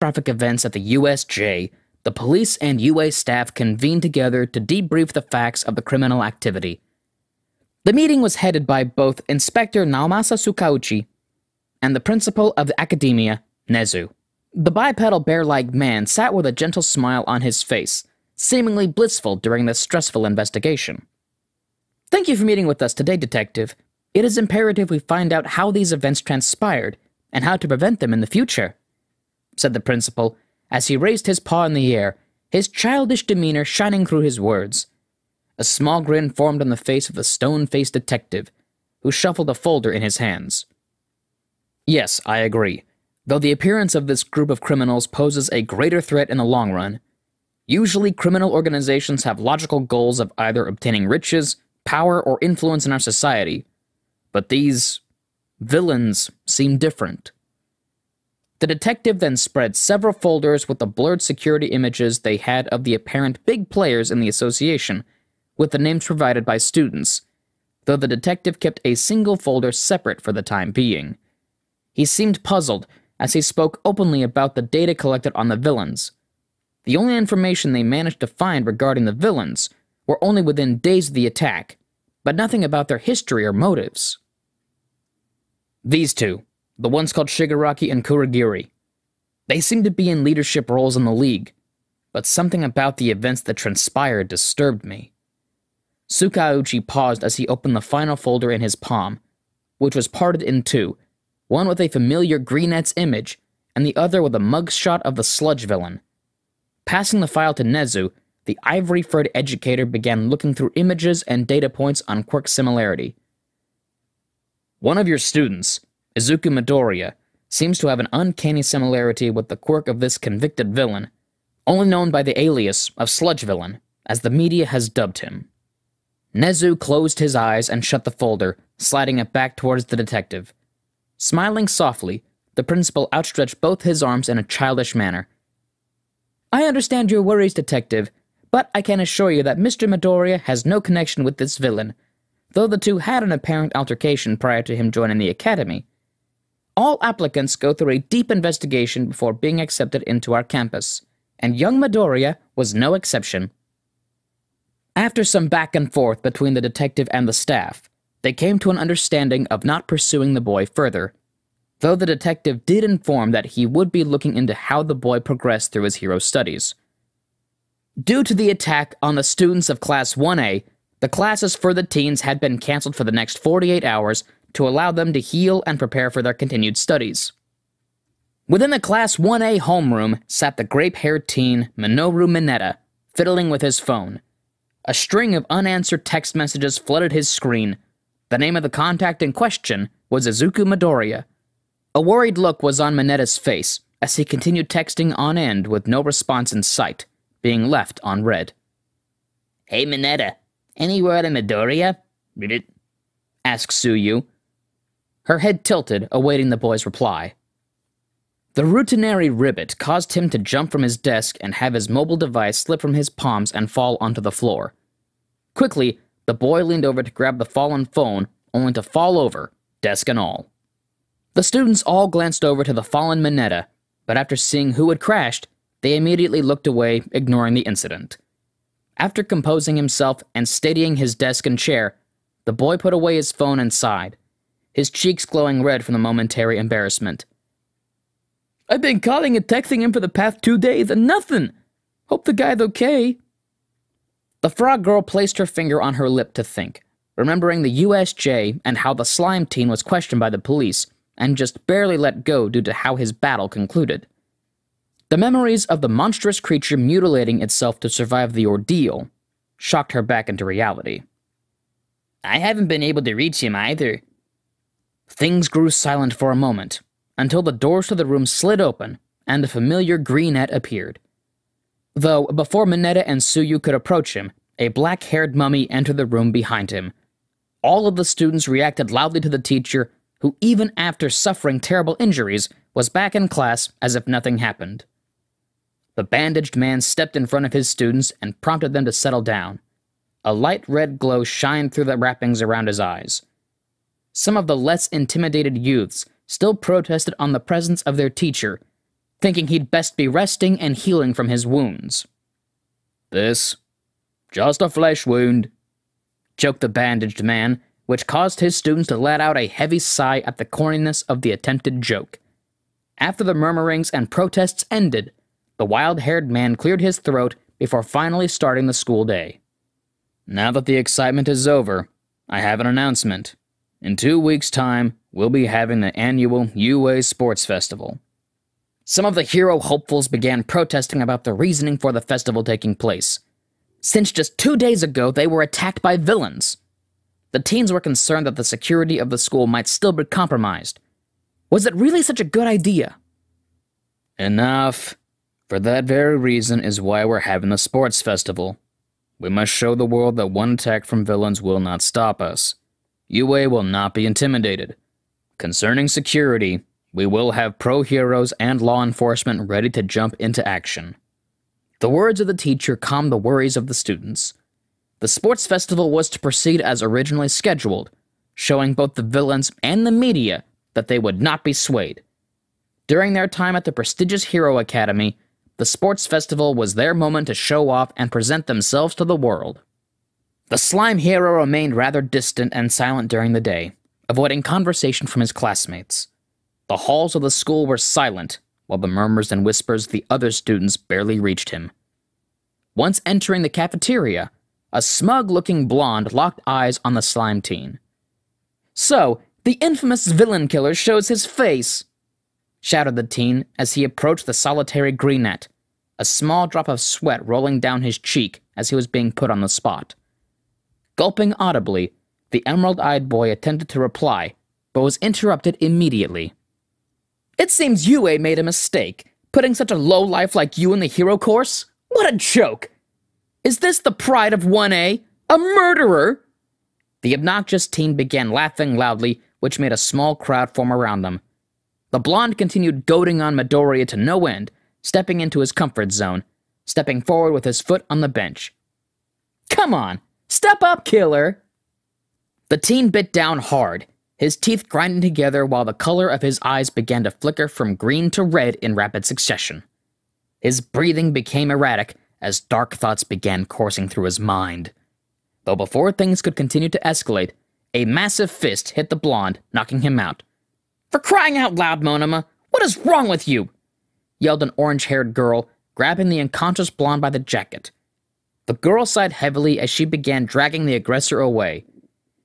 Traffic events at the USJ, the police and UA staff convened together to debrief the facts of the criminal activity. The meeting was headed by both Inspector Naomasa Tsukauchi and the principal of the academia, Nezu. The bipedal bear-like man sat with a gentle smile on his face, seemingly blissful during this stressful investigation. Thank you for meeting with us today, Detective. It is imperative we find out how these events transpired and how to prevent them in the future, said the principal as he raised his paw in the air, his childish demeanor shining through his words. A small grin formed on the face of the stone-faced detective, who shuffled a folder in his hands. Yes, I agree. Though the appearance of this group of criminals poses a greater threat in the long run, usually criminal organizations have logical goals of either obtaining riches, power, or influence in our society. But these villains seem different. The detective then spread several folders with the blurred security images they had of the apparent big players in the association, with the names provided by students, though the detective kept a single folder separate for the time being. He seemed puzzled as he spoke openly about the data collected on the villains. The only information they managed to find regarding the villains were only within days of the attack, but nothing about their history or motives. These two, the ones called Shigaraki and Kurogiri. They seem to be in leadership roles in the League, but something about the events that transpired disturbed me. Tsukauchi paused as he opened the final folder in his palm, which was parted in two one with a familiar Greenette's image, and the other with a mugshot of the sludge villain. Passing the file to Nezu, the ivory furred educator began looking through images and data points on quirk similarity. One of your students, Izuku Midoriya, seems to have an uncanny similarity with the quirk of this convicted villain, only known by the alias of Sludge Villain, as the media has dubbed him. Nezu closed his eyes and shut the folder, sliding it back towards the detective. Smiling softly, the principal outstretched both his arms in a childish manner. I understand your worries, detective, but I can assure you that Mr. Midoriya has no connection with this villain, though the two had an apparent altercation prior to him joining the academy. All applicants go through a deep investigation before being accepted into our campus, and young Midoriya was no exception. After some back and forth between the detective and the staff, they came to an understanding of not pursuing the boy further, though the detective did inform that he would be looking into how the boy progressed through his hero studies. Due to the attack on the students of Class 1A, the classes for the teens had been canceled for the next 48 hours to allow them to heal and prepare for their continued studies. Within the Class 1A homeroom sat the grape-haired teen Minoru Mineta, fiddling with his phone. A string of unanswered text messages flooded his screen, the name of the contact in question was Izuku Midoriya. A worried look was on Mineta's face as he continued texting on end with no response in sight, being left on read. Hey Mineta, any word on Midoriya? Read it. asked Tsuyu. Her head tilted, awaiting the boy's reply. The routinary ribbit caused him to jump from his desk and have his mobile device slip from his palms and fall onto the floor. Quickly, the boy leaned over to grab the fallen phone, only to fall over, desk and all. The students all glanced over to the fallen Mineta, but after seeing who had crashed, they immediately looked away, ignoring the incident. After composing himself and steadying his desk and chair, the boy put away his phone and sighed, his cheeks glowing red from the momentary embarrassment. I've been calling and texting him for the past two days and nothing. Hope the guy's okay. The frog girl placed her finger on her lip to think, remembering the USJ and how the slime teen was questioned by the police and just barely let go due to how his battle concluded. The memories of the monstrous creature mutilating itself to survive the ordeal shocked her back into reality. I haven't been able to reach him either. Things grew silent for a moment, until the doors to the room slid open and the familiar Greenette appeared. Though, before Mineta and Tsuyu could approach him, a black-haired mummy entered the room behind him. All of the students reacted loudly to the teacher, who even after suffering terrible injuries, was back in class as if nothing happened. The bandaged man stepped in front of his students and prompted them to settle down. a light red glow shined through the wrappings around his eyes. Some of the less intimidated youths still protested on the presence of their teacher, thinking he'd best be resting and healing from his wounds. This, just a flesh wound, joked the bandaged man, which caused his students to let out a heavy sigh at the corniness of the attempted joke. After the murmurings and protests ended, the wild haired man cleared his throat before finally starting the school day. Now that the excitement is over, I have an announcement. In two weeks' time, we'll be having the annual UA Sports Festival. Some of the hero hopefuls began protesting about the reasoning for the festival taking place, since just two days ago they were attacked by villains. The teens were concerned that the security of the school might still be compromised. Was it really such a good idea? Enough. For that very reason is why we're having the sports festival. We must show the world that one attack from villains will not stop us. UA will not be intimidated. Concerning security, we will have pro heroes and law enforcement ready to jump into action. The words of the teacher calmed the worries of the students. The sports festival was to proceed as originally scheduled, showing both the villains and the media that they would not be swayed. During their time at the prestigious Hero Academy, the sports festival was their moment to show off and present themselves to the world. The slime hero remained rather distant and silent during the day, avoiding conversation from his classmates. The halls of the school were silent, while the murmurs and whispers of the other students barely reached him. Once entering the cafeteria, a smug looking blonde locked eyes on the slime teen. So, the infamous villain killer shows his face, shouted the teen as he approached the solitary greenette, a small drop of sweat rolling down his cheek as he was being put on the spot. Gulping audibly, the emerald eyed boy attempted to reply, but was interrupted immediately. It seems UA made a mistake, putting such a low life like you in the hero course? What a joke! Is this the pride of 1A? A murderer? The obnoxious teen began laughing loudly, which made a small crowd form around them. The blonde continued goading on Midoriya to no end, stepping into his comfort zone, stepping forward with his foot on the bench. Come on, step up, killer! The teen bit down hard, his teeth grinding together while the color of his eyes began to flicker from green to red in rapid succession. His breathing became erratic as dark thoughts began coursing through his mind. Though before things could continue to escalate, a massive fist hit the blonde, knocking him out. For crying out loud, Monoma, what is wrong with you? yelled an orange haired girl, grabbing the unconscious blonde by the jacket. The girl sighed heavily as she began dragging the aggressor away.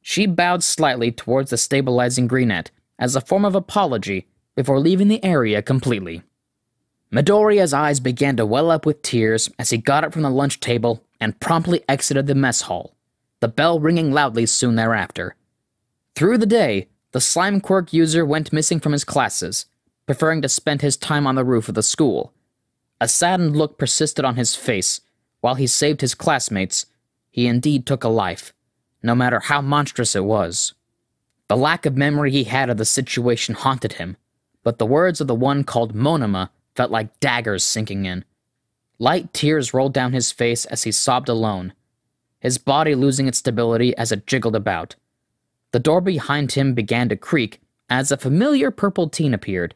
She bowed slightly towards the stabilizing greenette as a form of apology before leaving the area completely. Midoriya's eyes began to well up with tears as he got up from the lunch table and promptly exited the mess hall, the bell ringing loudly soon thereafter. Through the day, the slime quirk user went missing from his classes, preferring to spend his time on the roof of the school. A saddened look persisted on his face. While he saved his classmates, he indeed took a life no matter how monstrous it was. The lack of memory he had of the situation haunted him, but the words of the one called Monoma felt like daggers sinking in. Light tears rolled down his face as he sobbed alone, his body losing its stability as it jiggled about. The door behind him began to creak as a familiar purple teen appeared.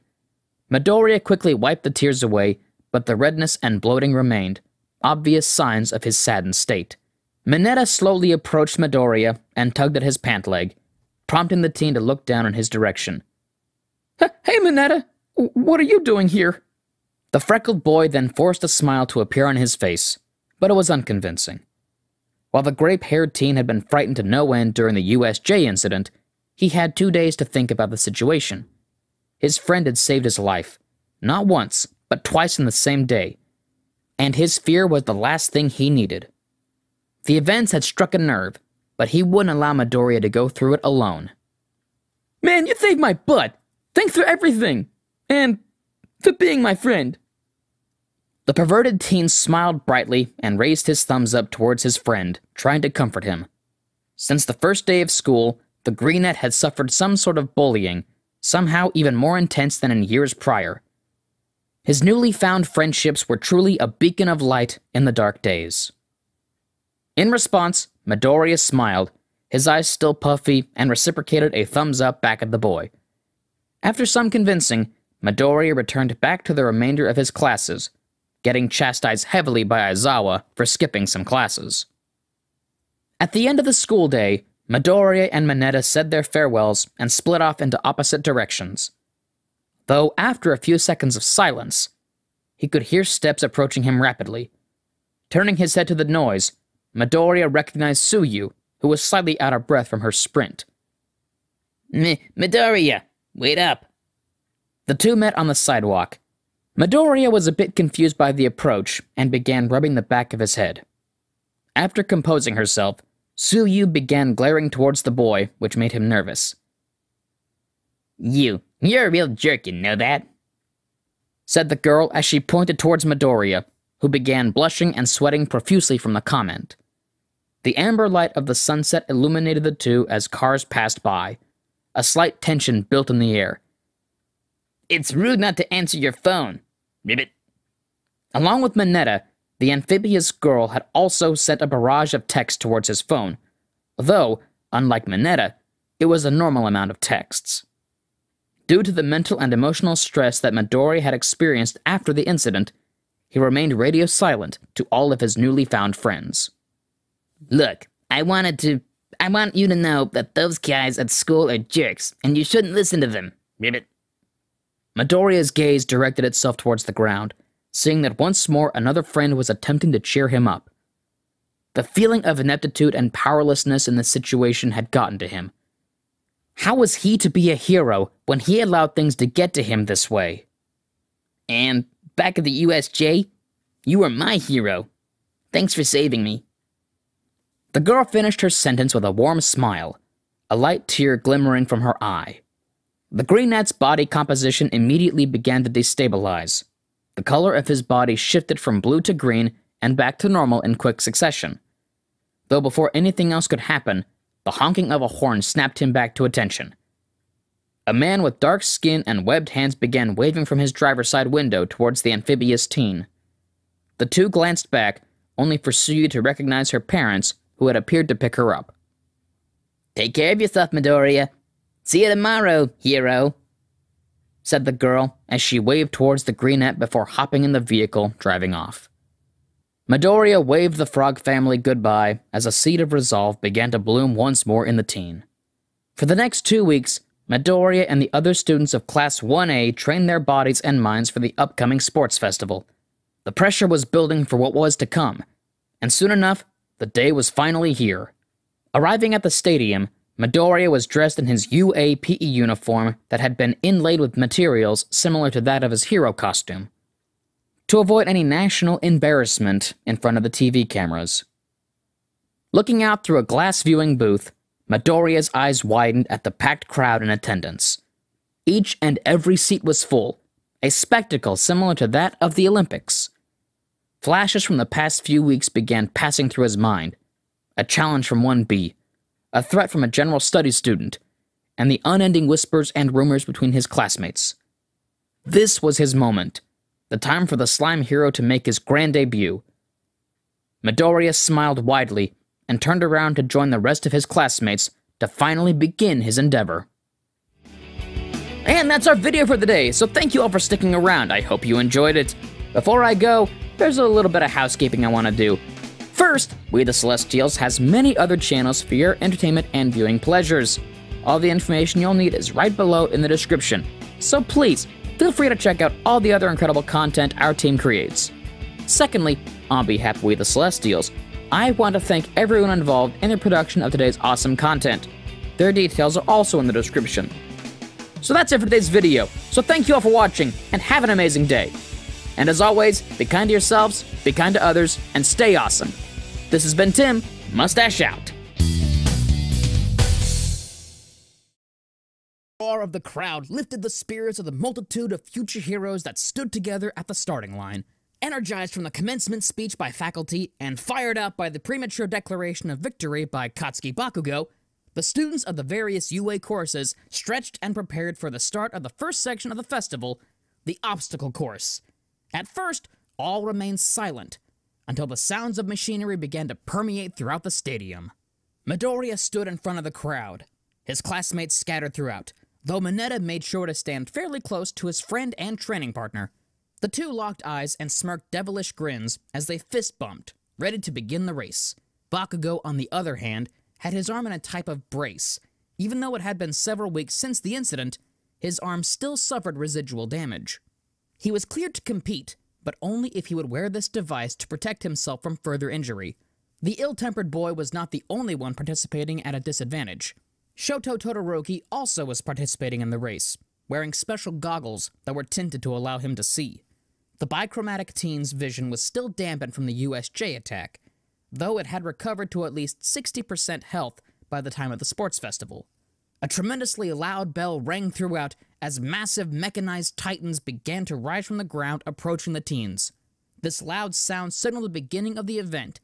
Midoriya quickly wiped the tears away, but the redness and bloating remained, obvious signs of his saddened state. Mineta slowly approached Midoriya and tugged at his pant leg, prompting the teen to look down in his direction. Hey, Mineta! What are you doing here? The freckled boy then forced a smile to appear on his face, but it was unconvincing. While the grape haired teen had been frightened to no end during the USJ incident, he had two days to think about the situation. His friend had saved his life, not once, but twice in the same day, and his fear was the last thing he needed. The events had struck a nerve, but he wouldn't allow Midoriya to go through it alone. Man, you saved my butt! Thanks for everything! And for being my friend. The perverted teen smiled brightly and raised his thumbs up towards his friend, trying to comfort him. Since the first day of school, the greenette had suffered some sort of bullying, somehow even more intense than in years prior. His newly found friendships were truly a beacon of light in the dark days. In response, Midoriya smiled, his eyes still puffy, and reciprocated a thumbs up back at the boy. After some convincing, Midoriya returned back to the remainder of his classes, getting chastised heavily by Aizawa for skipping some classes. At the end of the school day, Midoriya and Mineta said their farewells and split off into opposite directions. Though after a few seconds of silence, he could hear steps approaching him rapidly. Turning his head to the noise, Midoriya recognized Tsuyu, who was slightly out of breath from her sprint. M- Midoriya, wait up. The two met on the sidewalk. Midoriya was a bit confused by the approach and began rubbing the back of his head. After composing herself, Tsuyu began glaring towards the boy, which made him nervous. You, you're a real jerk, you know that? Said the girl as she pointed towards Midoriya, who began blushing and sweating profusely from the comment. The amber light of the sunset illuminated the two as cars passed by. A slight tension built in the air. It's rude not to answer your phone, Ribbit. Along with Mineta, the amphibious girl had also sent a barrage of texts towards his phone, though, unlike Mineta, it was a normal amount of texts. Due to the mental and emotional stress that Midori had experienced after the incident, he remained radio silent to all of his newly found friends. Look, I wanted to. I want you to know that those guys at school are jerks, and you shouldn't listen to them, Ribbit. Midoriya's gaze directed itself towards the ground, seeing that once more another friend was attempting to cheer him up. The feeling of ineptitude and powerlessness in the situation had gotten to him. How was he to be a hero when he allowed things to get to him this way? And back at the USJ, you were my hero. Thanks for saving me. The girl finished her sentence with a warm smile, a light tear glimmering from her eye. The greenette's body composition immediately began to destabilize. The color of his body shifted from blue to green and back to normal in quick succession. Though before anything else could happen, the honking of a horn snapped him back to attention. A man with dark skin and webbed hands began waving from his driver's side window towards the amphibious teen. The two glanced back, only for Tsuyu to recognize her parents, who had appeared to pick her up. Take care of yourself, Midoriya. See you tomorrow, hero said the girl as she waved towards the greenette before hopping in the vehicle, driving off. Midoriya waved the frog family goodbye as a seed of resolve began to bloom once more in the teen. For the next two weeks, Midoriya and the other students of Class 1A trained their bodies and minds for the upcoming sports festival. The pressure was building for what was to come, and soon enough, the day was finally here. Arriving at the stadium, Midoriya was dressed in his UAPE uniform that had been inlaid with materials similar to that of his hero costume, to avoid any national embarrassment in front of the TV cameras. Looking out through a glass viewing booth, Midoriya's eyes widened at the packed crowd in attendance. Each and every seat was full, a spectacle similar to that of the Olympics. Flashes from the past few weeks began passing through his mind. A challenge from 1B, a threat from a general studies student, and the unending whispers and rumors between his classmates. This was his moment, the time for the slime hero to make his grand debut. Midoriya smiled widely and turned around to join the rest of his classmates to finally begin his endeavor. And that's our video for the day, so thank you all for sticking around. I hope you enjoyed it. Before I go, there's a little bit of housekeeping I want to do. First, We the Celestials has many other channels for your entertainment and viewing pleasures. All the information you'll need is right below in the description, so please feel free to check out all the other incredible content our team creates. Secondly, on behalf of We the Celestials, I want to thank everyone involved in the production of today's awesome content. Their details are also in the description. So that's it for today's video, so thank you all for watching, and have an amazing day. And as always, be kind to yourselves, be kind to others, and stay awesome. This has been Tim, Mustache Out. Of the crowd lifted the spirits of the multitude of future heroes that stood together at the starting line. Energized from the commencement speech by faculty and fired up by the premature declaration of victory by Katsuki Bakugo, the students of the various UA courses stretched and prepared for the start of the first section of the festival, the obstacle course. At first, all remained silent, until the sounds of machinery began to permeate throughout the stadium. Midoriya stood in front of the crowd. His classmates scattered throughout, though Mineta made sure to stand fairly close to his friend and training partner. The two locked eyes and smirked devilish grins as they fist bumped, ready to begin the race. Bakugo, on the other hand, had his arm in a type of brace. Even though it had been several weeks since the incident, his arm still suffered residual damage. He was cleared to compete, but only if he would wear this device to protect himself from further injury. The ill tempered boy was not the only one participating at a disadvantage. Shoto Todoroki also was participating in the race, wearing special goggles that were tinted to allow him to see. The bichromatic teen's vision was still dampened from the USJ attack, though it had recovered to at least 60% health by the time of the sports festival. A tremendously loud bell rang throughout as massive mechanized titans began to rise from the ground approaching the teens. This loud sound signaled the beginning of the event,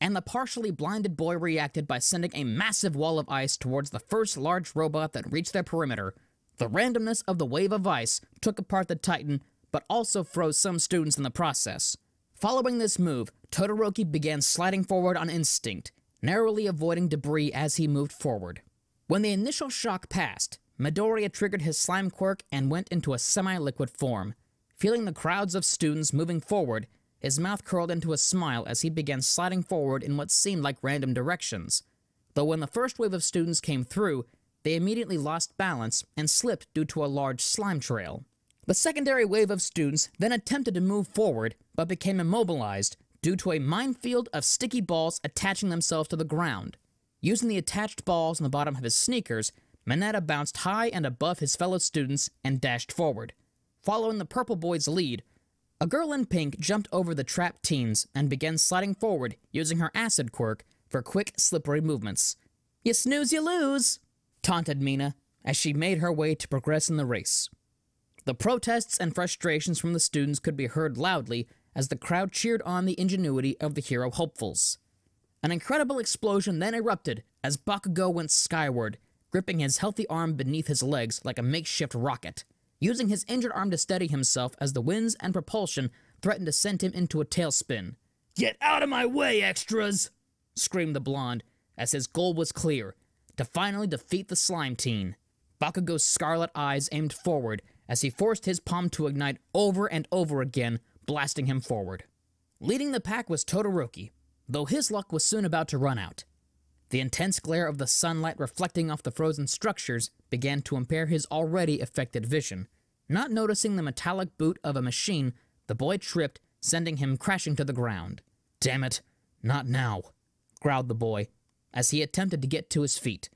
and the partially blinded boy reacted by sending a massive wall of ice towards the first large robot that reached their perimeter. The randomness of the wave of ice took apart the Titan, but also froze some students in the process. Following this move, Todoroki began sliding forward on instinct, narrowly avoiding debris as he moved forward. When the initial shock passed, Midoriya triggered his slime quirk and went into a semi-liquid form. Feeling the crowds of students moving forward, his mouth curled into a smile as he began sliding forward in what seemed like random directions. Though when the first wave of students came through, they immediately lost balance and slipped due to a large slime trail. The secondary wave of students then attempted to move forward, but became immobilized due to a minefield of sticky balls attaching themselves to the ground. Using the attached balls on the bottom of his sneakers, Mineta bounced high and above his fellow students and dashed forward. Following the purple boy's lead, a girl in pink jumped over the trapped teens and began sliding forward using her acid quirk for quick, slippery movements. You snooze, you lose, taunted Mina as she made her way to progress in the race. The protests and frustrations from the students could be heard loudly as the crowd cheered on the ingenuity of the hero hopefuls. An incredible explosion then erupted as Bakugo went skyward, gripping his healthy arm beneath his legs like a makeshift rocket, using his injured arm to steady himself as the winds and propulsion threatened to send him into a tailspin. Get out of my way, extras! screamed the blonde, as his goal was clear to finally defeat the slime teen. Bakugo's scarlet eyes aimed forward as he forced his palm to ignite over and over again, blasting him forward. Leading the pack was Todoroki, though his luck was soon about to run out. The intense glare of the sunlight reflecting off the frozen structures began to impair his already affected vision. Not noticing the metallic boot of a machine, the boy tripped, sending him crashing to the ground. Damn it, not now, growled the boy as he attempted to get to his feet,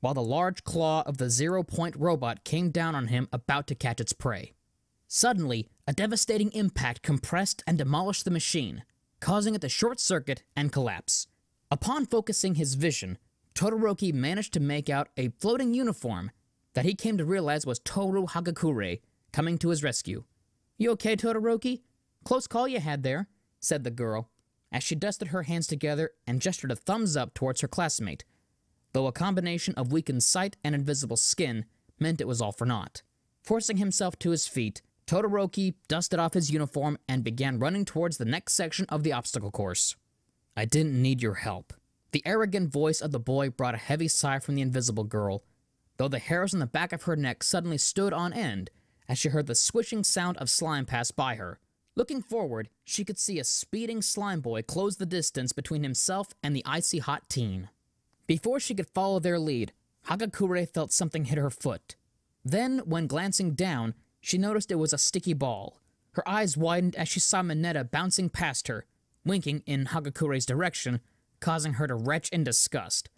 while the large claw of the zero point robot came down on him about to catch its prey. Suddenly, a devastating impact compressed and demolished the machine, causing it to short circuit and collapse. Upon focusing his vision, Todoroki managed to make out a floating uniform that he came to realize was Toru Hagakure coming to his rescue. You okay, Todoroki? Close call you had there, said the girl, as she dusted her hands together and gestured a thumbs up towards her classmate, though a combination of weakened sight and invisible skin meant it was all for naught. Forcing himself to his feet, Todoroki dusted off his uniform and began running towards the next section of the obstacle course. I didn't need your help. The arrogant voice of the boy brought a heavy sigh from the invisible girl, though the hairs on the back of her neck suddenly stood on end as she heard the swishing sound of slime pass by her. Looking forward, she could see a speeding slime boy close the distance between himself and the icy hot teen. Before she could follow their lead, Hagakure felt something hit her foot. Then, when glancing down, she noticed it was a sticky ball. Her eyes widened as she saw Mineta bouncing past her, winking in Hagakure's direction, causing her to retch in disgust.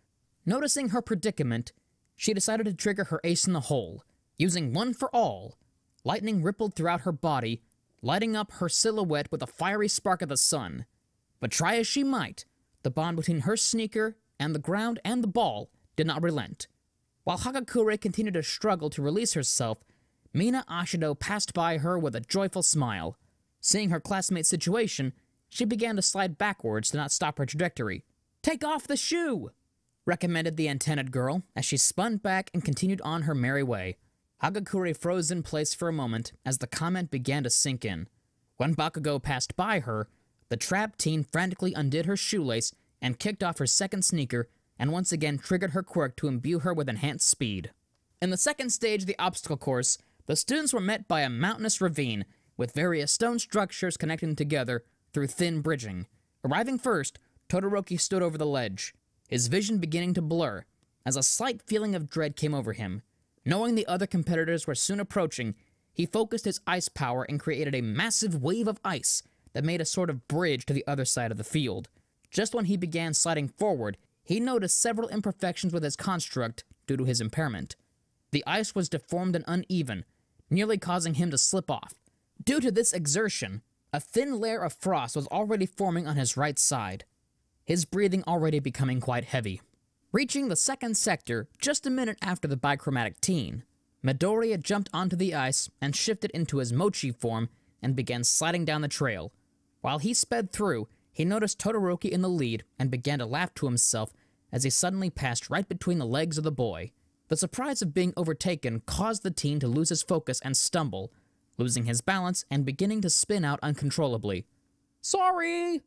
Noticing her predicament, she decided to trigger her ace in the hole, using one for all. Lightning rippled throughout her body, lighting up her silhouette with a fiery spark of the sun. But try as she might, the bond between her sneaker and the ground and the ball did not relent. While Hagakure continued to struggle to release herself, Mina Ashido passed by her with a joyful smile. Seeing her classmate's situation, she began to slide backwards to not stop her trajectory. Take off the shoe! recommended the antennaed girl as she spun back and continued on her merry way. Hagakure froze in place for a moment as the comment began to sink in. When Bakugo passed by her, The trapped teen frantically undid her shoelace and kicked off her second sneaker and once again triggered her quirk to imbue her with enhanced speed. In the second stage of the obstacle course, the students were met by a mountainous ravine with various stone structures connecting together through thin bridging. Arriving first, Todoroki stood over the ledge, his vision beginning to blur as a slight feeling of dread came over him. Knowing the other competitors were soon approaching, he focused his ice power and created a massive wave of ice that made a sort of bridge to the other side of the field. Just when he began sliding forward, he noticed several imperfections with his construct due to his impairment. The ice was deformed and uneven, nearly causing him to slip off. Due to this exertion, a thin layer of frost was already forming on his right side, his breathing already becoming quite heavy. Reaching the second sector just a minute after the bichromatic teen, Midoriya jumped onto the ice and shifted into his mochi form and began sliding down the trail. While he sped through, he noticed Todoroki in the lead and began to laugh to himself as he suddenly passed right between the legs of the boy. The surprise of being overtaken caused the teen to lose his focus and stumble, losing his balance and beginning to spin out uncontrollably. Sorry!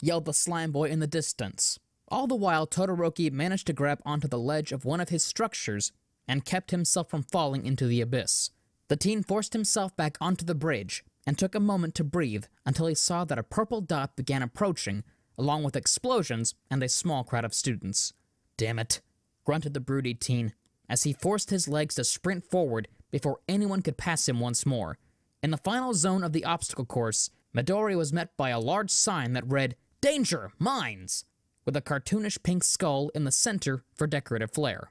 yelled the slime boy in the distance. All the while, Todoroki managed to grab onto the ledge of one of his structures and kept himself from falling into the abyss. The teen forced himself back onto the bridge and took a moment to breathe until he saw that a purple dot began approaching, along with explosions and a small crowd of students. Damn it, grunted the broody teen as he forced his legs to sprint forward before anyone could pass him once more. In the final zone of the obstacle course, Midori was met by a large sign that read, Danger! Mines! with a cartoonish pink skull in the center for decorative flair.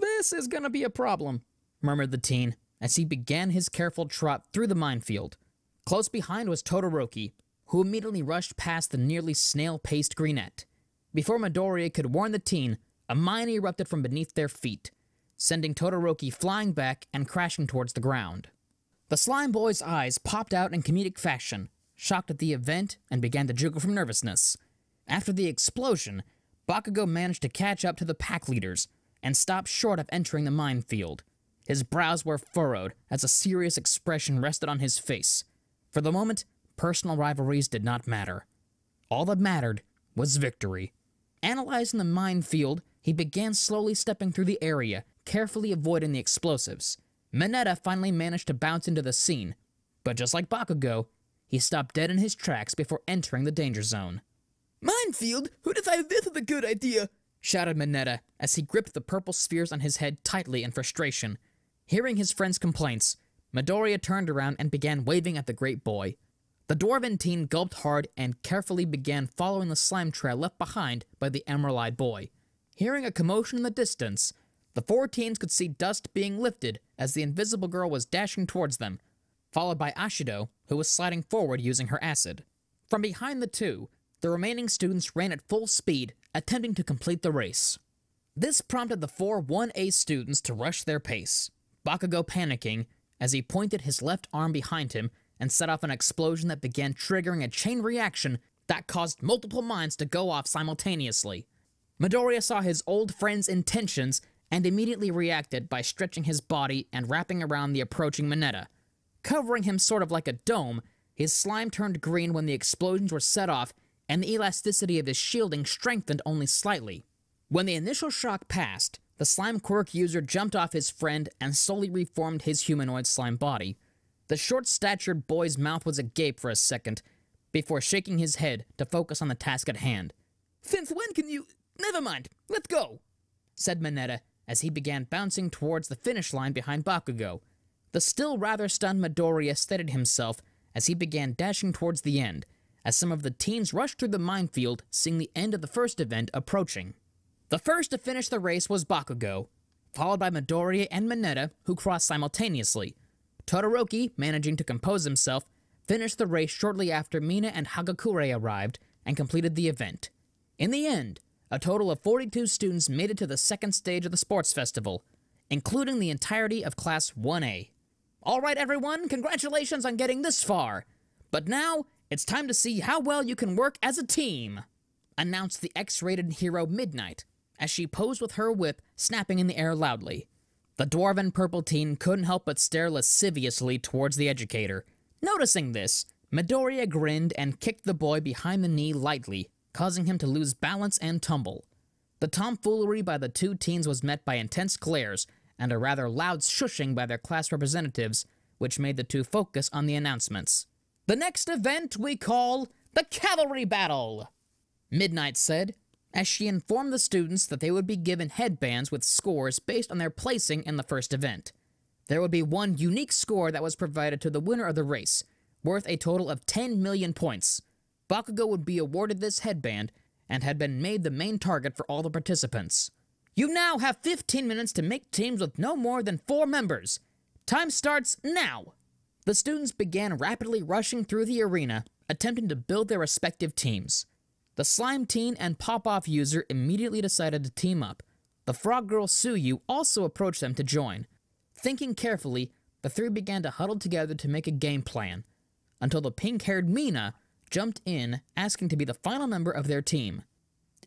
This is gonna be a problem, murmured the teen as he began his careful trot through the minefield. Close behind was Todoroki, who immediately rushed past the nearly snail-paced Greenette. Before Midoriya could warn the teen, a mine erupted from beneath their feet, sending Todoroki flying back and crashing towards the ground. The slime boy's eyes popped out in comedic fashion, shocked at the event, and began to jiggle from nervousness. After the explosion, Bakugo managed to catch up to the pack leaders and stopped short of entering the minefield. His brows were furrowed as a serious expression rested on his face. For the moment, personal rivalries did not matter. All that mattered was victory. Analyzing the minefield, he began slowly stepping through the area, carefully avoiding the explosives. Mineta finally managed to bounce into the scene, but just like Bakugo, he stopped dead in his tracks before entering the danger zone. Minefield? Who decided this was a good idea? shouted Mineta as he gripped the purple spheres on his head tightly in frustration. Hearing his friend's complaints, Midoriya turned around and began waving at the great boy. The dwarven teen gulped hard and carefully began following the slime trail left behind by the emerald-eyed boy. Hearing a commotion in the distance, the four teens could see dust being lifted as the invisible girl was dashing towards them, followed by Ashido, who was sliding forward using her acid. From behind the two, the remaining students ran at full speed, attempting to complete the race. This prompted the four 1A students to rush their pace, Bakugo panicking as he pointed his left arm behind him and set off an explosion that began triggering a chain reaction that caused multiple mines to go off simultaneously. Midoriya saw his old friend's intentions and immediately reacted by stretching his body and wrapping around the approaching Mineta. Covering him sort of like a dome, his slime turned green when the explosions were set off and the elasticity of his shielding strengthened only slightly. When the initial shock passed, the slime quirk user jumped off his friend and slowly reformed his humanoid slime body. The short statured boy's mouth was agape for a second, before shaking his head to focus on the task at hand. Since when can you. Never mind, let's go, said Mineta as he began bouncing towards the finish line behind Bakugo. The still rather stunned Midoriya steadied himself as he began dashing towards the end, as some of the teens rushed through the minefield, seeing the end of the first event approaching. The first to finish the race was Bakugo, followed by Midoriya and Mineta, who crossed simultaneously. Todoroki, managing to compose himself, finished the race shortly after Mina and Hagakure arrived and completed the event. In the end, a total of 42 students made it to the second stage of the sports festival, including the entirety of Class 1A. All right, everyone, congratulations on getting this far. But now, it's time to see how well you can work as a team, announced the X-rated hero Midnight, as she posed with her whip snapping in the air loudly. The dwarven purple teen couldn't help but stare lasciviously towards the educator. Noticing this, Midoriya grinned and kicked the boy behind the knee lightly, causing him to lose balance and tumble. The tomfoolery by the two teens was met by intense glares and a rather loud shushing by their class representatives, which made the two focus on the announcements. The next event we call the Cavalry Battle, Midnight said, as she informed the students that they would be given headbands with scores based on their placing in the first event. There would be one unique score that was provided to the winner of the race, worth a total of 10 million points. Bakugo would be awarded this headband and had been made the main target for all the participants. You now have 15 minutes to make teams with no more than four members. Time starts now. The students began rapidly rushing through the arena, attempting to build their respective teams. The Slime Teen and Pop Off user immediately decided to team up. The Frog Girl Tsuyu also approached them to join. Thinking carefully, the three began to huddle together to make a game plan, until the pink haired Mina jumped in, asking to be the final member of their team.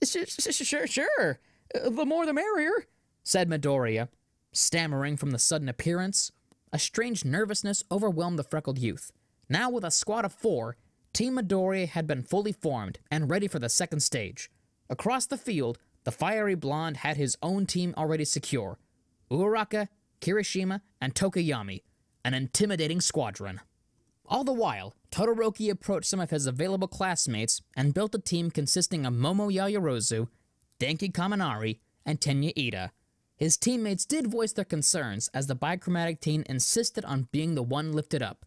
Sure, sure. Uh, the more the merrier, said Midoriya, stammering from the sudden appearance. A strange nervousness overwhelmed the freckled youth. Now, with a squad of four, Team Midoriya had been fully formed and ready for the second stage. Across the field, the fiery blonde had his own team already secure Uraraka, Kirishima, and Tokoyami, an intimidating squadron. All the while, Todoroki approached some of his available classmates and built a team consisting of Momo Yaoyorozu, Denki Kaminari, and Tenya Iida. His teammates did voice their concerns as the bichromatic teen insisted on being the one lifted up.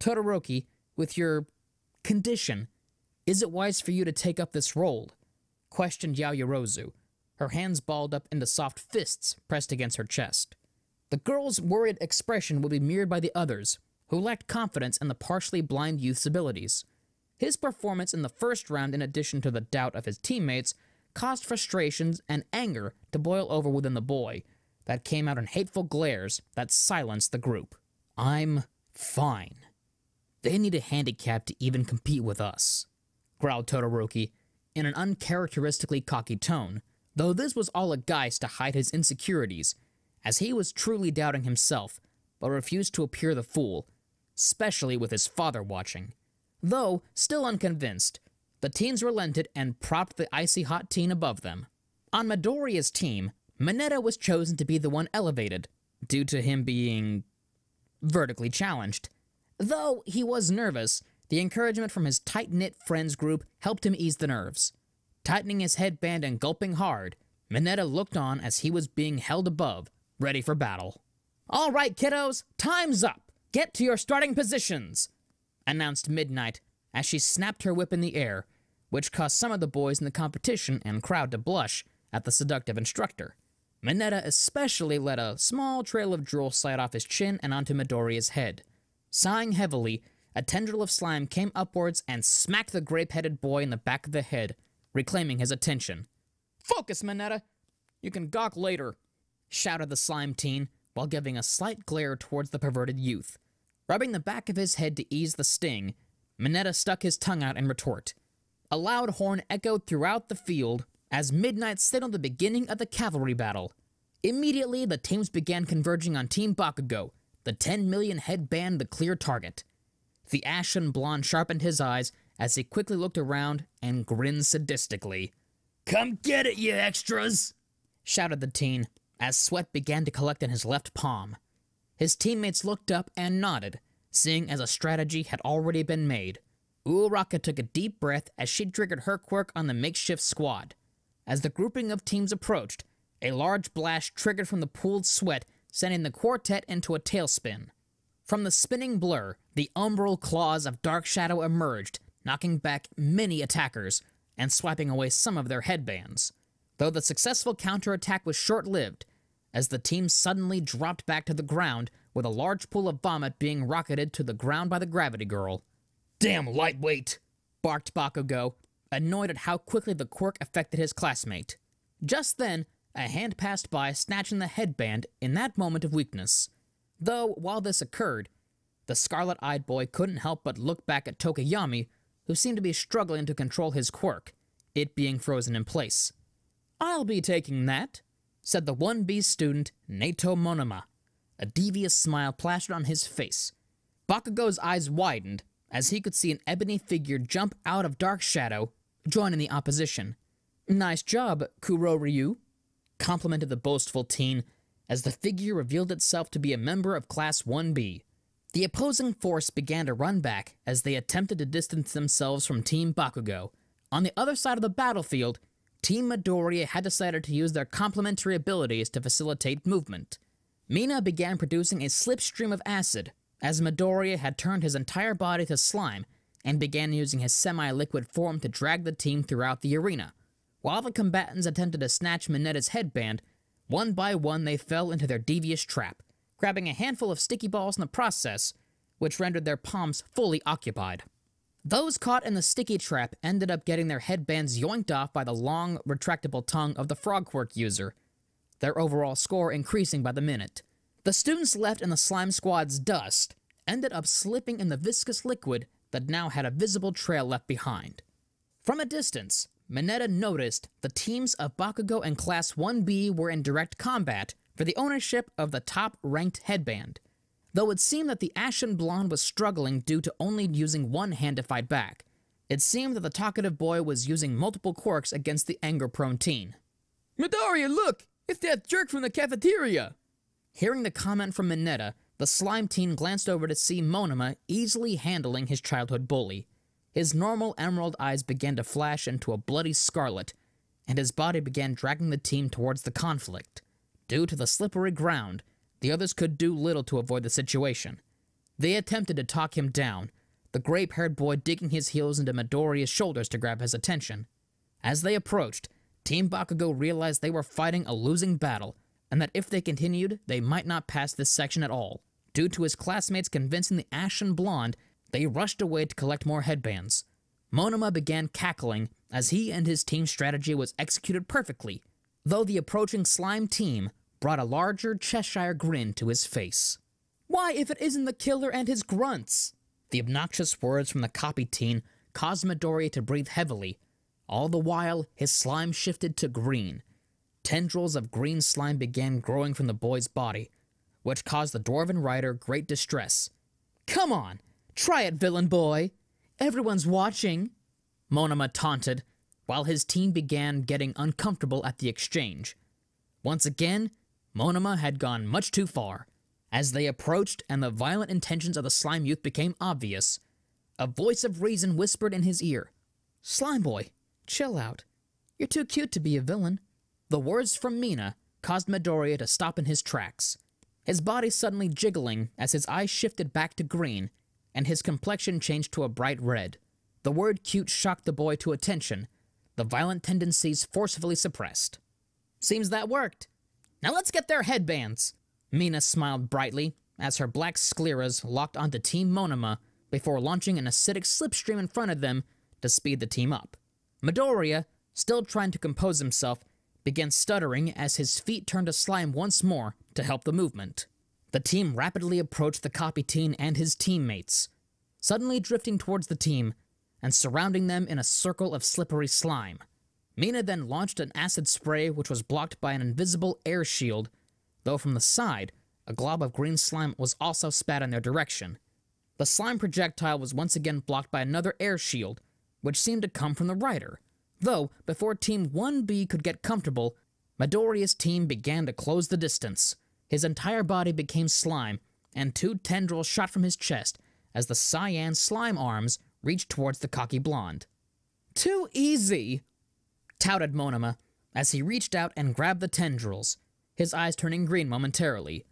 Todoroki, with your condition, is it wise for you to take up this role? questioned Yaoyorozu, her hands balled up into soft fists pressed against her chest. The girl's worried expression would be mirrored by the others, who lacked confidence in the partially blind youth's abilities. His performance in the first round, in addition to the doubt of his teammates, caused frustrations and anger to boil over within the boy that came out in hateful glares that silenced the group. I'm fine. They need a handicap to even compete with us, growled Todoroki in an uncharacteristically cocky tone, though this was all a guise to hide his insecurities, as he was truly doubting himself, but refused to appear the fool, especially with his father watching. Though still unconvinced, the teens relented and propped the icy hot teen above them. On Midoriya's team, Mineta was chosen to be the one elevated, due to him being vertically challenged. Though he was nervous, the encouragement from his tight knit friends group helped him ease the nerves. Tightening his headband and gulping hard, Mineta looked on as he was being held above, ready for battle. All right, kiddos, time's up. Get to your starting positions, announced Midnight as she snapped her whip in the air, which caused some of the boys in the competition and crowd to blush at the seductive instructor. Mineta especially let a small trail of drool slide off his chin and onto Midoriya's head. Sighing heavily, a tendril of slime came upwards and smacked the grape headed boy in the back of the head, reclaiming his attention. Focus, Mineta! You can gawk later, shouted the slime teen while giving a slight glare towards the perverted youth. Rubbing the back of his head to ease the sting, Mineta stuck his tongue out in retort. A loud horn echoed throughout the field as midnight signaled the beginning of the cavalry battle. Immediately, the teams began converging on Team Bakugo, the 10 million headband the clear target. The ashen blonde sharpened his eyes as he quickly looked around and grinned sadistically. Come get it, you extras! shouted the teen as sweat began to collect in his left palm. His teammates looked up and nodded, seeing as a strategy had already been made. Uraraka took a deep breath as she triggered her quirk on the makeshift squad. As the grouping of teams approached, a large blast triggered from the pooled sweat, sending the quartet into a tailspin. From the spinning blur, the umbral claws of Dark Shadow emerged, knocking back many attackers and swiping away some of their headbands. Though the successful counterattack was short lived, as the team suddenly dropped back to the ground with a large pool of vomit being rocketed to the ground by the gravity girl. Damn lightweight! barked Bakugo, annoyed at how quickly the quirk affected his classmate. Just then, a hand passed by, snatching the headband in that moment of weakness. Though, while this occurred, the scarlet eyed boy couldn't help but look back at Tokoyami, who seemed to be struggling to control his quirk, it being frozen in place. I'll be taking that, said the 1B student, Neito Monoma. A devious smile plastered on his face. Bakugo's eyes widened as he could see an ebony figure jump out of dark shadow, joining the opposition. Nice job, Kuro Ryu, complimented the boastful teen as the figure revealed itself to be a member of Class 1B. The opposing force began to run back as they attempted to distance themselves from Team Bakugo. On the other side of the battlefield, Team Midoriya had decided to use their complementary abilities to facilitate movement. Mina began producing a slipstream of acid, as Midoriya had turned his entire body to slime and began using his semi-liquid form to drag the team throughout the arena. While the combatants attempted to snatch Mineta's headband, one by one they fell into their devious trap, grabbing a handful of sticky balls in the process, which rendered their palms fully occupied. Those caught in the sticky trap ended up getting their headbands yoinked off by the long, retractable tongue of the frog quirk user, their overall score increasing by the minute. The students left in the slime squad's dust ended up slipping in the viscous liquid that now had a visible trail left behind. From a distance, Mineta noticed the teams of Bakugo and Class 1B were in direct combat for the ownership of the top ranked headband. Though it seemed that the Ashen Blonde was struggling due to only using one hand to fight back, it seemed that the talkative boy was using multiple quirks against the anger prone teen. Midoriya, look! It's that jerk from the cafeteria! Hearing the comment from Mineta, the slime teen glanced over to see Monoma easily handling his childhood bully. His normal emerald eyes began to flash into a bloody scarlet, and his body began dragging the team towards the conflict. Due to the slippery ground, the others could do little to avoid the situation. They attempted to talk him down, the grape haired boy digging his heels into Midoriya's shoulders to grab his attention. As they approached, Team Bakugo realized they were fighting a losing battle, and that if they continued, they might not pass this section at all. Due to his classmates convincing the Ashen Blonde, they rushed away to collect more headbands. Monoma began cackling as he and his team's strategy was executed perfectly, though the approaching slime team brought a larger Cheshire grin to his face. Why, if it isn't the killer and his grunts? The obnoxious words from the copy teen caused Midoriya to breathe heavily. All the while, his slime shifted to green. Tendrils of green slime began growing from the boy's body, which caused the dwarven rider great distress. Come on, try it, villain boy. Everyone's watching. Monoma taunted, while his team began getting uncomfortable at the exchange. Once again, Monoma had gone much too far. As they approached and the violent intentions of the slime youth became obvious, a voice of reason whispered in his ear, Slime boy, chill out. You're too cute to be a villain. The words from Mina caused Midoriya to stop in his tracks, his body suddenly jiggling as his eyes shifted back to green and his complexion changed to a bright red. The word cute shocked the boy to attention, the violent tendencies forcefully suppressed. Seems that worked. Now let's get their headbands. Mina smiled brightly as her black scleras locked onto Team Monoma before launching an acidic slipstream in front of them to speed the team up. Midoriya, still trying to compose himself, began stuttering as his feet turned to slime once more to help the movement. The team rapidly approached the copy teen and his teammates, suddenly drifting towards the team and surrounding them in a circle of slippery slime. Mina then launched an acid spray which was blocked by an invisible air shield, though from the side, a glob of green slime was also spat in their direction. The slime projectile was once again blocked by another air shield, which seemed to come from the rider. Though, before Team 1B could get comfortable, Midoriya's team began to close the distance. His entire body became slime, and two tendrils shot from his chest as the cyan slime arms reached towards the cocky blonde. Too easy, touted Monoma as he reached out and grabbed the tendrils, his eyes turning green momentarily.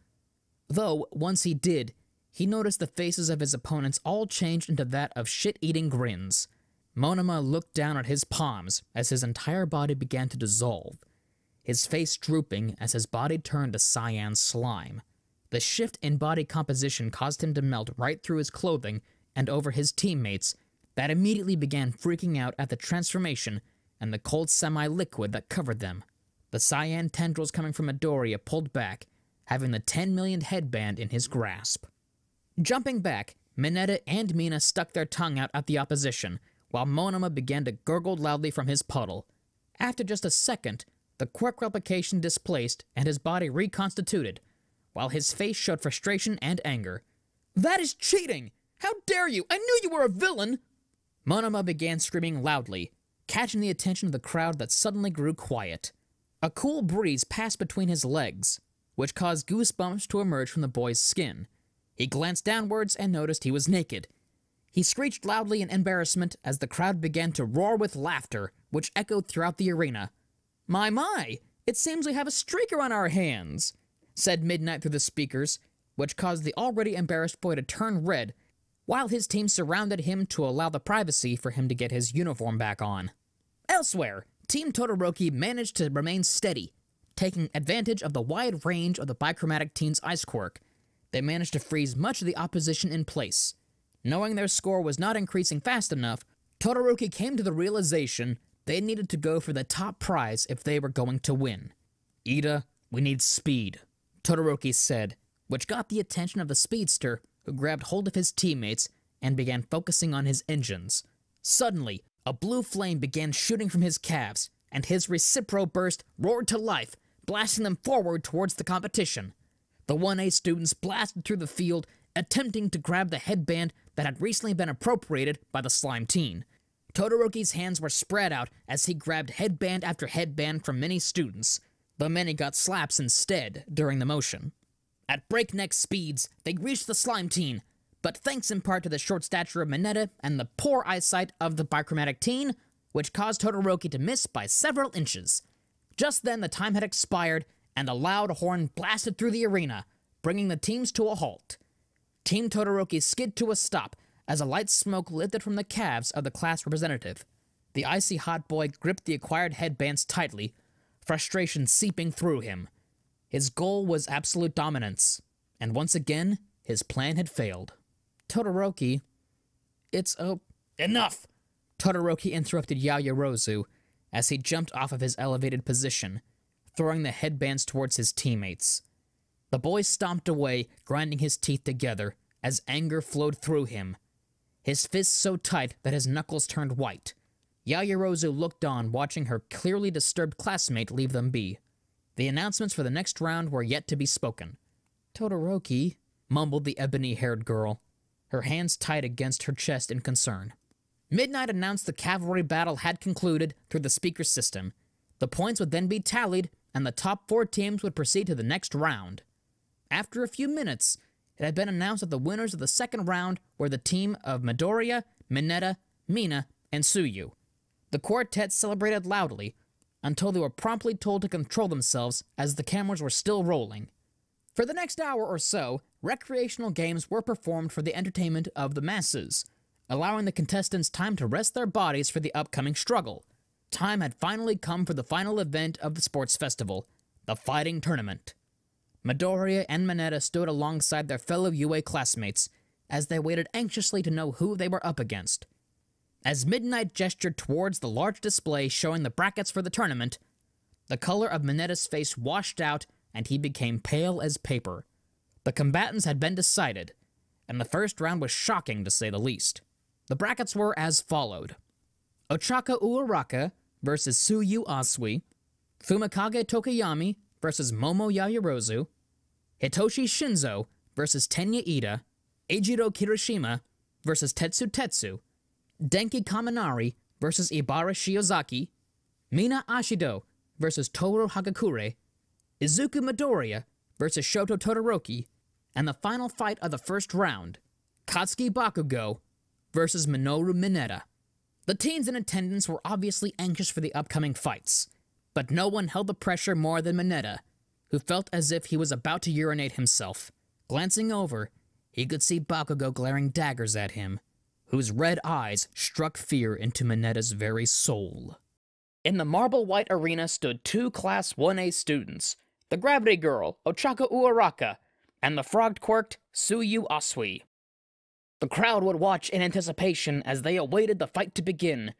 Though, once he did, he noticed the faces of his opponents all changed into that of shit eating grins. Monoma looked down at his palms as his entire body began to dissolve, his face drooping as his body turned to cyan slime. The shift in body composition caused him to melt right through his clothing and over his teammates, that immediately began freaking out at the transformation and the cold semi liquid that covered them. The cyan tendrils coming from Midoriya pulled back, having the 10 million headband in his grasp. Jumping back, Mineta and Mina stuck their tongue out at the opposition, while Monoma began to gurgle loudly from his puddle. After just a second, the quirk replication displaced and his body reconstituted, while his face showed frustration and anger. That is cheating! How dare you? I knew you were a villain! Monoma began screaming loudly, catching the attention of the crowd that suddenly grew quiet. A cool breeze passed between his legs, which caused goosebumps to emerge from the boy's skin. He glanced downwards and noticed he was naked. He screeched loudly in embarrassment as the crowd began to roar with laughter, which echoed throughout the arena. My, my! It seems we have a streaker on our hands, said Midnight through the speakers, which caused the already embarrassed boy to turn red, while his team surrounded him to allow the privacy for him to get his uniform back on. Elsewhere, Team Todoroki managed to remain steady, taking advantage of the wide range of the bichromatic teen's ice quirk. They managed to freeze much of the opposition in place. Knowing their score was not increasing fast enough, Todoroki came to the realization they needed to go for the top prize if they were going to win. Iida, we need speed, Todoroki said, which got the attention of the speedster, who grabbed hold of his teammates and began focusing on his engines. Suddenly, a blue flame began shooting from his calves, and his recipro burst roared to life, blasting them forward towards the competition. The 1A students blasted through the field, attempting to grab the headband that had recently been appropriated by the slime teen. Todoroki's hands were spread out as he grabbed headband after headband from many students, though many got slaps instead during the motion. At breakneck speeds, they reached the slime teen, but thanks in part to the short stature of Mineta and the poor eyesight of the bichromatic teen, which caused Todoroki to miss by several inches. Just then, the time had expired, and a loud horn blasted through the arena, bringing the teams to a halt. Team Todoroki skid to a stop as a light smoke lifted from the calves of the class representative. The icy hot boy gripped the acquired headbands tightly, frustration seeping through him. His goal was absolute dominance, and once again, his plan had failed. Todoroki, it's oh, enough! Todoroki interrupted Yaoyorozu as he jumped off of his elevated position, throwing the headbands towards his teammates. The boy stomped away, grinding his teeth together as anger flowed through him, his fists so tight that his knuckles turned white. Yaoyorozu looked on, watching her clearly disturbed classmate leave them be. The announcements for the next round were yet to be spoken. Todoroki, mumbled the ebony haired girl, her hands tight against her chest in concern. Midnight announced the cavalry battle had concluded through the speaker system. The points would then be tallied, and the top four teams would proceed to the next round. After a few minutes, it had been announced that the winners of the second round were the team of Midoriya, Mineta, Mina, and Tsuyu. The quartet celebrated loudly until they were promptly told to control themselves as the cameras were still rolling. For the next hour or so, recreational games were performed for the entertainment of the masses, allowing the contestants time to rest their bodies for the upcoming struggle. Time had finally come for the final event of the sports festival, the fighting tournament. Midoriya and Mineta stood alongside their fellow UA classmates as they waited anxiously to know who they were up against. As Midnight gestured towards the large display showing the brackets for the tournament, the color of Mineta's face washed out and he became pale as paper. The combatants had been decided, and the first round was shocking to say the least. The brackets were as followed Ochaco Uraraka versus Tsuyu Asui, Fumikage Tokoyami versus Momo Yaoyorozu, Hitoshi Shinso versus Tenya Iida, Eijiro Kirishima versus Tetsutetsu, Denki Kaminari versus Ibara Shiozaki, Mina Ashido versus Toru Hagakure, Izuku Midoriya versus Shoto Todoroki, and the final fight of the first round, Katsuki Bakugo versus Minoru Mineta. The teens in attendance were obviously anxious for the upcoming fights, but no one held the pressure more than Mineta, who felt as if he was about to urinate himself. Glancing over, he could see Bakugo glaring daggers at him, whose red eyes struck fear into Mineta's very soul. In the marble white arena stood two Class 1A students the Gravity Girl, Ochaco Uraraka, and the frog quirked Tsuyu Asui. The crowd would watch in anticipation as they awaited the fight to begin.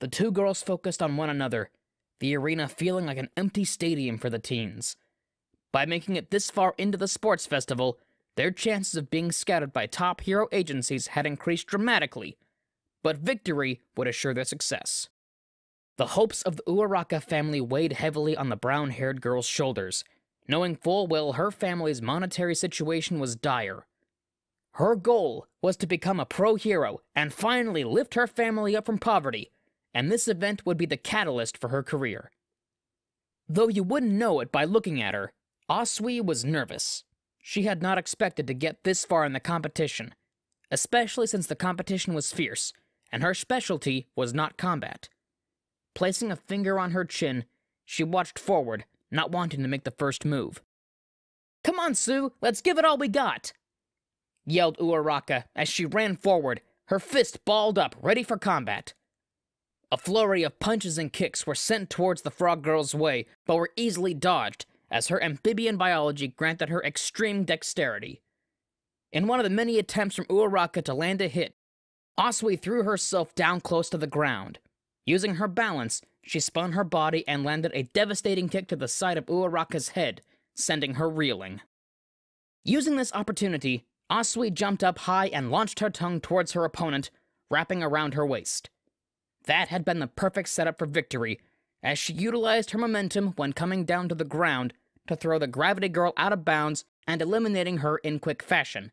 The two girls focused on one another, the arena feeling like an empty stadium for the teens. By making it this far into the sports festival, their chances of being scouted by top hero agencies had increased dramatically, but victory would assure their success. The hopes of the Uraraka family weighed heavily on the brown haired girl's shoulders, knowing full well her family's monetary situation was dire. Her goal was to become a pro hero and finally lift her family up from poverty, and this event would be the catalyst for her career. Though you wouldn't know it by looking at her, Asui was nervous. She had not expected to get this far in the competition, especially since the competition was fierce, and her specialty was not combat. Placing a finger on her chin, she watched forward, not wanting to make the first move. Come on, Tsu, let's give it all we got! yelled Uraraka as she ran forward, her fist balled up, ready for combat. A flurry of punches and kicks were sent towards the frog girl's way, but were easily dodged, as her amphibian biology granted her extreme dexterity. In one of the many attempts from Uraraka to land a hit, Asui threw herself down close to the ground. Using her balance, she spun her body and landed a devastating kick to the side of Uraraka's head, sending her reeling. Using this opportunity, Asui jumped up high and launched her tongue towards her opponent, wrapping around her waist. That had been the perfect setup for victory, as she utilized her momentum when coming down to the ground to throw the Gravity Girl out of bounds and eliminating her in quick fashion.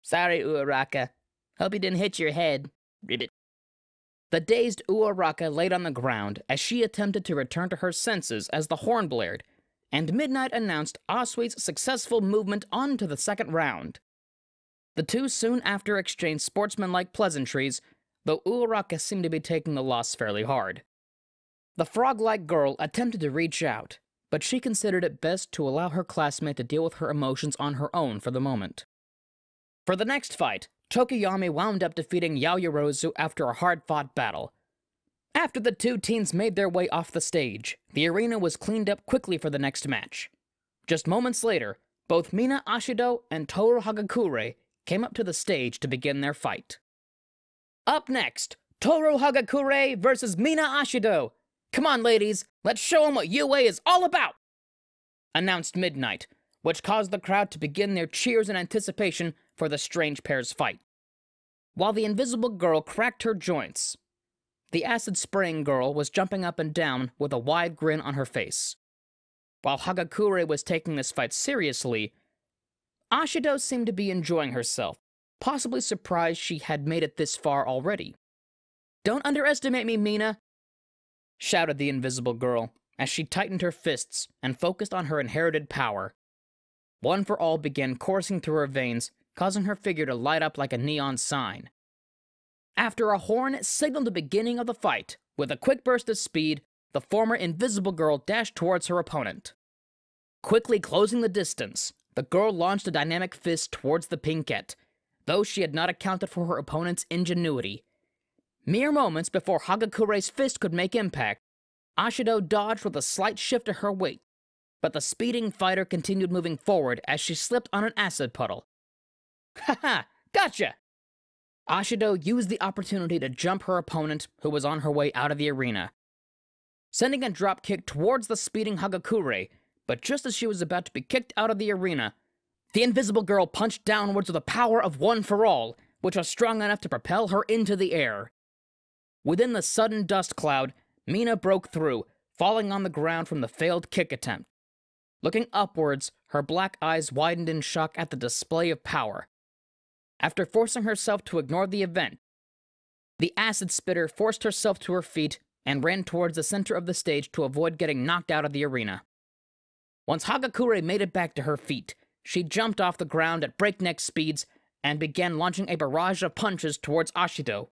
Sorry, Uraraka. Hope you didn't hit your head. Ribbit. The dazed Uraraka laid on the ground as she attempted to return to her senses as the horn blared, and Midnight announced Asui's successful movement on to the second round. The two soon after exchanged sportsmanlike pleasantries, though Uraraka seemed to be taking the loss fairly hard. The frog-like girl attempted to reach out, but she considered it best to allow her classmate to deal with her emotions on her own for the moment. For the next fight, Tokoyami wound up defeating Yaoyorozu after a hard-fought battle. After the two teens made their way off the stage, the arena was cleaned up quickly for the next match. Just moments later, both Mina Ashido and Toru Hagakure came up to the stage to begin their fight. Up next, Toru Hagakure versus Mina Ashido. Come on, ladies, let's show them what UA is all about! Announced Midnight, which caused the crowd to begin their cheers in anticipation for the strange pair's fight. While the invisible girl cracked her joints, the acid spraying girl was jumping up and down with a wide grin on her face. While Hagakure was taking this fight seriously, Ashido seemed to be enjoying herself, possibly surprised she had made it this far already. Don't underestimate me, Mina, shouted the invisible girl as she tightened her fists and focused on her inherited power. One for all began coursing through her veins, causing her figure to light up like a neon sign. After a horn signaled the beginning of the fight, with a quick burst of speed, the former invisible girl dashed towards her opponent. Quickly closing the distance, the girl launched a dynamic fist towards the pinkette, though she had not accounted for her opponent's ingenuity. Mere moments before Hagakure's fist could make impact, Ashido dodged with a slight shift of her weight, but the speeding fighter continued moving forward as she slipped on an acid puddle. Haha, gotcha! Ashido used the opportunity to jump her opponent, who was on her way out of the arena. Sending a drop kick towards the speeding Hagakure, but just as she was about to be kicked out of the arena, the invisible girl punched downwards with the power of One for All, which was strong enough to propel her into the air. Within the sudden dust cloud, Mina broke through, falling on the ground from the failed kick attempt. Looking upwards, her black eyes widened in shock at the display of power. After forcing herself to ignore the event, the acid spitter forced herself to her feet and ran towards the center of the stage to avoid getting knocked out of the arena. Once Hagakure made it back to her feet, she jumped off the ground at breakneck speeds and began launching a barrage of punches towards Ashido.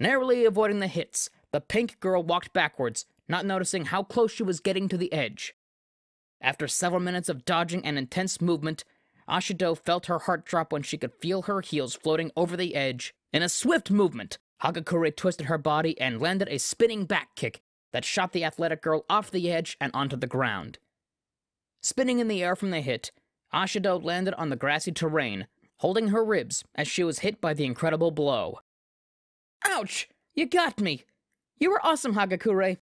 Narrowly avoiding the hits, the pink girl walked backwards, not noticing how close she was getting to the edge. After several minutes of dodging and intense movement, Ashido felt her heart drop when she could feel her heels floating over the edge. In a swift movement, Hagakure twisted her body and landed a spinning back kick that shot the athletic girl off the edge and onto the ground. Spinning in the air from the hit, Ashido landed on the grassy terrain, holding her ribs as she was hit by the incredible blow. Ouch! You got me! You were awesome, Hagakure!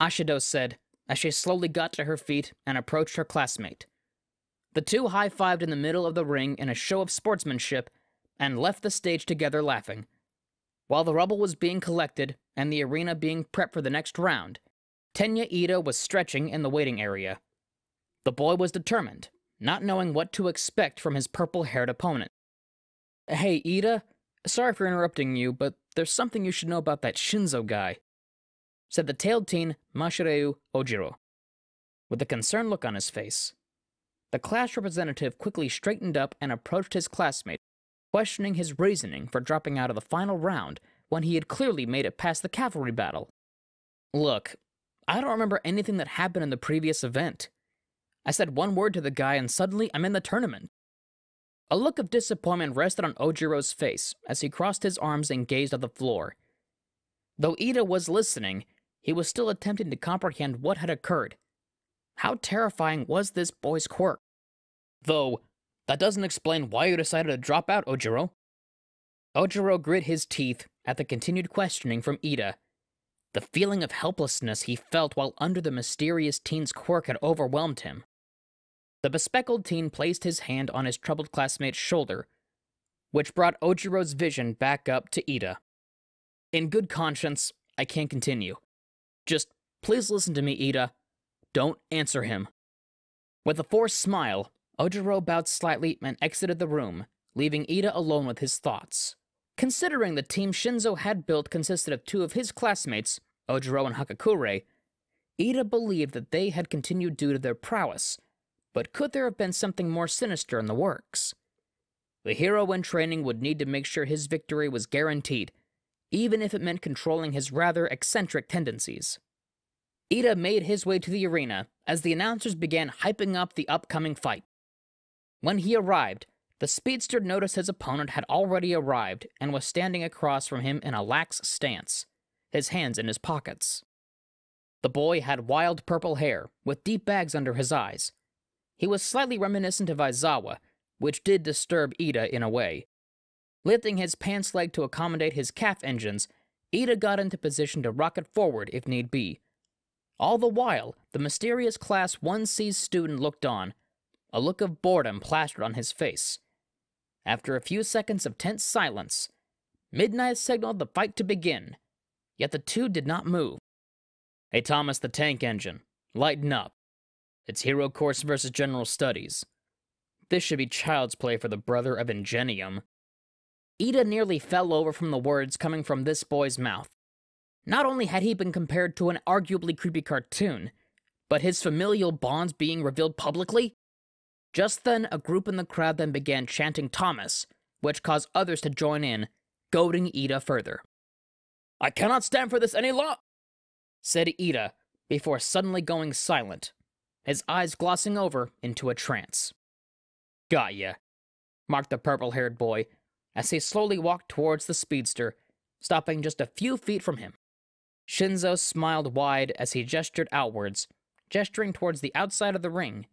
Ashido said, as she slowly got to her feet and approached her classmate. The two high fived in the middle of the ring in a show of sportsmanship and left the stage together laughing. While the rubble was being collected and the arena being prepped for the next round, Tenya Iida was stretching in the waiting area. The boy was determined, not knowing what to expect from his purple haired opponent. Hey, Iida. Sorry for interrupting you, but there's something you should know about that Shinso guy, said the tailed teen Mashirao Ojiro, with a concerned look on his face. The class representative quickly straightened up and approached his classmate, questioning his reasoning for dropping out of the final round when he had clearly made it past the cavalry battle. Look, I don't remember anything that happened in the previous event. I said one word to the guy and suddenly I'm in the tournament. A look of disappointment rested on Ojiro's face as he crossed his arms and gazed at the floor. Though Iida was listening, he was still attempting to comprehend what had occurred. How terrifying was this boy's quirk? Though, that doesn't explain why you decided to drop out, Ojiro. Ojiro grit his teeth at the continued questioning from Iida. The feeling of helplessness he felt while under the mysterious teen's quirk had overwhelmed him. The bespectacled teen placed his hand on his troubled classmate's shoulder, which brought Ojiro's vision back up to Iida. In good conscience, I can't continue. Just please listen to me, Iida. Don't answer him. With a forced smile, Ojiro bowed slightly and exited the room, leaving Iida alone with his thoughts. Considering the team Shinso had built consisted of two of his classmates, Ojiro and Hagakure, Iida believed that they had continued due to their prowess, but could there have been something more sinister in the works? The hero in training would need to make sure his victory was guaranteed, even if it meant controlling his rather eccentric tendencies. Iida made his way to the arena as the announcers began hyping up the upcoming fight. When he arrived, the speedster noticed his opponent had already arrived and was standing across from him in a lax stance, his hands in his pockets. The boy had wild purple hair, with deep bags under his eyes. He was slightly reminiscent of Aizawa, which did disturb Iida in a way. Lifting his pants leg to accommodate his calf engines, Iida got into position to rocket forward if need be, all the while, the mysterious Class 1C student looked on, a look of boredom plastered on his face. After a few seconds of tense silence, Midnight signaled the fight to begin, yet the two did not move. Hey, Thomas the Tank Engine, lighten up. It's Hero Course versus General Studies. This should be child's play for the brother of Ingenium. Iida nearly fell over from the words coming from this boy's mouth. Not only had he been compared to an arguably creepy cartoon, but his familial bonds being revealed publicly? Just then, a group in the crowd then began chanting Thomas, which caused others to join in, goading Iida further. I cannot stand for this any longer, said Iida, before suddenly going silent, his eyes glossing over into a trance. Got ya, marked the purple haired boy as he slowly walked towards the speedster, stopping just a few feet from him. Shinso smiled wide as he gestured outwards, gesturing towards the outside of the ring.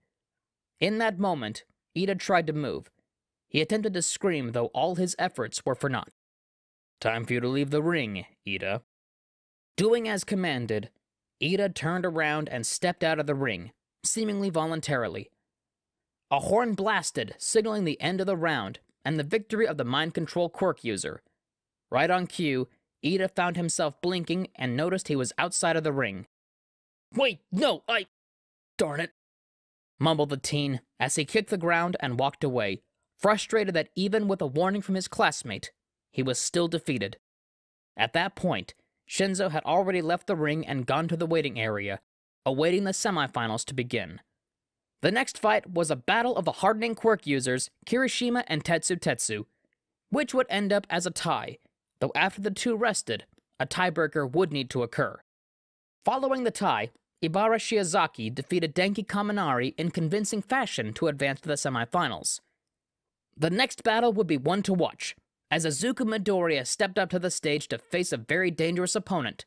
In that moment, Iida tried to move. He attempted to scream, though all his efforts were for naught. Time for you to leave the ring, Iida. Doing as commanded, Iida turned around and stepped out of the ring, seemingly voluntarily. A horn blasted, signaling the end of the round and the victory of the mind control quirk user. Right on cue, Iida found himself blinking and noticed he was outside of the ring. Wait, no, I. Darn it. Mumbled the teen as he kicked the ground and walked away, frustrated that even with a warning from his classmate, he was still defeated. At that point, Shinso had already left the ring and gone to the waiting area, awaiting the semifinals to begin. The next fight was a battle of the hardening quirk users, Kirishima and Tetsutetsu, which would end up as a tie, though after the two rested, a tiebreaker would need to occur. Following the tie, Ibara Shiozaki defeated Denki Kaminari in convincing fashion to advance to the semifinals. The next battle would be one to watch, as Izuku Midoriya stepped up to the stage to face a very dangerous opponent,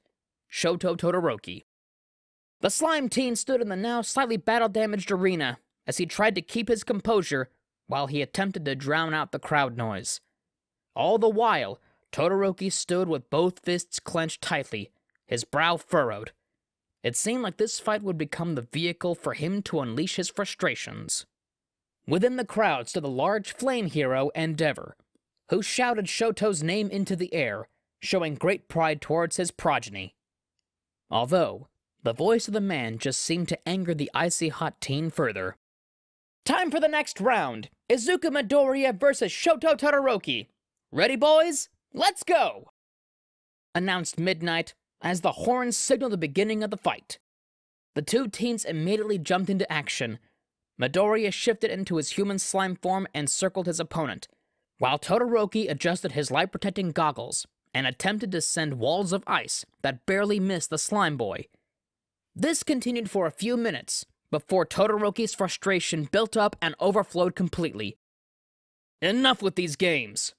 Shoto Todoroki. The slime teen stood in the now slightly battle-damaged arena as he tried to keep his composure while he attempted to drown out the crowd noise. All the while, Todoroki stood with both fists clenched tightly, his brow furrowed. It seemed like this fight would become the vehicle for him to unleash his frustrations. Within the crowd stood the large flame hero, Endeavor, who shouted Shoto's name into the air, showing great pride towards his progeny. Although, the voice of the man just seemed to anger the icy hot teen further. Time for the next round! Izuku Midoriya versus Shoto Todoroki! Ready, boys? Let's go! Announced Midnight as the horns signaled the beginning of the fight. The two teens immediately jumped into action. Midoriya shifted into his human slime form and circled his opponent, while Todoroki adjusted his light protecting goggles and attempted to send walls of ice that barely missed the slime boy. This continued for a few minutes before Todoroki's frustration built up and overflowed completely. Enough with these games!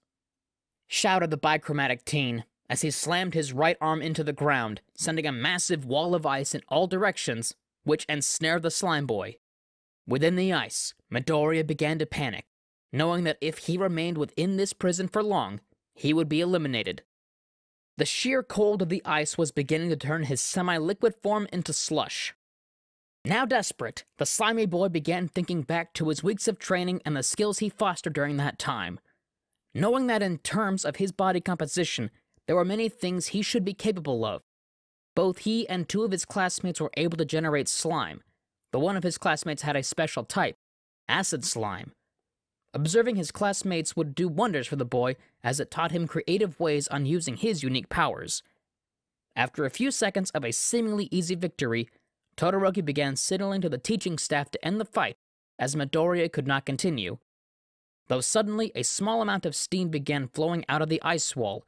Shouted the bichromatic teen as he slammed his right arm into the ground, sending a massive wall of ice in all directions, which ensnared the slime boy. Within the ice, Midoriya began to panic, knowing that if he remained within this prison for long, he would be eliminated. The sheer cold of the ice was beginning to turn his semi liquid form into slush. Now desperate, the slimy boy began thinking back to his weeks of training and the skills he fostered during that time. Knowing that in terms of his body composition, there were many things he should be capable of. Both he and two of his classmates were able to generate slime, but one of his classmates had a special type, acid slime. Observing his classmates would do wonders for the boy as it taught him creative ways on using his unique powers. After a few seconds of a seemingly easy victory, Todoroki began signaling to the teaching staff to end the fight, as Midoriya could not continue. Though suddenly, a small amount of steam began flowing out of the ice wall.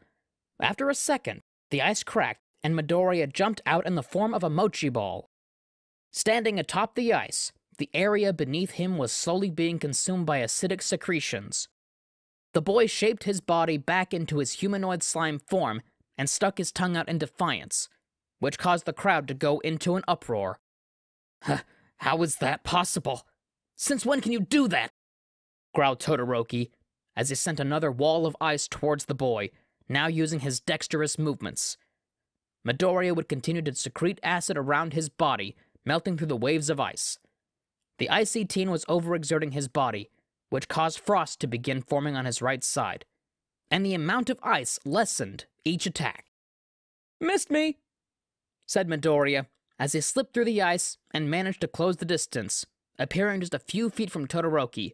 After a second, the ice cracked, and Midoriya jumped out in the form of a mochi ball. Standing atop the ice, the area beneath him was slowly being consumed by acidic secretions. The boy shaped his body back into his humanoid slime form and stuck his tongue out in defiance, which caused the crowd to go into an uproar. How is that possible? Since when can you do that? Growled Todoroki as he sent another wall of ice towards the boy, now using his dexterous movements. Midoriya would continue to secrete acid around his body, melting through the waves of ice. The icy teen was overexerting his body, which caused frost to begin forming on his right side, and the amount of ice lessened each attack. Missed me, said Midoriya as he slipped through the ice and managed to close the distance, appearing just a few feet from Todoroki.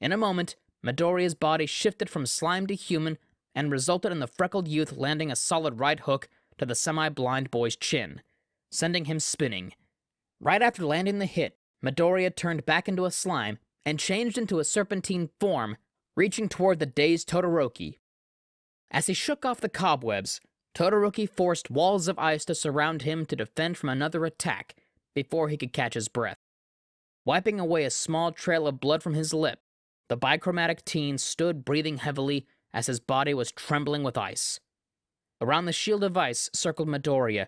In a moment, Midoriya's body shifted from slime to human and resulted in the freckled youth landing a solid right hook to the semi-blind boy's chin, sending him spinning. Right after landing the hit, Midoriya turned back into a slime and changed into a serpentine form, reaching toward the dazed Todoroki. As he shook off the cobwebs, Todoroki forced walls of ice to surround him to defend from another attack before he could catch his breath. Wiping away a small trail of blood from his lip, the bichromatic teen stood breathing heavily as his body was trembling with ice. Around the shield of ice circled Midoriya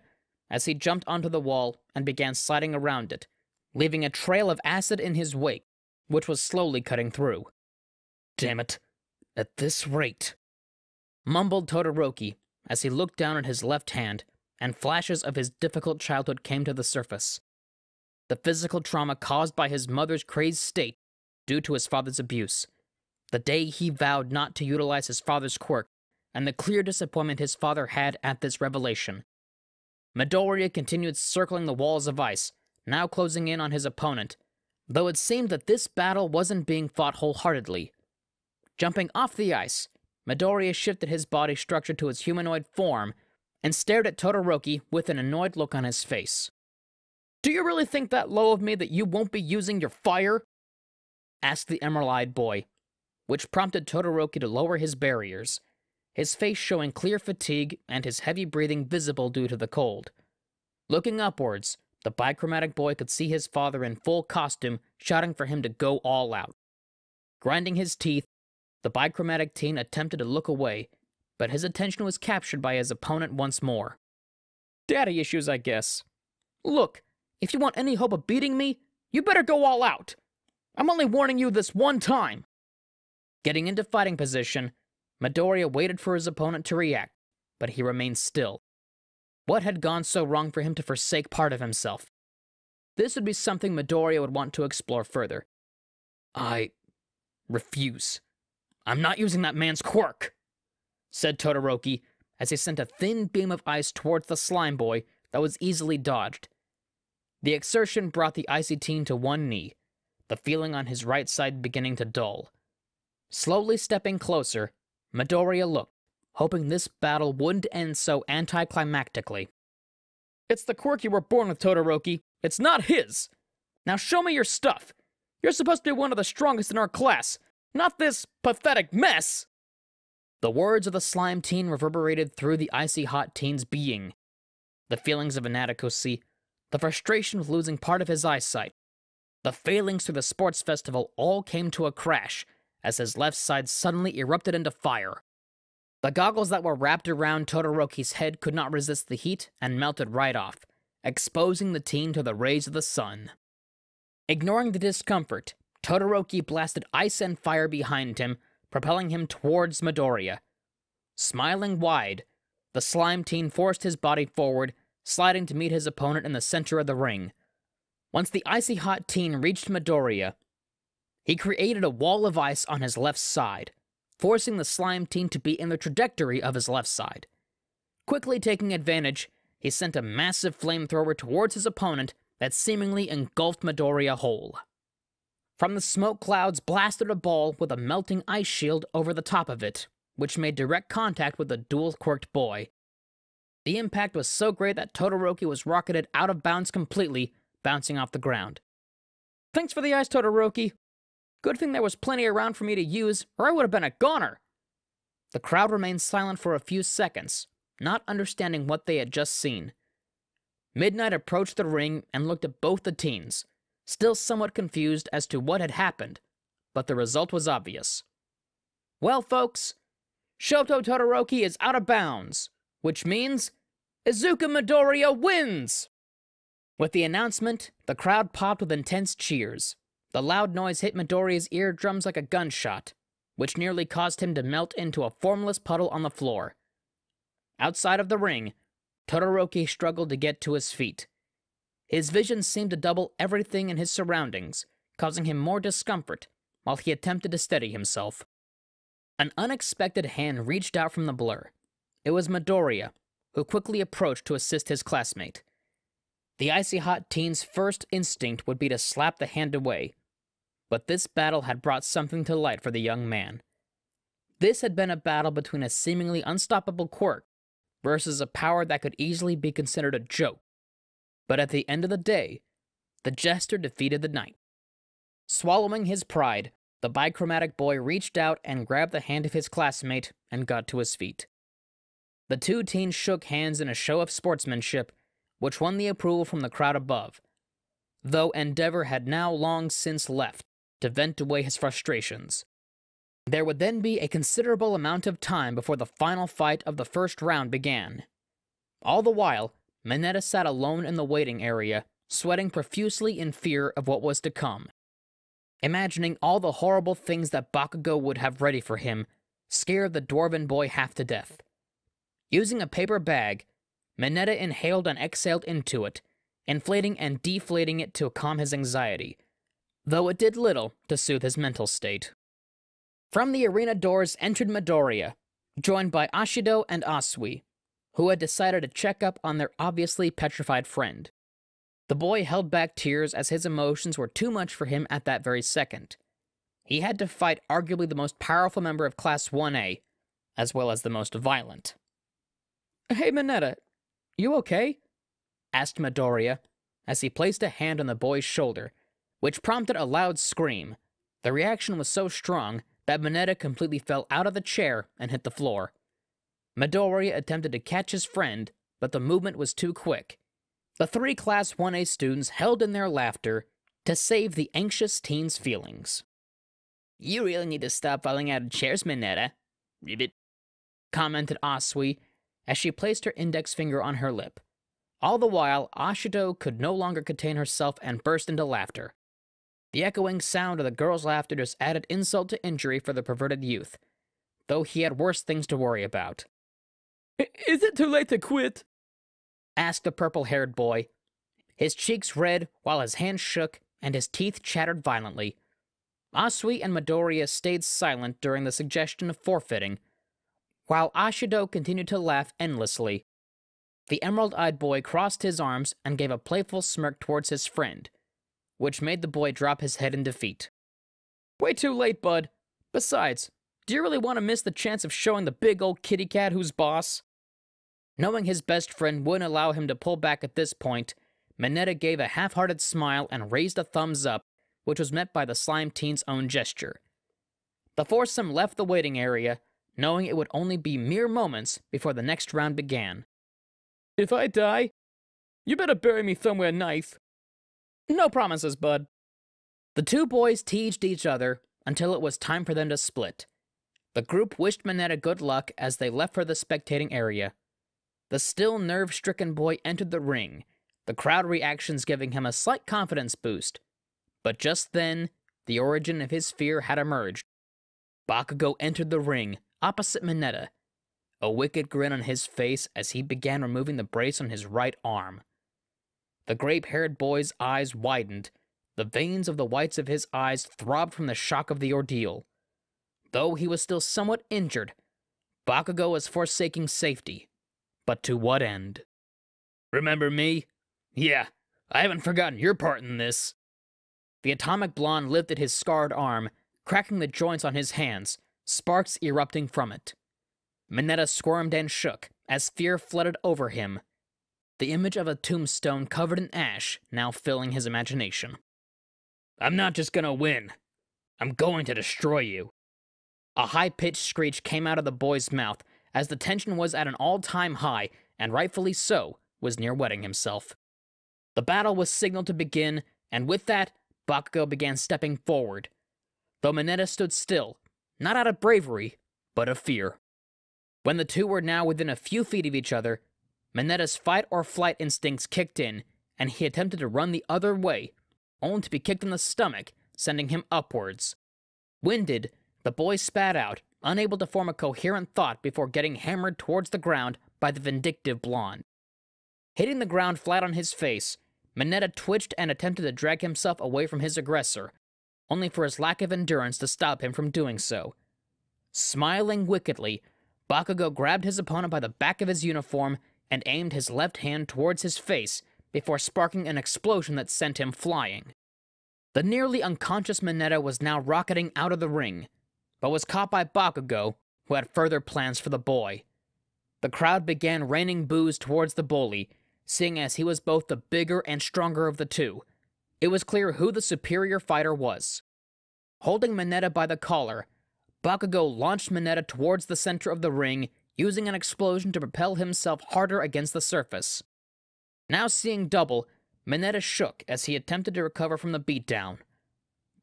as he jumped onto the wall and began sliding around it, leaving a trail of acid in his wake, which was slowly cutting through. Damn it. At this rate, mumbled Todoroki as he looked down at his left hand, and flashes of his difficult childhood came to the surface. The physical trauma caused by his mother's crazed state due to his father's abuse, the day he vowed not to utilize his father's quirk, and the clear disappointment his father had at this revelation. Midoriya continued circling the walls of ice, now closing in on his opponent, though it seemed that this battle wasn't being fought wholeheartedly. Jumping off the ice, Midoriya shifted his body structure to his humanoid form and stared at Todoroki with an annoyed look on his face. Do you really think that low of me that you won't be using your fire? Asked the emerald-eyed boy, which prompted Todoroki to lower his barriers, his face showing clear fatigue and his heavy breathing visible due to the cold. Looking upwards, the bichromatic boy could see his father in full costume shouting for him to go all out. Grinding his teeth, the bichromatic teen attempted to look away, but his attention was captured by his opponent once more. Daddy issues, I guess. Look, if you want any hope of beating me, you better go all out. I'm only warning you this one time. Getting into fighting position, Midoriya waited for his opponent to react, but he remained still. What had gone so wrong for him to forsake part of himself? This would be something Midoriya would want to explore further. I refuse. I'm not using that man's quirk, said Todoroki as he sent a thin beam of ice towards the slime boy that was easily dodged. The exertion brought the icy teen to one knee, the feeling on his right side beginning to dull. Slowly stepping closer, Midoriya looked, hoping this battle wouldn't end so anticlimactically. It's the quirk you were born with, Todoroki. It's not his. Now show me your stuff. You're supposed to be one of the strongest in our class, not this pathetic mess. The words of the slime teen reverberated through the icy hot teen's being. The feelings of inadequacy, the frustration of losing part of his eyesight, the failings through the sports festival all came to a crash as his left side suddenly erupted into fire. The goggles that were wrapped around Todoroki's head could not resist the heat and melted right off, exposing the teen to the rays of the sun. Ignoring the discomfort, Todoroki blasted ice and fire behind him, propelling him towards Midoriya. Smiling wide, the slime teen forced his body forward, sliding to meet his opponent in the center of the ring. Once the icy hot teen reached Midoriya, he created a wall of ice on his left side, forcing the slime teen to be in the trajectory of his left side. Quickly taking advantage, he sent a massive flamethrower towards his opponent that seemingly engulfed Midoriya whole. From the smoke clouds blasted a ball with a melting ice shield over the top of it, which made direct contact with the dual-quirked boy. The impact was so great that Todoroki was rocketed out of bounds completely, bouncing off the ground. Thanks for the ice, Todoroki. Good thing there was plenty around for me to use, or I would have been a goner. The crowd remained silent for a few seconds, not understanding what they had just seen. Midnight approached the ring and looked at both the teens, still somewhat confused as to what had happened, but the result was obvious. Well, folks, Shoto Todoroki is out of bounds, which means Izuku Midoriya wins! With the announcement, the crowd popped with intense cheers. The loud noise hit Midoriya's eardrums like a gunshot, which nearly caused him to melt into a formless puddle on the floor. Outside of the ring, Todoroki struggled to get to his feet. His vision seemed to double everything in his surroundings, causing him more discomfort while he attempted to steady himself. An unexpected hand reached out from the blur. It was Midoriya, who quickly approached to assist his classmate. The icy hot teen's first instinct would be to slap the hand away, but this battle had brought something to light for the young man. This had been a battle between a seemingly unstoppable quirk versus a power that could easily be considered a joke. But at the end of the day, the jester defeated the knight. Swallowing his pride, the bichromatic boy reached out and grabbed the hand of his classmate and got to his feet. The two teens shook hands in a show of sportsmanship, which won the approval from the crowd above, though Endeavor had now long since left, to vent away his frustrations. There would then be a considerable amount of time before the final fight of the first round began. All the while, Mineta sat alone in the waiting area, sweating profusely in fear of what was to come. Imagining all the horrible things that Bakugo would have ready for him scared the dwarven boy half to death. Using a paper bag, Mineta inhaled and exhaled into it, inflating and deflating it to calm his anxiety, though it did little to soothe his mental state. From the arena doors entered Midoriya, joined by Ashido and Asui, who had decided to check up on their obviously petrified friend. The boy held back tears as his emotions were too much for him at that very second. He had to fight arguably the most powerful member of Class 1A, as well as the most violent. Hey, Mineta, you okay? asked Midoriya, as he placed a hand on the boy's shoulder which prompted a loud scream. The reaction was so strong that Mineta completely fell out of the chair and hit the floor. Midoriya attempted to catch his friend, but the movement was too quick. The three Class 1A students held in their laughter to save the anxious teen's feelings. You really need to stop falling out of chairs, Mineta. Ribbit. Commented ah Asui as she placed her index finger on her lip. All the while, Ashido could no longer contain herself and burst into laughter. The echoing sound of the girl's laughter just added insult to injury for the perverted youth, though he had worse things to worry about. Is it too late to quit? asked the purple haired boy. His cheeks red while his hands shook and his teeth chattered violently. Asui and Midoriya stayed silent during the suggestion of forfeiting, while Ashido continued to laugh endlessly. The emerald eyed boy crossed his arms and gave a playful smirk towards his friend which made the boy drop his head in defeat. Way too late, bud. Besides, Do you really want to miss the chance of showing the big old kitty cat who's boss? Knowing his best friend wouldn't allow him to pull back at this point, Mineta gave a half hearted smile and raised a thumbs up, which was met by the slime teen's own gesture. The foursome left the waiting area, knowing it would only be mere moments before the next round began. If I die, you better bury me somewhere nice. No promises, bud. The two boys teased each other until it was time for them to split. The group wished Mineta good luck as they left for the spectating area. The still nerve stricken boy entered the ring, the crowd reactions giving him a slight confidence boost. But just then, the origin of his fear had emerged. Bakugo entered the ring, opposite Mineta, a wicked grin on his face as he began removing the brace on his right arm. The grape haired boy's eyes widened. The veins of the whites of his eyes throbbed from the shock of the ordeal. Though he was still somewhat injured, Bakugo was forsaking safety. But to what end? Remember me? Yeah, I haven't forgotten your part in this. The atomic blonde lifted his scarred arm, cracking the joints on his hands, sparks erupting from it. Mineta squirmed and shook as fear flooded over him. The image of a tombstone covered in ash now filling his imagination. I'm not just gonna win. I'm going to destroy you. A high pitched screech came out of the boy's mouth as the tension was at an all time high, and rightfully so, was near wetting himself. The battle was signaled to begin, and with that, Bakugo began stepping forward, though Mineta stood still, not out of bravery, but of fear. When the two were now within a few feet of each other, Mineta's fight or flight instincts kicked in, and he attempted to run the other way, only to be kicked in the stomach, sending him upwards. Winded, the boy spat out, unable to form a coherent thought before getting hammered towards the ground by the vindictive blonde. Hitting the ground flat on his face, Mineta twitched and attempted to drag himself away from his aggressor, only for his lack of endurance to stop him from doing so. Smiling wickedly, Bakugo grabbed his opponent by the back of his uniform and aimed his left hand towards his face before sparking an explosion that sent him flying. The nearly unconscious Mineta was now rocketing out of the ring, but was caught by Bakugo, who had further plans for the boy. The crowd began raining boos towards the bully, seeing as he was both the bigger and stronger of the two. It was clear who the superior fighter was. Holding Mineta by the collar, Bakugo launched Mineta towards the center of the ring, using an explosion to propel himself harder against the surface. Now seeing double, Mineta shook as he attempted to recover from the beatdown.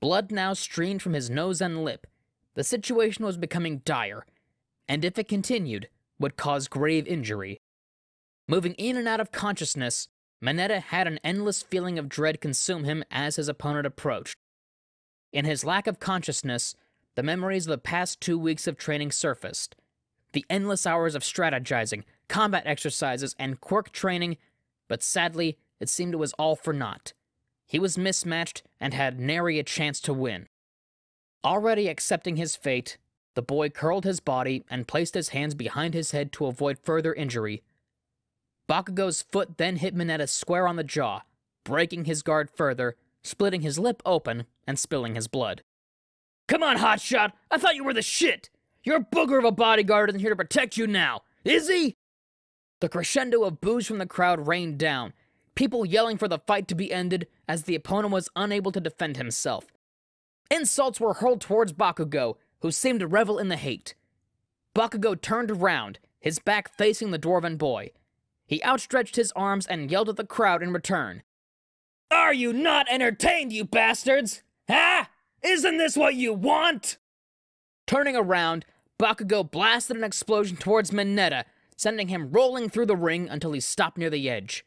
Blood now streamed from his nose and lip. The situation was becoming dire, and if it continued, would cause grave injury. Moving in and out of consciousness, Mineta had an endless feeling of dread consume him as his opponent approached. In his lack of consciousness, the memories of the past two weeks of training surfaced. The endless hours of strategizing, combat exercises, and quirk training, but sadly, it seemed it was all for naught. He was mismatched and had nary a chance to win. Already accepting his fate, the boy curled his body and placed his hands behind his head to avoid further injury. Bakugo's foot then hit Mineta square on the jaw, breaking his guard further, splitting his lip open, and spilling his blood. Come on, hotshot! I thought you were the shit! Your booger of a bodyguard isn't here to protect you now, is he? The crescendo of boos from the crowd rained down, people yelling for the fight to be ended as the opponent was unable to defend himself. Insults were hurled towards Bakugo, who seemed to revel in the hate. Bakugo turned around, his back facing the dwarven boy. He outstretched his arms and yelled at the crowd in return. Are you not entertained, you bastards? Huh? Isn't this what you want? Turning around, Bakugo blasted an explosion towards Mineta, sending him rolling through the ring until he stopped near the edge.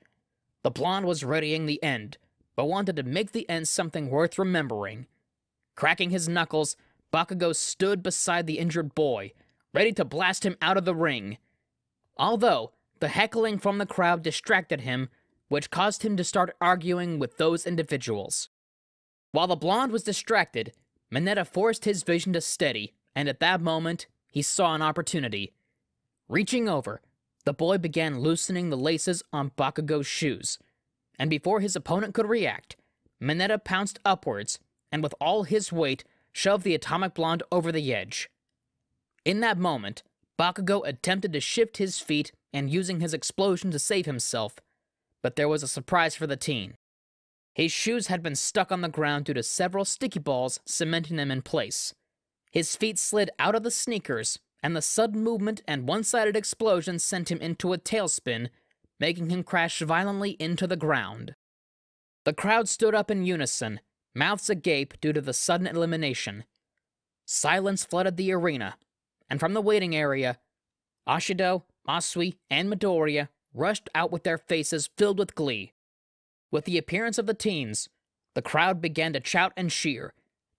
The blonde was readying the end, but wanted to make the end something worth remembering. Cracking his knuckles, Bakugo stood beside the injured boy, ready to blast him out of the ring. Although, the heckling from the crowd distracted him, which caused him to start arguing with those individuals. While the blonde was distracted, Mineta forced his vision to steady, and at that moment, he saw an opportunity. Reaching over, the boy began loosening the laces on Bakugo's shoes, and before his opponent could react, Mineta pounced upwards and with all his weight shoved the atomic blonde over the edge. In that moment, Bakugo attempted to shift his feet and using his explosion to save himself, but there was a surprise for the teen. His shoes had been stuck on the ground due to several sticky balls cementing them in place. His feet slid out of the sneakers, and the sudden movement and one sided explosion sent him into a tailspin, making him crash violently into the ground. The crowd stood up in unison, mouths agape due to the sudden elimination. Silence flooded the arena, and from the waiting area, Ashido, Asui, and Midoriya rushed out with their faces filled with glee. With the appearance of the teens, the crowd began to shout and cheer.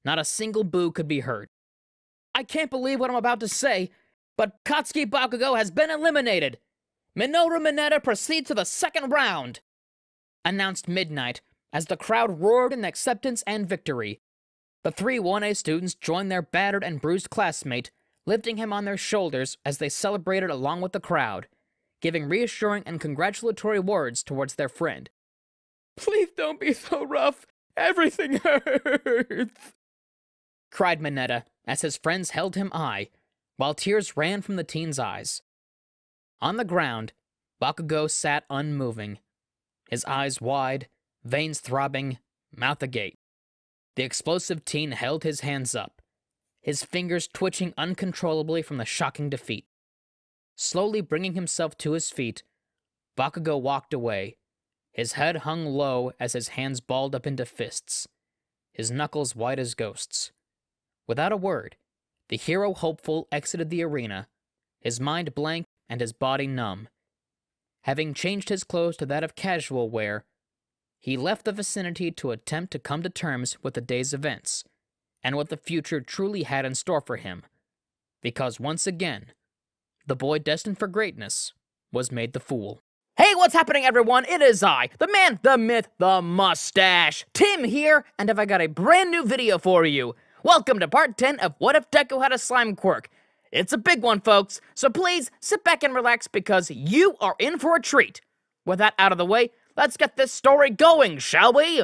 Not a single boo could be heard. I can't believe what I'm about to say, but Katsuki Bakugo has been eliminated. Minoru Mineta proceeds to the second round, announced Midnight as the crowd roared in acceptance and victory. The three 1A students joined their battered and bruised classmate, lifting him on their shoulders as they celebrated along with the crowd, giving reassuring and congratulatory words towards their friend. Please don't be so rough. Everything hurts. Cried Mineta as his friends held him high, while tears ran from the teen's eyes. On the ground, Bakugo sat unmoving, his eyes wide, veins throbbing, mouth agape. The explosive teen held his hands up, his fingers twitching uncontrollably from the shocking defeat. Slowly bringing himself to his feet, Bakugo walked away, his head hung low as his hands balled up into fists, his knuckles white as ghosts. Without a word, the hero hopeful exited the arena, his mind blank and his body numb. Having changed his clothes to that of casual wear, he left the vicinity to attempt to come to terms with the day's events and what the future truly had in store for him. Because once again, the boy destined for greatness was made the fool. Hey, what's happening, everyone? It is I, the man, the myth, the mustache, Tim here, and have I got a brand new video for you. Welcome to part 10 of What If Deku Had a Slime Quirk. It's a big one, folks, so please sit back and relax because you are in for a treat. With that out of the way, let's get this story going, shall we?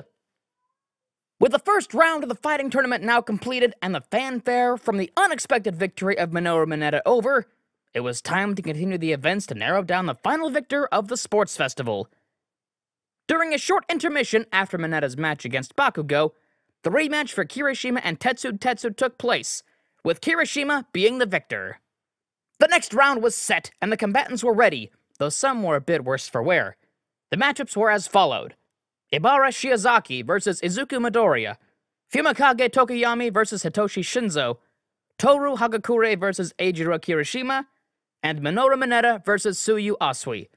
With the first round of the fighting tournament now completed and the fanfare from the unexpected victory of Minoru Mineta over, it was time to continue the events to narrow down the final victor of the sports festival. During a short intermission after Mineta's match against Bakugo, the rematch for Kirishima and Tetsutetsu took place, with Kirishima being the victor. The next round was set, and the combatants were ready, though some were a bit worse for wear. The matchups were as followed. Ibara Shiozaki versus Izuku Midoriya, Fumikage Tokoyami versus Hitoshi Shinso, Toru Hagakure versus Eijiro Kirishima, and Minoru Mineta versus Tsuyu Asui.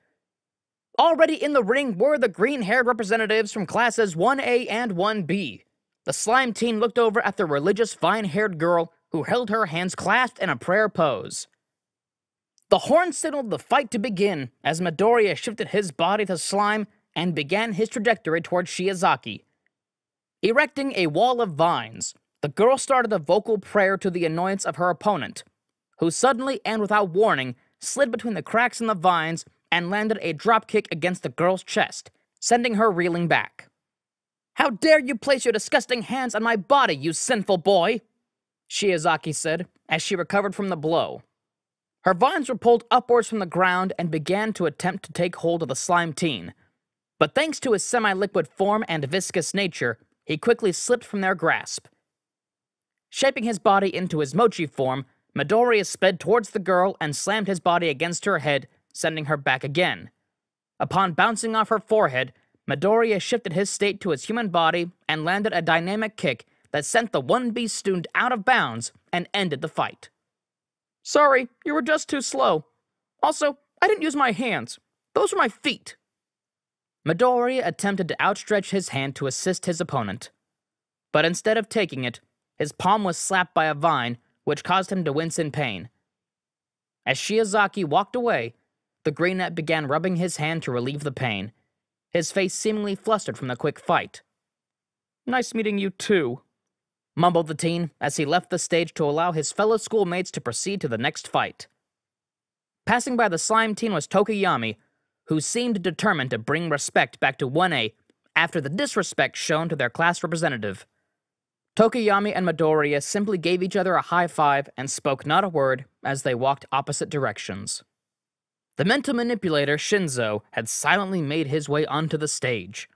Already in the ring were the green-haired representatives from classes 1A and 1B. The slime team looked over at the religious fine-haired girl who held her hands clasped in a prayer pose. The horn signaled the fight to begin as Midoriya shifted his body to slime and began his trajectory towards Shiozaki. Erecting a wall of vines, the girl started a vocal prayer to the annoyance of her opponent, who suddenly and without warning slid between the cracks in the vines and landed a dropkick against the girl's chest, sending her reeling back. How dare you place your disgusting hands on my body, you sinful boy! Shiozaki said, as she recovered from the blow. Her vines were pulled upwards from the ground and began to attempt to take hold of the slime teen. But thanks to his semi-liquid form and viscous nature, he quickly slipped from their grasp. Shaping his body into his mochi form, Midoriya sped towards the girl and slammed his body against her head, sending her back again. Upon bouncing off her forehead, Midoriya shifted his state to his human body and landed a dynamic kick that sent the 1B student out of bounds and ended the fight. Sorry, you were just too slow. Also, I didn't use my hands. Those were my feet. Midoriya attempted to outstretch his hand to assist his opponent. But instead of taking it, his palm was slapped by a vine, which caused him to wince in pain. As Shiozaki walked away, the greenette began rubbing his hand to relieve the pain, his face seemingly flustered from the quick fight. Nice meeting you too, mumbled the teen as he left the stage to allow his fellow schoolmates to proceed to the next fight. Passing by the slime teen was Tokoyami, who seemed determined to bring respect back to 1A after the disrespect shown to their class representative. Tokoyami and Midoriya simply gave each other a high five and spoke not a word as they walked opposite directions. The mental manipulator, Shinso, had silently made his way onto the stage.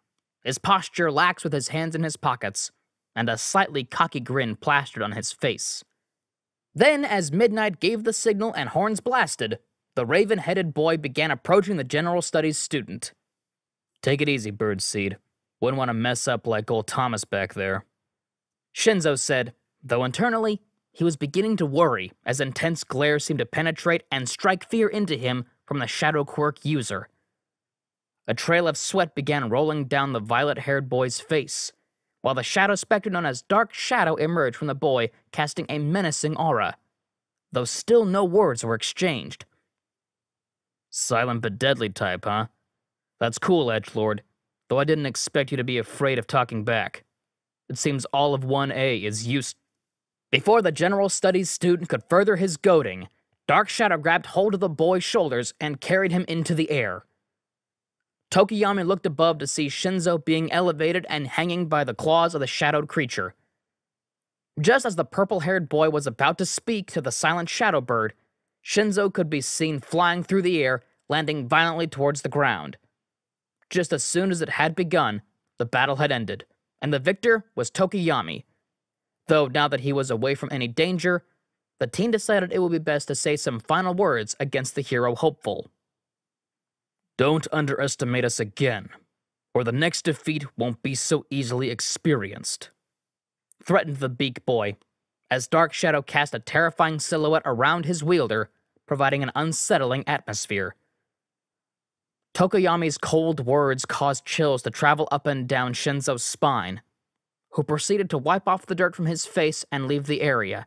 His posture lax with his hands in his pockets, and a slightly cocky grin plastered on his face. Then, as midnight gave the signal and horns blasted, the raven headed boy began approaching the general studies student. Take it easy, Birdseed. Wouldn't want to mess up like old Thomas back there. Shinso said, though internally, he was beginning to worry as intense glare seemed to penetrate and strike fear into him from the Shadow Quirk user. A trail of sweat began rolling down the violet haired boy's face, while the shadow specter known as Dark Shadow emerged from the boy, casting a menacing aura. Though still no words were exchanged. Silent but deadly type, huh? That's cool, Edge Lord. though I didn't expect you to be afraid of talking back. It seems all of 1A is used. Before the general studies student could further his goading, Dark Shadow grabbed hold of the boy's shoulders and carried him into the air. Tokoyami looked above to see Shinso being elevated and hanging by the claws of the shadowed creature. Just as the purple haired boy was about to speak to the silent shadow bird, Shinso could be seen flying through the air, landing violently towards the ground. Just as soon as it had begun, the battle had ended and the victor was Tokoyami. Though now that he was away from any danger, the team decided it would be best to say some final words against the hero hopeful. Don't underestimate us again, or the next defeat won't be so easily experienced. Threatened the Beak Boy, as Dark Shadow cast a terrifying silhouette around his wielder, providing an unsettling atmosphere. Tokoyami's cold words caused chills to travel up and down Shinso's spine, who proceeded to wipe off the dirt from his face and leave the area,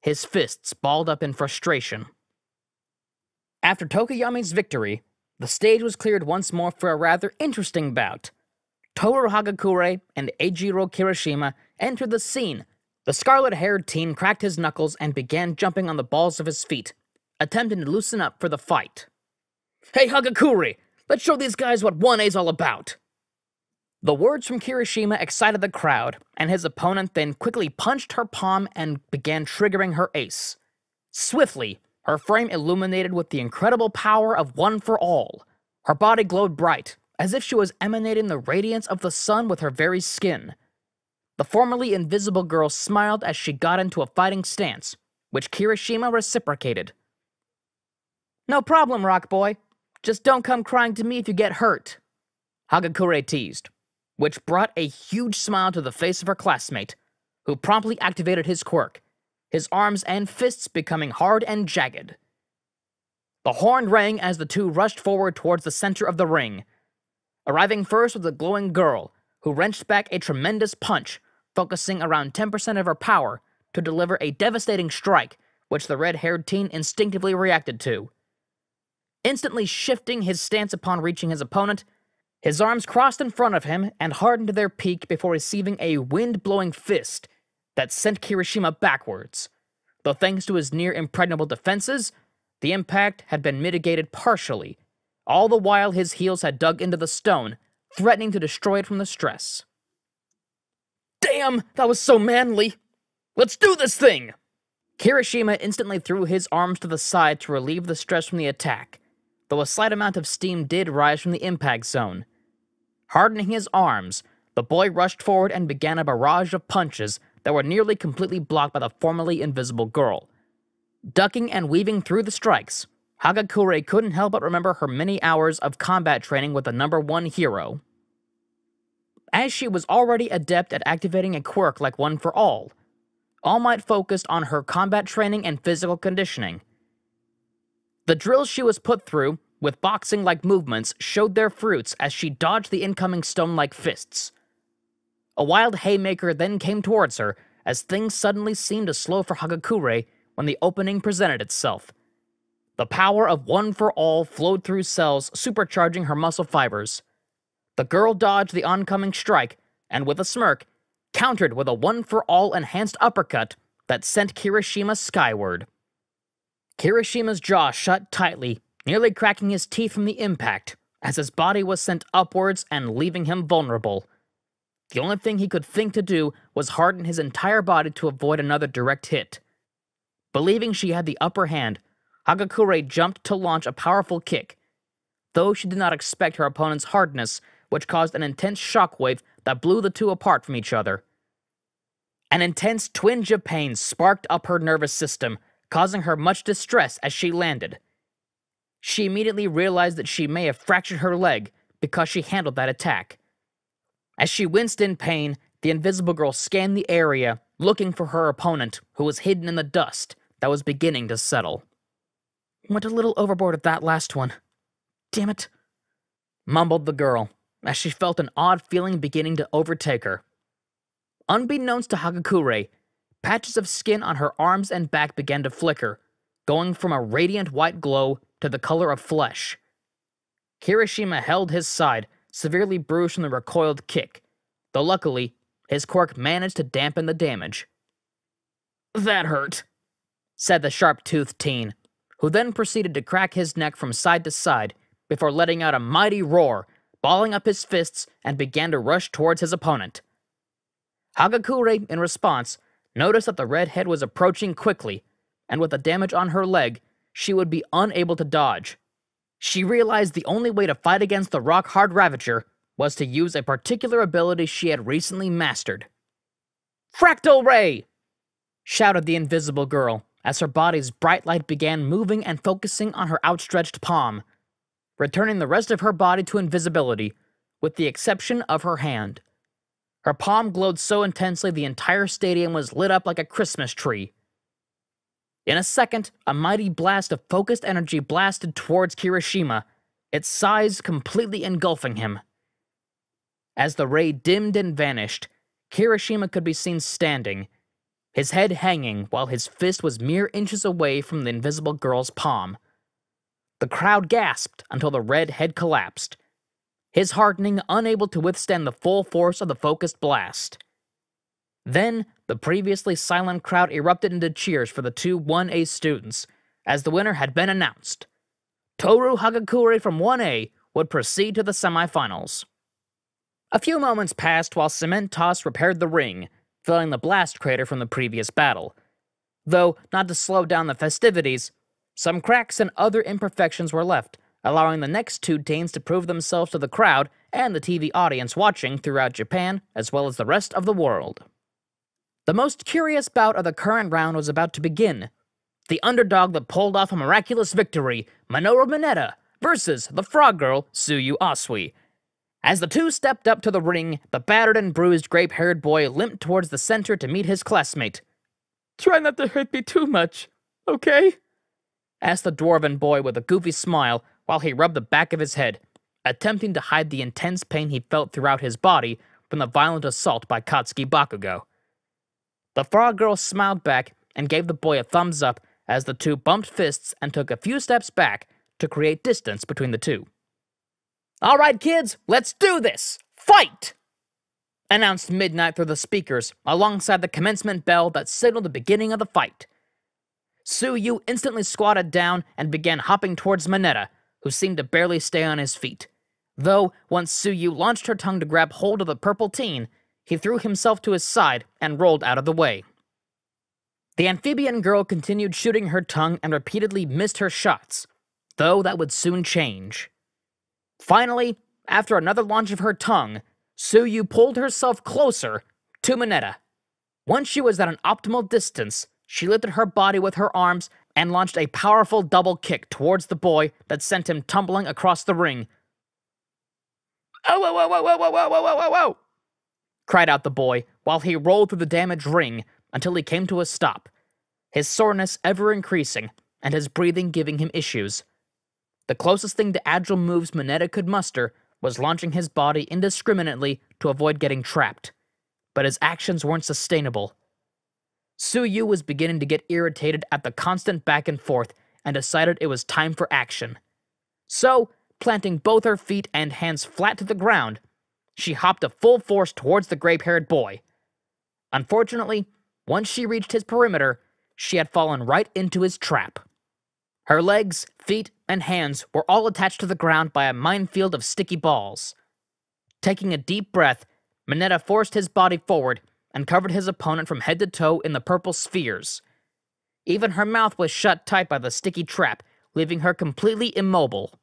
his fists balled up in frustration. After Tokoyami's victory, the stage was cleared once more for a rather interesting bout. Toru Hagakure and Eijiro Kirishima entered the scene. The scarlet haired teen cracked his knuckles and began jumping on the balls of his feet, attempting to loosen up for the fight. Hey, Hagakure! Let's show these guys what 1A's all about. The words from Kirishima excited the crowd, and his opponent then quickly punched her palm and began triggering her ace. Swiftly, her frame illuminated with the incredible power of One for All. Her body glowed bright, as if she was emanating the radiance of the sun with her very skin. The formerly invisible girl smiled as she got into a fighting stance, which Kirishima reciprocated. No problem, Rock Boy. Just don't come crying to me if you get hurt. Hagakure teased, which brought a huge smile to the face of her classmate, who promptly activated his quirk, his arms and fists becoming hard and jagged. The horn rang as the two rushed forward towards the center of the ring. Arriving first was the glowing girl, who wrenched back a tremendous punch, focusing around 10% of her power to deliver a devastating strike, which the red haired teen instinctively reacted to. Instantly shifting his stance upon reaching his opponent, his arms crossed in front of him and hardened to their peak before receiving a wind blowing fist that sent Kirishima backwards. Though thanks to his near impregnable defenses, the impact had been mitigated partially, all the while his heels had dug into the stone, threatening to destroy it from the stress. Damn, that was so manly! Let's do this thing! Kirishima instantly threw his arms to the side to relieve the stress from the attack, though a slight amount of steam did rise from the impact zone. Hardening his arms, the boy rushed forward and began a barrage of punches that were nearly completely blocked by the formerly invisible girl. Ducking and weaving through the strikes, Hagakure couldn't help but remember her many hours of combat training with the number one hero. As she was already adept at activating a quirk like One for All, All Might focused on her combat training and physical conditioning, the drills she was put through, with boxing like movements, showed their fruits as she dodged the incoming stone like fists. A wild haymaker then came towards her as things suddenly seemed to slow for Hagakure when the opening presented itself. The power of One for All flowed through cells, supercharging her muscle fibers. The girl dodged the oncoming strike, and with a smirk, countered with a One for All enhanced uppercut that sent Kirishima skyward. Kirishima's jaw shut tightly, nearly cracking his teeth from the impact, as his body was sent upwards and leaving him vulnerable. The only thing he could think to do was harden his entire body to avoid another direct hit. Believing she had the upper hand, Hagakure jumped to launch a powerful kick, though she did not expect her opponent's hardness, which caused an intense shockwave that blew the two apart from each other. An intense twinge of pain sparked up her nervous system, causing her much distress as she landed. She immediately realized that she may have fractured her leg because she handled that attack. As she winced in pain, the invisible girl scanned the area, looking for her opponent, who was hidden in the dust that was beginning to settle. Went a little overboard at that last one. Damn it. Mumbled the girl, as she felt an odd feeling beginning to overtake her. Unbeknownst to Hagakure, patches of skin on her arms and back began to flicker, going from a radiant white glow to the color of flesh. Kirishima held his side, severely bruised from the recoiled kick, though luckily, his quirk managed to dampen the damage. That hurt, said the sharp toothed teen, who then proceeded to crack his neck from side to side before letting out a mighty roar, balling up his fists, and began to rush towards his opponent. Hagakure, in response, noticed that the redhead was approaching quickly, and with the damage on her leg, she would be unable to dodge. She realized the only way to fight against the rock hard Ravager was to use a particular ability she had recently mastered. Fractal Ray! shouted the invisible girl as her body's bright light began moving and focusing on her outstretched palm, returning the rest of her body to invisibility, with the exception of her hand. Her palm glowed so intensely the entire stadium was lit up like a Christmas tree. In a second, a mighty blast of focused energy blasted towards Kirishima, its size completely engulfing him. As the ray dimmed and vanished, Kirishima could be seen standing, his head hanging while his fist was mere inches away from the invisible girl's palm. The crowd gasped until the red head collapsed, his hardening unable to withstand the full force of the focused blast. Then, the previously silent crowd erupted into cheers for the two 1A students, as the winner had been announced. Toru Hagakure from 1A would proceed to the semifinals. A few moments passed while Cementoss repaired the ring, filling the blast crater from the previous battle. Though, not to slow down the festivities, some cracks and other imperfections were left, allowing the next two teams to prove themselves to the crowd and the TV audience watching throughout Japan, as well as the rest of the world. The most curious bout of the current round was about to begin. The underdog that pulled off a miraculous victory, Minoru Mineta, versus the frog girl, Tsuyu Asui. As the two stepped up to the ring, the battered and bruised grape-haired boy limped towards the center to meet his classmate. Try not to hurt me too much, okay? asked the dwarven boy with a goofy smile while he rubbed the back of his head, attempting to hide the intense pain he felt throughout his body from the violent assault by Katsuki Bakugo. The frog girl smiled back and gave the boy a thumbs up as the two bumped fists and took a few steps back to create distance between the two. All right, kids, let's do this! Fight! Announced Midnight through the speakers, alongside the commencement bell that signaled the beginning of the fight. Tsuyu instantly squatted down and began hopping towards Mineta, who seemed to barely stay on his feet. Though, once Tsuyu launched her tongue to grab hold of the purple teen, he threw himself to his side and rolled out of the way. The amphibian girl continued shooting her tongue and repeatedly missed her shots, though that would soon change. Finally, after another launch of her tongue, Tsuyu pulled herself closer to Mineta. Once she was at an optimal distance, she lifted her body with her arms and launched a powerful double kick towards the boy that sent him tumbling across the ring. Oh, whoa, whoa, whoa, whoa, whoa, whoa, whoa, whoa, whoa! cried out the boy while he rolled through the damaged ring until he came to a stop, his soreness ever increasing and his breathing giving him issues. The closest thing to agile moves Mineta could muster was launching his body indiscriminately to avoid getting trapped. But his actions weren't sustainable. Tsuyu was beginning to get irritated at the constant back and forth and decided it was time for action. So, planting both her feet and hands flat to the ground, she hopped at full force towards the grape-haired boy. Unfortunately, once she reached his perimeter, she had fallen right into his trap. Her legs, feet, and hands were all attached to the ground by a minefield of sticky balls. Taking a deep breath, Mineta forced his body forward and covered his opponent from head to toe in the purple spheres. Even her mouth was shut tight by the sticky trap, leaving her completely immobile.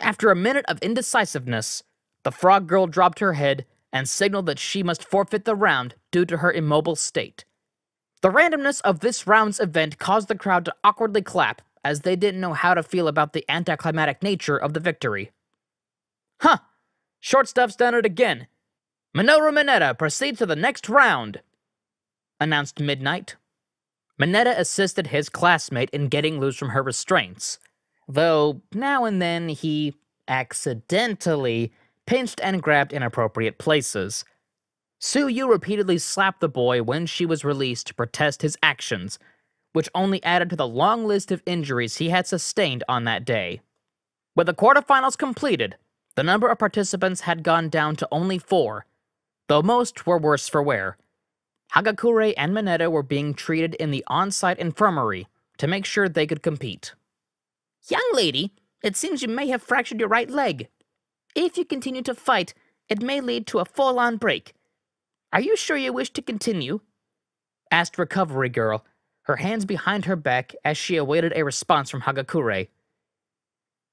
After a minute of indecisiveness, the frog girl dropped her head and signaled that she must forfeit the round due to her immobile state. The randomness of this round's event caused the crowd to awkwardly clap, as they didn't know how to feel about the anticlimactic nature of the victory. Huh! Short stuff's done it again. Minoru Mineta proceed to the next round, announced Midnight. Mineta assisted his classmate in getting loose from her restraints, though now and then he accidentally pinched and grabbed inappropriate places. Tsuyu repeatedly slapped the boy when she was released to protest his actions, which only added to the long list of injuries he had sustained on that day. With the quarterfinals completed, the number of participants had gone down to only four, though most were worse for wear. Hagakure and Mineta were being treated in the on-site infirmary to make sure they could compete. Young lady, it seems you may have fractured your right leg. If you continue to fight, it may lead to a full-on break. Are you sure you wish to continue? Asked Recovery Girl, her hands behind her back as she awaited a response from Hagakure.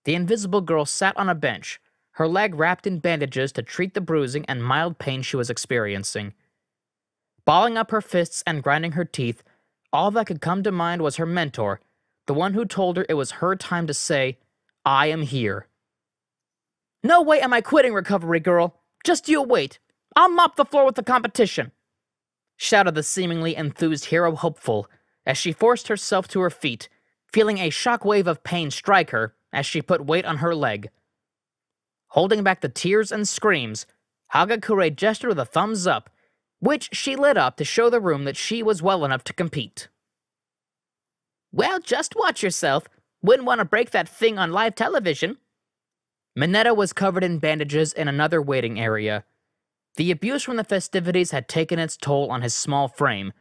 The invisible girl sat on a bench, her leg wrapped in bandages to treat the bruising and mild pain she was experiencing. Balling up her fists and grinding her teeth, all that could come to mind was her mentor, the one who told her it was her time to say, I am here. No way am I quitting, Recovery Girl. Just you wait. I'll mop the floor with the competition. Shouted the seemingly enthused hero hopeful as she forced herself to her feet, feeling a shockwave of pain strike her as she put weight on her leg. Holding back the tears and screams, Hagakure gestured with a thumbs up, which she lit up to show the room that she was well enough to compete. Well, just watch yourself. Wouldn't want to break that thing on live television. Mineta was covered in bandages in another waiting area. The abuse from the festivities had taken its toll on his small frame,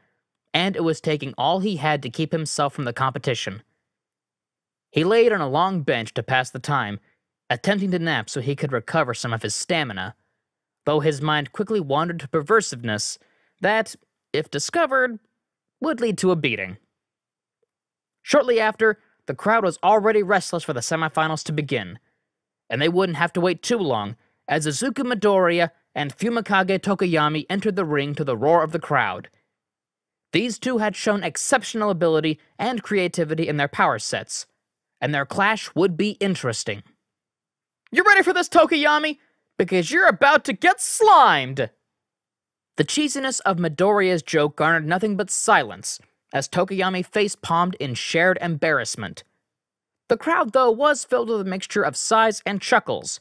and it was taking all he had to keep himself from the competition. He laid on a long bench to pass the time, attempting to nap so he could recover some of his stamina, though his mind quickly wandered to perversiveness that, if discovered, would lead to a beating. Shortly after, the crowd was already restless for the semifinals to begin, and they wouldn't have to wait too long as Izuku Midoriya and Fumikage Tokoyami entered the ring to the roar of the crowd. These two had shown exceptional ability and creativity in their power sets, and their clash would be interesting. You ready for this, Tokoyami? Because you're about to get slimed! The cheesiness of Midoriya's joke garnered nothing but silence, as Tokoyami face palmed in shared embarrassment. The crowd, though, was filled with a mixture of sighs and chuckles,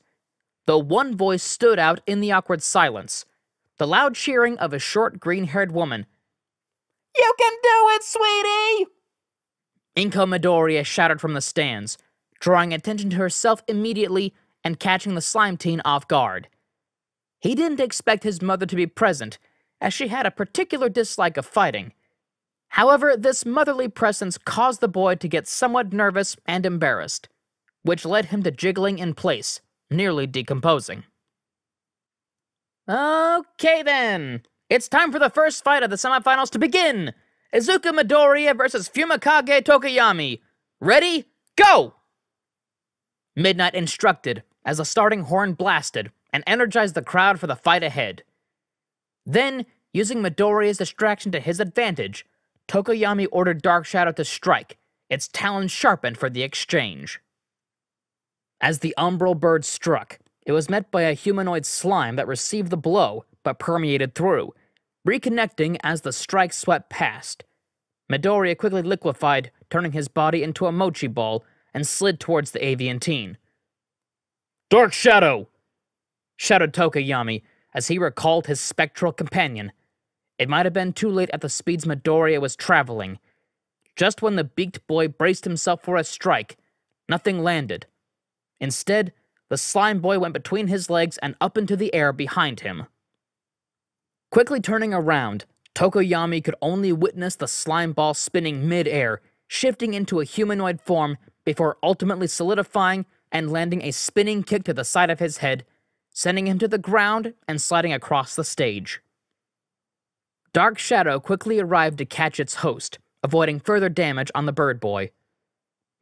though one voice stood out in the awkward silence the loud cheering of a short green haired woman. You can do it, sweetie! Inko Midoriya shouted from the stands, drawing attention to herself immediately and catching the slime teen off guard. He didn't expect his mother to be present, as she had a particular dislike of fighting. However, this motherly presence caused the boy to get somewhat nervous and embarrassed, which led him to jiggling in place, nearly decomposing. Okay then, it's time for the first fight of the semifinals to begin! Izuku Midoriya versus Fumikage Tokoyami. Ready? Go! Midnight instructed as the starting horn blasted and energized the crowd for the fight ahead. Then, using Midoriya's distraction to his advantage, Tokoyami ordered Dark Shadow to strike, its talons sharpened for the exchange. As the umbral bird struck, it was met by a humanoid slime that received the blow, but permeated through, reconnecting as the strike swept past. Midoriya quickly liquefied, turning his body into a mochi ball, and slid towards the avian teen. Dark Shadow! shouted Tokoyami as he recalled his spectral companion. It might have been too late at the speeds Midoriya was traveling. Just when the beaked boy braced himself for a strike, nothing landed. Instead, the slime boy went between his legs and up into the air behind him. Quickly turning around, Tokoyami could only witness the slime ball spinning mid-air, shifting into a humanoid form before ultimately solidifying and landing a spinning kick to the side of his head, sending him to the ground and sliding across the stage. Dark Shadow quickly arrived to catch its host, avoiding further damage on the bird boy.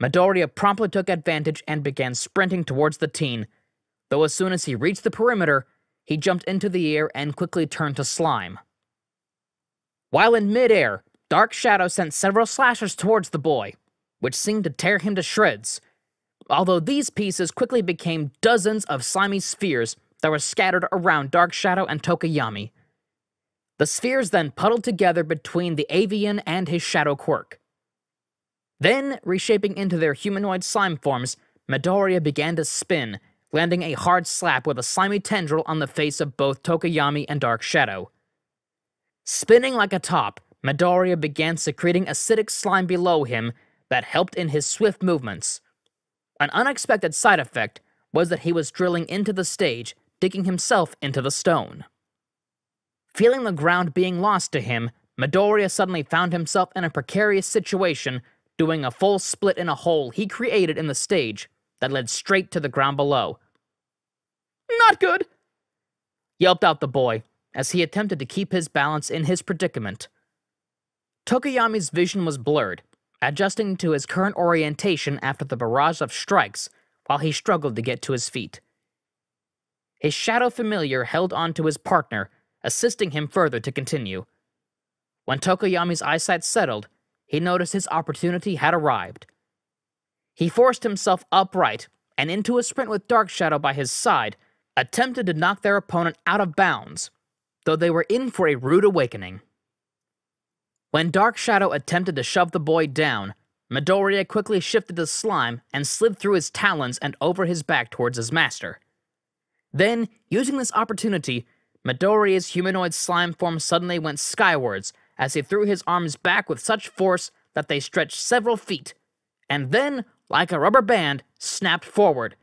Midoriya promptly took advantage and began sprinting towards the teen, though as soon as he reached the perimeter, he jumped into the air and quickly turned to slime. While in midair, Dark Shadow sent several slashes towards the boy, which seemed to tear him to shreds, although these pieces quickly became dozens of slimy spheres that were scattered around Dark Shadow and Tokoyami. The spheres then puddled together between the avian and his shadow quirk. Then, reshaping into their humanoid slime forms, Midoriya began to spin, landing a hard slap with a slimy tendril on the face of both Tokoyami and Dark Shadow. Spinning like a top, Midoriya began secreting acidic slime below him that helped in his swift movements. An unexpected side effect was that he was drilling into the stage, digging himself into the stone. Feeling the ground being lost to him, Midoriya suddenly found himself in a precarious situation, doing a full split in a hole he created in the stage that led straight to the ground below. Not good! yelped out the boy as he attempted to keep his balance in his predicament. Tokoyami's vision was blurred, adjusting to his current orientation after the barrage of strikes while he struggled to get to his feet. His shadow familiar held on to his partner, assisting him further to continue. When Tokoyami's eyesight settled, he noticed his opportunity had arrived. He forced himself upright and into a sprint with Dark Shadow by his side, attempted to knock their opponent out of bounds, though they were in for a rude awakening. When Dark Shadow attempted to shove the boy down, Midoriya quickly shifted the slime and slid through his talons and over his back towards his master. Then, using this opportunity, Midoriya's humanoid slime form suddenly went skywards as he threw his arms back with such force that they stretched several feet, and then, like a rubber band, snapped forward.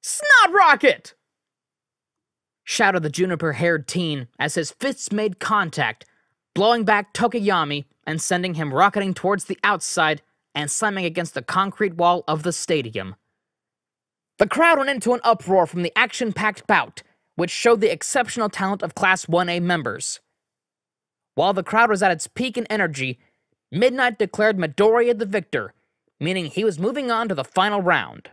Snot Rocket! shouted the juniper haired teen as his fists made contact, blowing back Tokoyami and sending him rocketing towards the outside and slamming against the concrete wall of the stadium. The crowd went into an uproar from the action packed bout, which showed the exceptional talent of Class 1A members. While the crowd was at its peak in energy, Midnight declared Midoriya the victor, meaning he was moving on to the final round.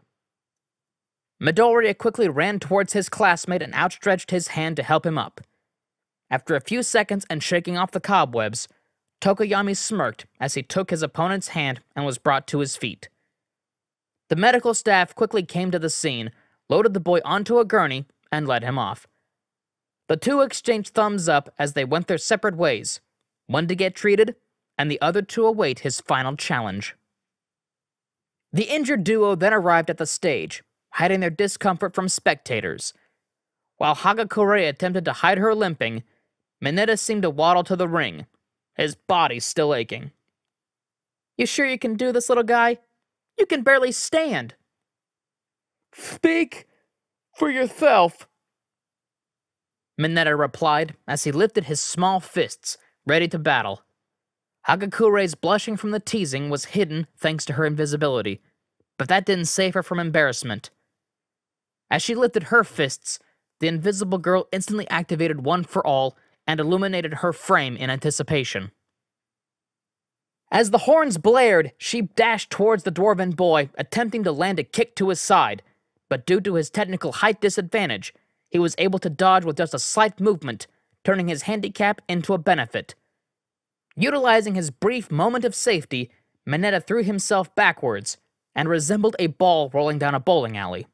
Midoriya quickly ran towards his classmate and outstretched his hand to help him up. After a few seconds and shaking off the cobwebs, Tokoyami smirked as he took his opponent's hand and was brought to his feet. The medical staff quickly came to the scene, loaded the boy onto a gurney, and led him off. The two exchanged thumbs up as they went their separate ways, one to get treated, and the other to await his final challenge. The injured duo then arrived at the stage, hiding their discomfort from spectators. While Hagakure attempted to hide her limping, Mineta seemed to waddle to the ring, his body still aching. You sure you can do this, little guy? You can barely stand. Speak for yourself, Mineta replied as he lifted his small fists, ready to battle. Hagakure's blushing from the teasing was hidden thanks to her invisibility, but that didn't save her from embarrassment. As she lifted her fists, the invisible girl instantly activated One for All and illuminated her frame in anticipation. As the horns blared, she dashed towards the dwarven boy, attempting to land a kick to his side, but due to his technical height disadvantage, he was able to dodge with just a slight movement, turning his handicap into a benefit. Utilizing his brief moment of safety, Mineta threw himself backwards and resembled a ball rolling down a bowling alley.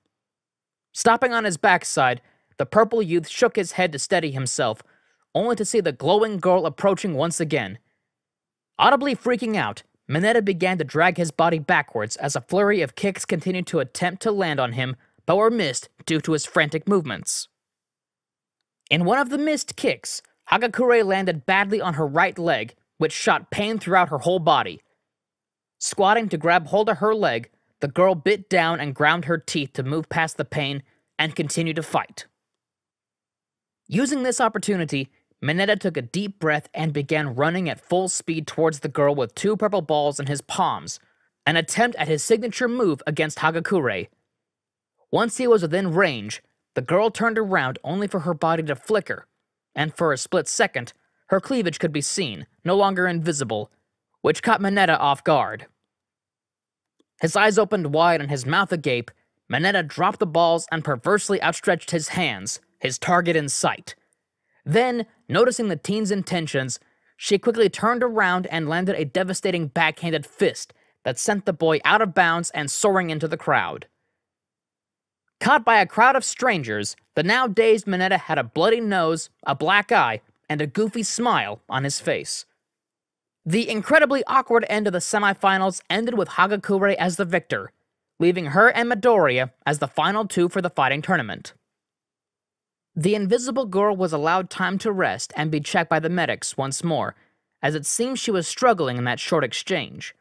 Stopping on his backside, the purple youth shook his head to steady himself, only to see the glowing girl approaching once again. Audibly freaking out, Mineta began to drag his body backwards as a flurry of kicks continued to attempt to land on him, but were missed due to his frantic movements. In one of the missed kicks, Hagakure landed badly on her right leg, which shot pain throughout her whole body. Squatting to grab hold of her leg, the girl bit down and ground her teeth to move past the pain and continue to fight. Using this opportunity, Mineta took a deep breath and began running at full speed towards the girl with two purple balls in his palms, an attempt at his signature move against Hagakure. Once he was within range, the girl turned around only for her body to flicker, and for a split second, her cleavage could be seen, no longer invisible, which caught Mineta off guard. His eyes opened wide and his mouth agape, Mineta dropped the balls and perversely outstretched his hands, his target in sight. Then, noticing the teen's intentions, she quickly turned around and landed a devastating backhanded fist that sent the boy out of bounds and soaring into the crowd. Caught by a crowd of strangers, the now dazed Mineta had a bloody nose, a black eye, and a goofy smile on his face. The incredibly awkward end of the semifinals ended with Hagakure as the victor, leaving her and Midoriya as the final two for the fighting tournament. The invisible girl was allowed time to rest and be checked by the medics once more, as it seemed she was struggling in that short exchange.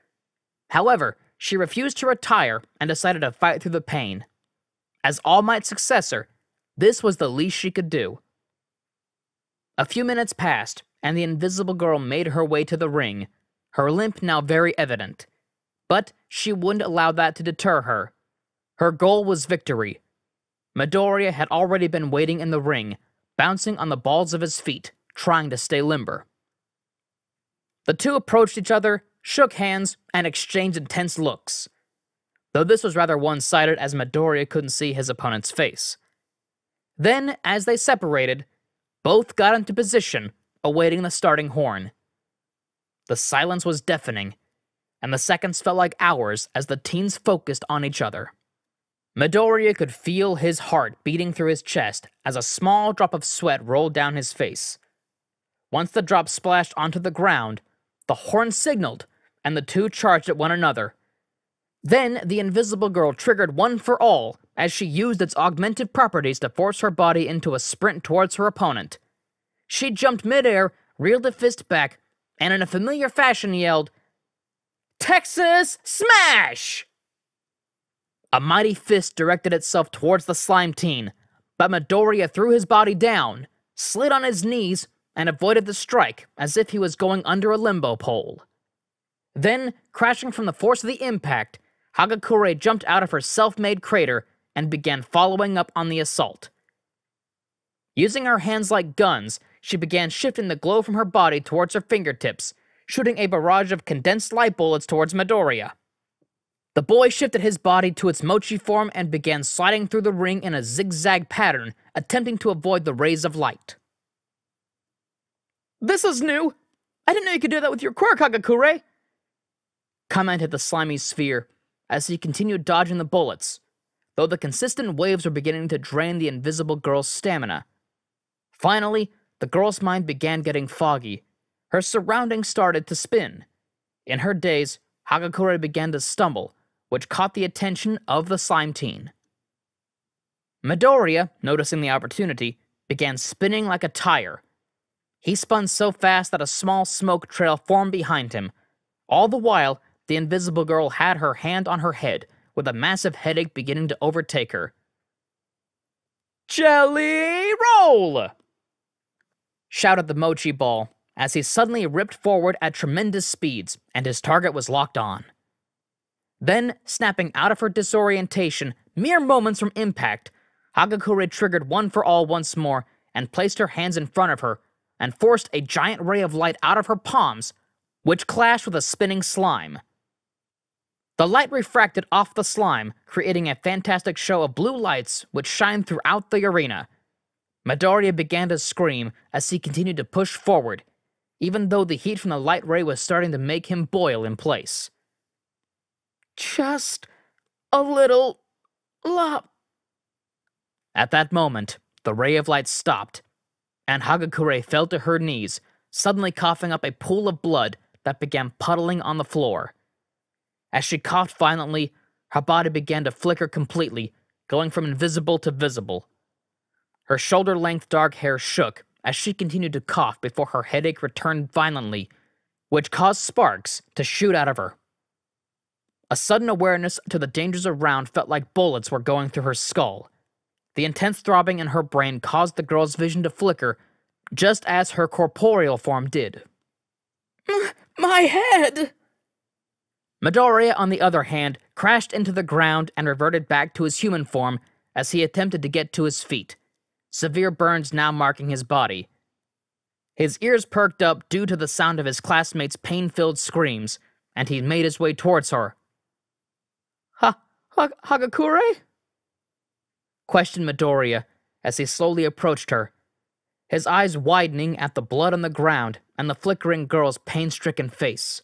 However, she refused to retire and decided to fight through the pain. As All Might's successor, this was the least she could do. A few minutes passed, and the invisible girl made her way to the ring, her limp now very evident. But she wouldn't allow that to deter her. Her goal was victory. Midoriya had already been waiting in the ring, bouncing on the balls of his feet, trying to stay limber. The two approached each other, shook hands, and exchanged intense looks. Though this was rather one sided as Midoriya couldn't see his opponent's face. Then, as they separated, both got into position, awaiting the starting horn. The silence was deafening, and the seconds felt like hours as the teens focused on each other. Midoriya could feel his heart beating through his chest as a small drop of sweat rolled down his face. Once the drop splashed onto the ground, the horn signaled, and the two charged at one another. Then the invisible girl triggered one for all as she used its augmented properties to force her body into a sprint towards her opponent. She jumped midair, reeled a fist back, and in a familiar fashion yelled, Texas Smash! A mighty fist directed itself towards the slime teen, but Midoriya threw his body down, slid on his knees, and avoided the strike as if he was going under a limbo pole. Then, crashing from the force of the impact, Hagakure jumped out of her self-made crater and began following up on the assault. Using her hands like guns, she began shifting the glow from her body towards her fingertips, shooting a barrage of condensed light bullets towards Midoriya. The boy shifted his body to its mochi form and began sliding through the ring in a zigzag pattern, attempting to avoid the rays of light. This is new. I didn't know you could do that with your quirk, Hagakure. Commented the slimy sphere as he continued dodging the bullets, though the consistent waves were beginning to drain the invisible girl's stamina. Finally, the girl's mind began getting foggy. Her surroundings started to spin. In her daze, Hagakure began to stumble, which caught the attention of the slime teen. Midoriya, noticing the opportunity, began spinning like a tire. He spun so fast that a small smoke trail formed behind him. All the while, the invisible girl had her hand on her head, with a massive headache beginning to overtake her. Jelly roll! shouted the mochi ball as he suddenly ripped forward at tremendous speeds, and his target was locked on. Then, snapping out of her disorientation mere moments from impact, Hagakure triggered one for all once more and placed her hands in front of her and forced a giant ray of light out of her palms, which clashed with a spinning slime. The light refracted off the slime, creating a fantastic show of blue lights which shined throughout the arena. Midoriya began to scream as he continued to push forward, even though the heat from the light ray was starting to make him boil in place. Just a little lop. At that moment, the ray of light stopped, and Hagakure fell to her knees, suddenly coughing up a pool of blood that began puddling on the floor. As she coughed violently, her body began to flicker completely, going from invisible to visible. Her shoulder length dark hair shook as she continued to cough before her headache returned violently, which caused sparks to shoot out of her. A sudden awareness to the dangers around felt like bullets were going through her skull. The intense throbbing in her brain caused the girl's vision to flicker, just as her corporeal form did. My head! Midoriya, on the other hand, crashed into the ground and reverted back to his human form as he attempted to get to his feet, severe burns now marking his body. His ears perked up due to the sound of his classmates' pain filled screams, and he made his way towards her. Ha, ha Hagakure? questioned Midoriya as he slowly approached her, his eyes widening at the blood on the ground and the flickering girl's pain stricken face.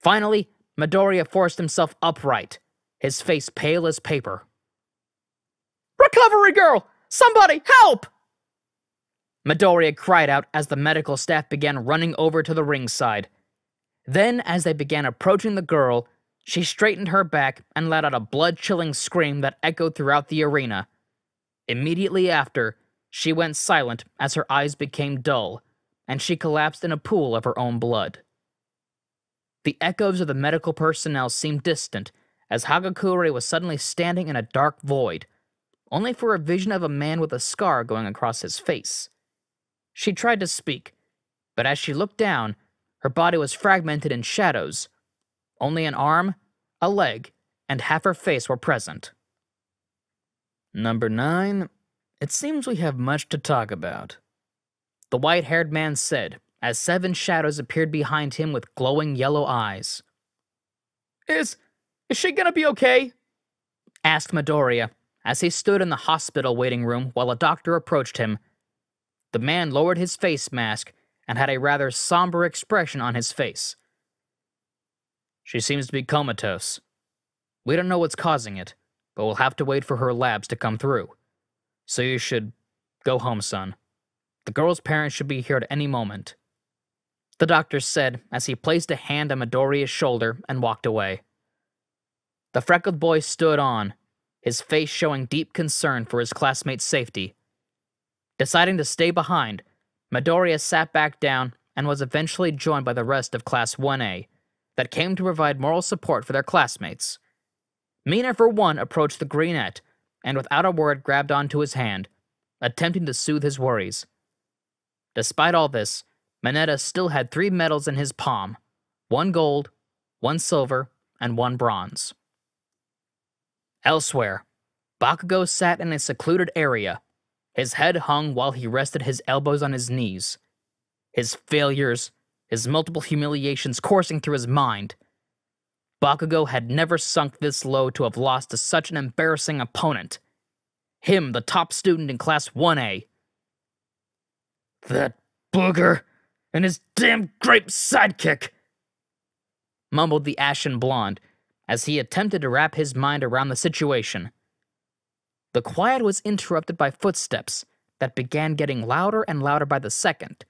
Finally, Midoriya forced himself upright, his face pale as paper. Recovery girl! Somebody help! Midoriya cried out as the medical staff began running over to the ringside. Then, as they began approaching the girl, she straightened her back and let out a blood chilling scream that echoed throughout the arena. Immediately after, she went silent as her eyes became dull, and she collapsed in a pool of her own blood. The echoes of the medical personnel seemed distant as Hagakure was suddenly standing in a dark void, only for a vision of a man with a scar going across his face. She tried to speak, but as she looked down, her body was fragmented in shadows. Only an arm, a leg, and half her face were present. Number nine, it seems we have much to talk about. The white haired man said, as seven shadows appeared behind him with glowing yellow eyes. Is. is she gonna be okay? asked Midoriya as he stood in the hospital waiting room while a doctor approached him. The man lowered his face mask and had a rather somber expression on his face. She seems to be comatose. We don't know what's causing it, but we'll have to wait for her labs to come through. So you should go home, son. The girl's parents should be here at any moment. The doctor said as he placed a hand on Midoriya's shoulder and walked away. The freckled boy stood on, his face showing deep concern for his classmate's safety. Deciding to stay behind, Midoriya sat back down and was eventually joined by the rest of Class 1A that came to provide moral support for their classmates. Mina, for one, approached the greenette and without a word grabbed onto his hand, attempting to soothe his worries. Despite all this, Mineta still had three medals in his palm one gold, one silver, and one bronze. Elsewhere, Bakugo sat in a secluded area, his head hung while he rested his elbows on his knees. His failures, his multiple humiliations coursing through his mind. Bakugo had never sunk this low to have lost to such an embarrassing opponent. Him, the top student in Class 1A. That booger and his damn grape sidekick! Mumbled the ashen blonde as he attempted to wrap his mind around the situation. The quiet was interrupted by footsteps that began getting louder and louder by the second,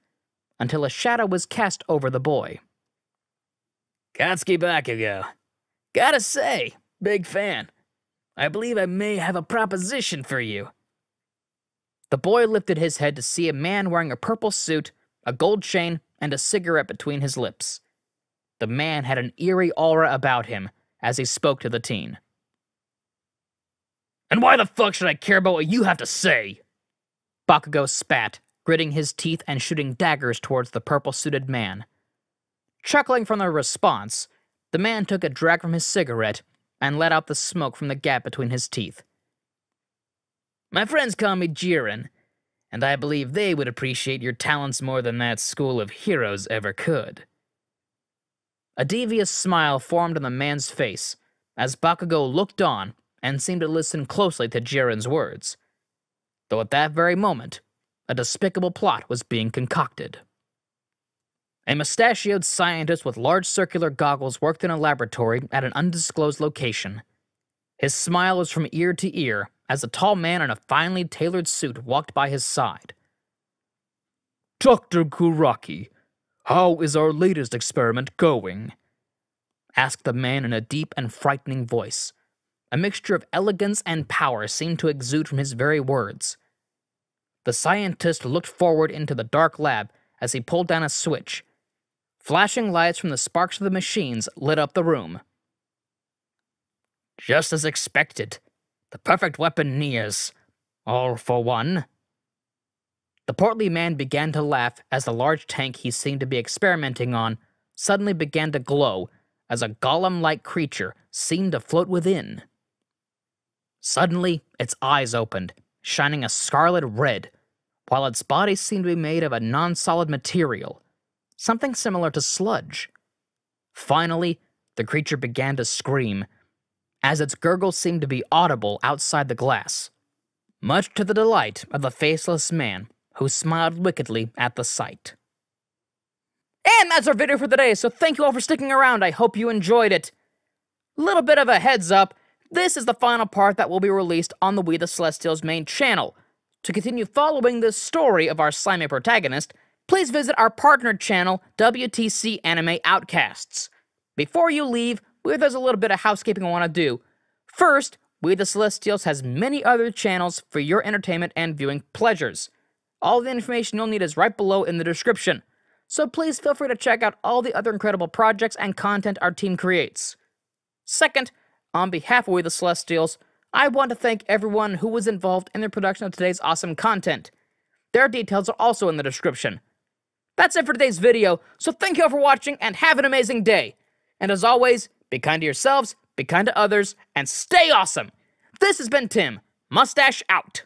until a shadow was cast over the boy. Katsuki Bakugo. Gotta say, big fan. I believe I may have a proposition for you. The boy lifted his head to see a man wearing a purple suit, a gold chain, and a cigarette between his lips. The man had an eerie aura about him as he spoke to the teen. And why the fuck should I care about what you have to say? Bakugo spat, gritting his teeth and shooting daggers towards the purple suited man. Chuckling from the response, the man took a drag from his cigarette and let out the smoke from the gap between his teeth. My friends call me Giran, and I believe they would appreciate your talents more than that school of heroes ever could. A devious smile formed on the man's face as Bakugo looked on and seemed to listen closely to Giran's words. Though at that very moment, a despicable plot was being concocted. A mustachioed scientist with large circular goggles worked in a laboratory at an undisclosed location. His smile was from ear to ear as a tall man in a finely tailored suit walked by his side. Dr. Garaki, how is our latest experiment going? asked the man in a deep and frightening voice. A mixture of elegance and power seemed to exude from his very words. The scientist looked forward into the dark lab as he pulled down a switch, Flashing lights from the sparks of the machines lit up the room. Just as expected, the perfect weapon nears. All for one. The portly man began to laugh as the large tank he seemed to be experimenting on suddenly began to glow as a golem like creature seemed to float within. Suddenly, its eyes opened, shining a scarlet red, while its body seemed to be made of a non solid material, something similar to sludge. Finally, the creature began to scream, as its gurgle seemed to be audible outside the glass, much to the delight of the faceless man, who smiled wickedly at the sight. And that's our video for today, so thank you all for sticking around. I hope you enjoyed it. Little bit of a heads up this is the final part that will be released on the We the Celestials main channel. To continue following the story of our slimy protagonist, please visit our partner channel, WTC Anime Outcasts. Before you leave, there's a little bit of housekeeping I want to do. First, We the Celestials has many other channels for your entertainment and viewing pleasures. All the information you'll need is right below in the description, so please feel free to check out all the other incredible projects and content our team creates. Second, on behalf of We the Celestials, I want to thank everyone who was involved in the production of today's awesome content. Their details are also in the description. That's it for today's video, so thank you all for watching and have an amazing day. And as always, be kind to yourselves, be kind to others, and stay awesome. This has been Tim, Mustache out.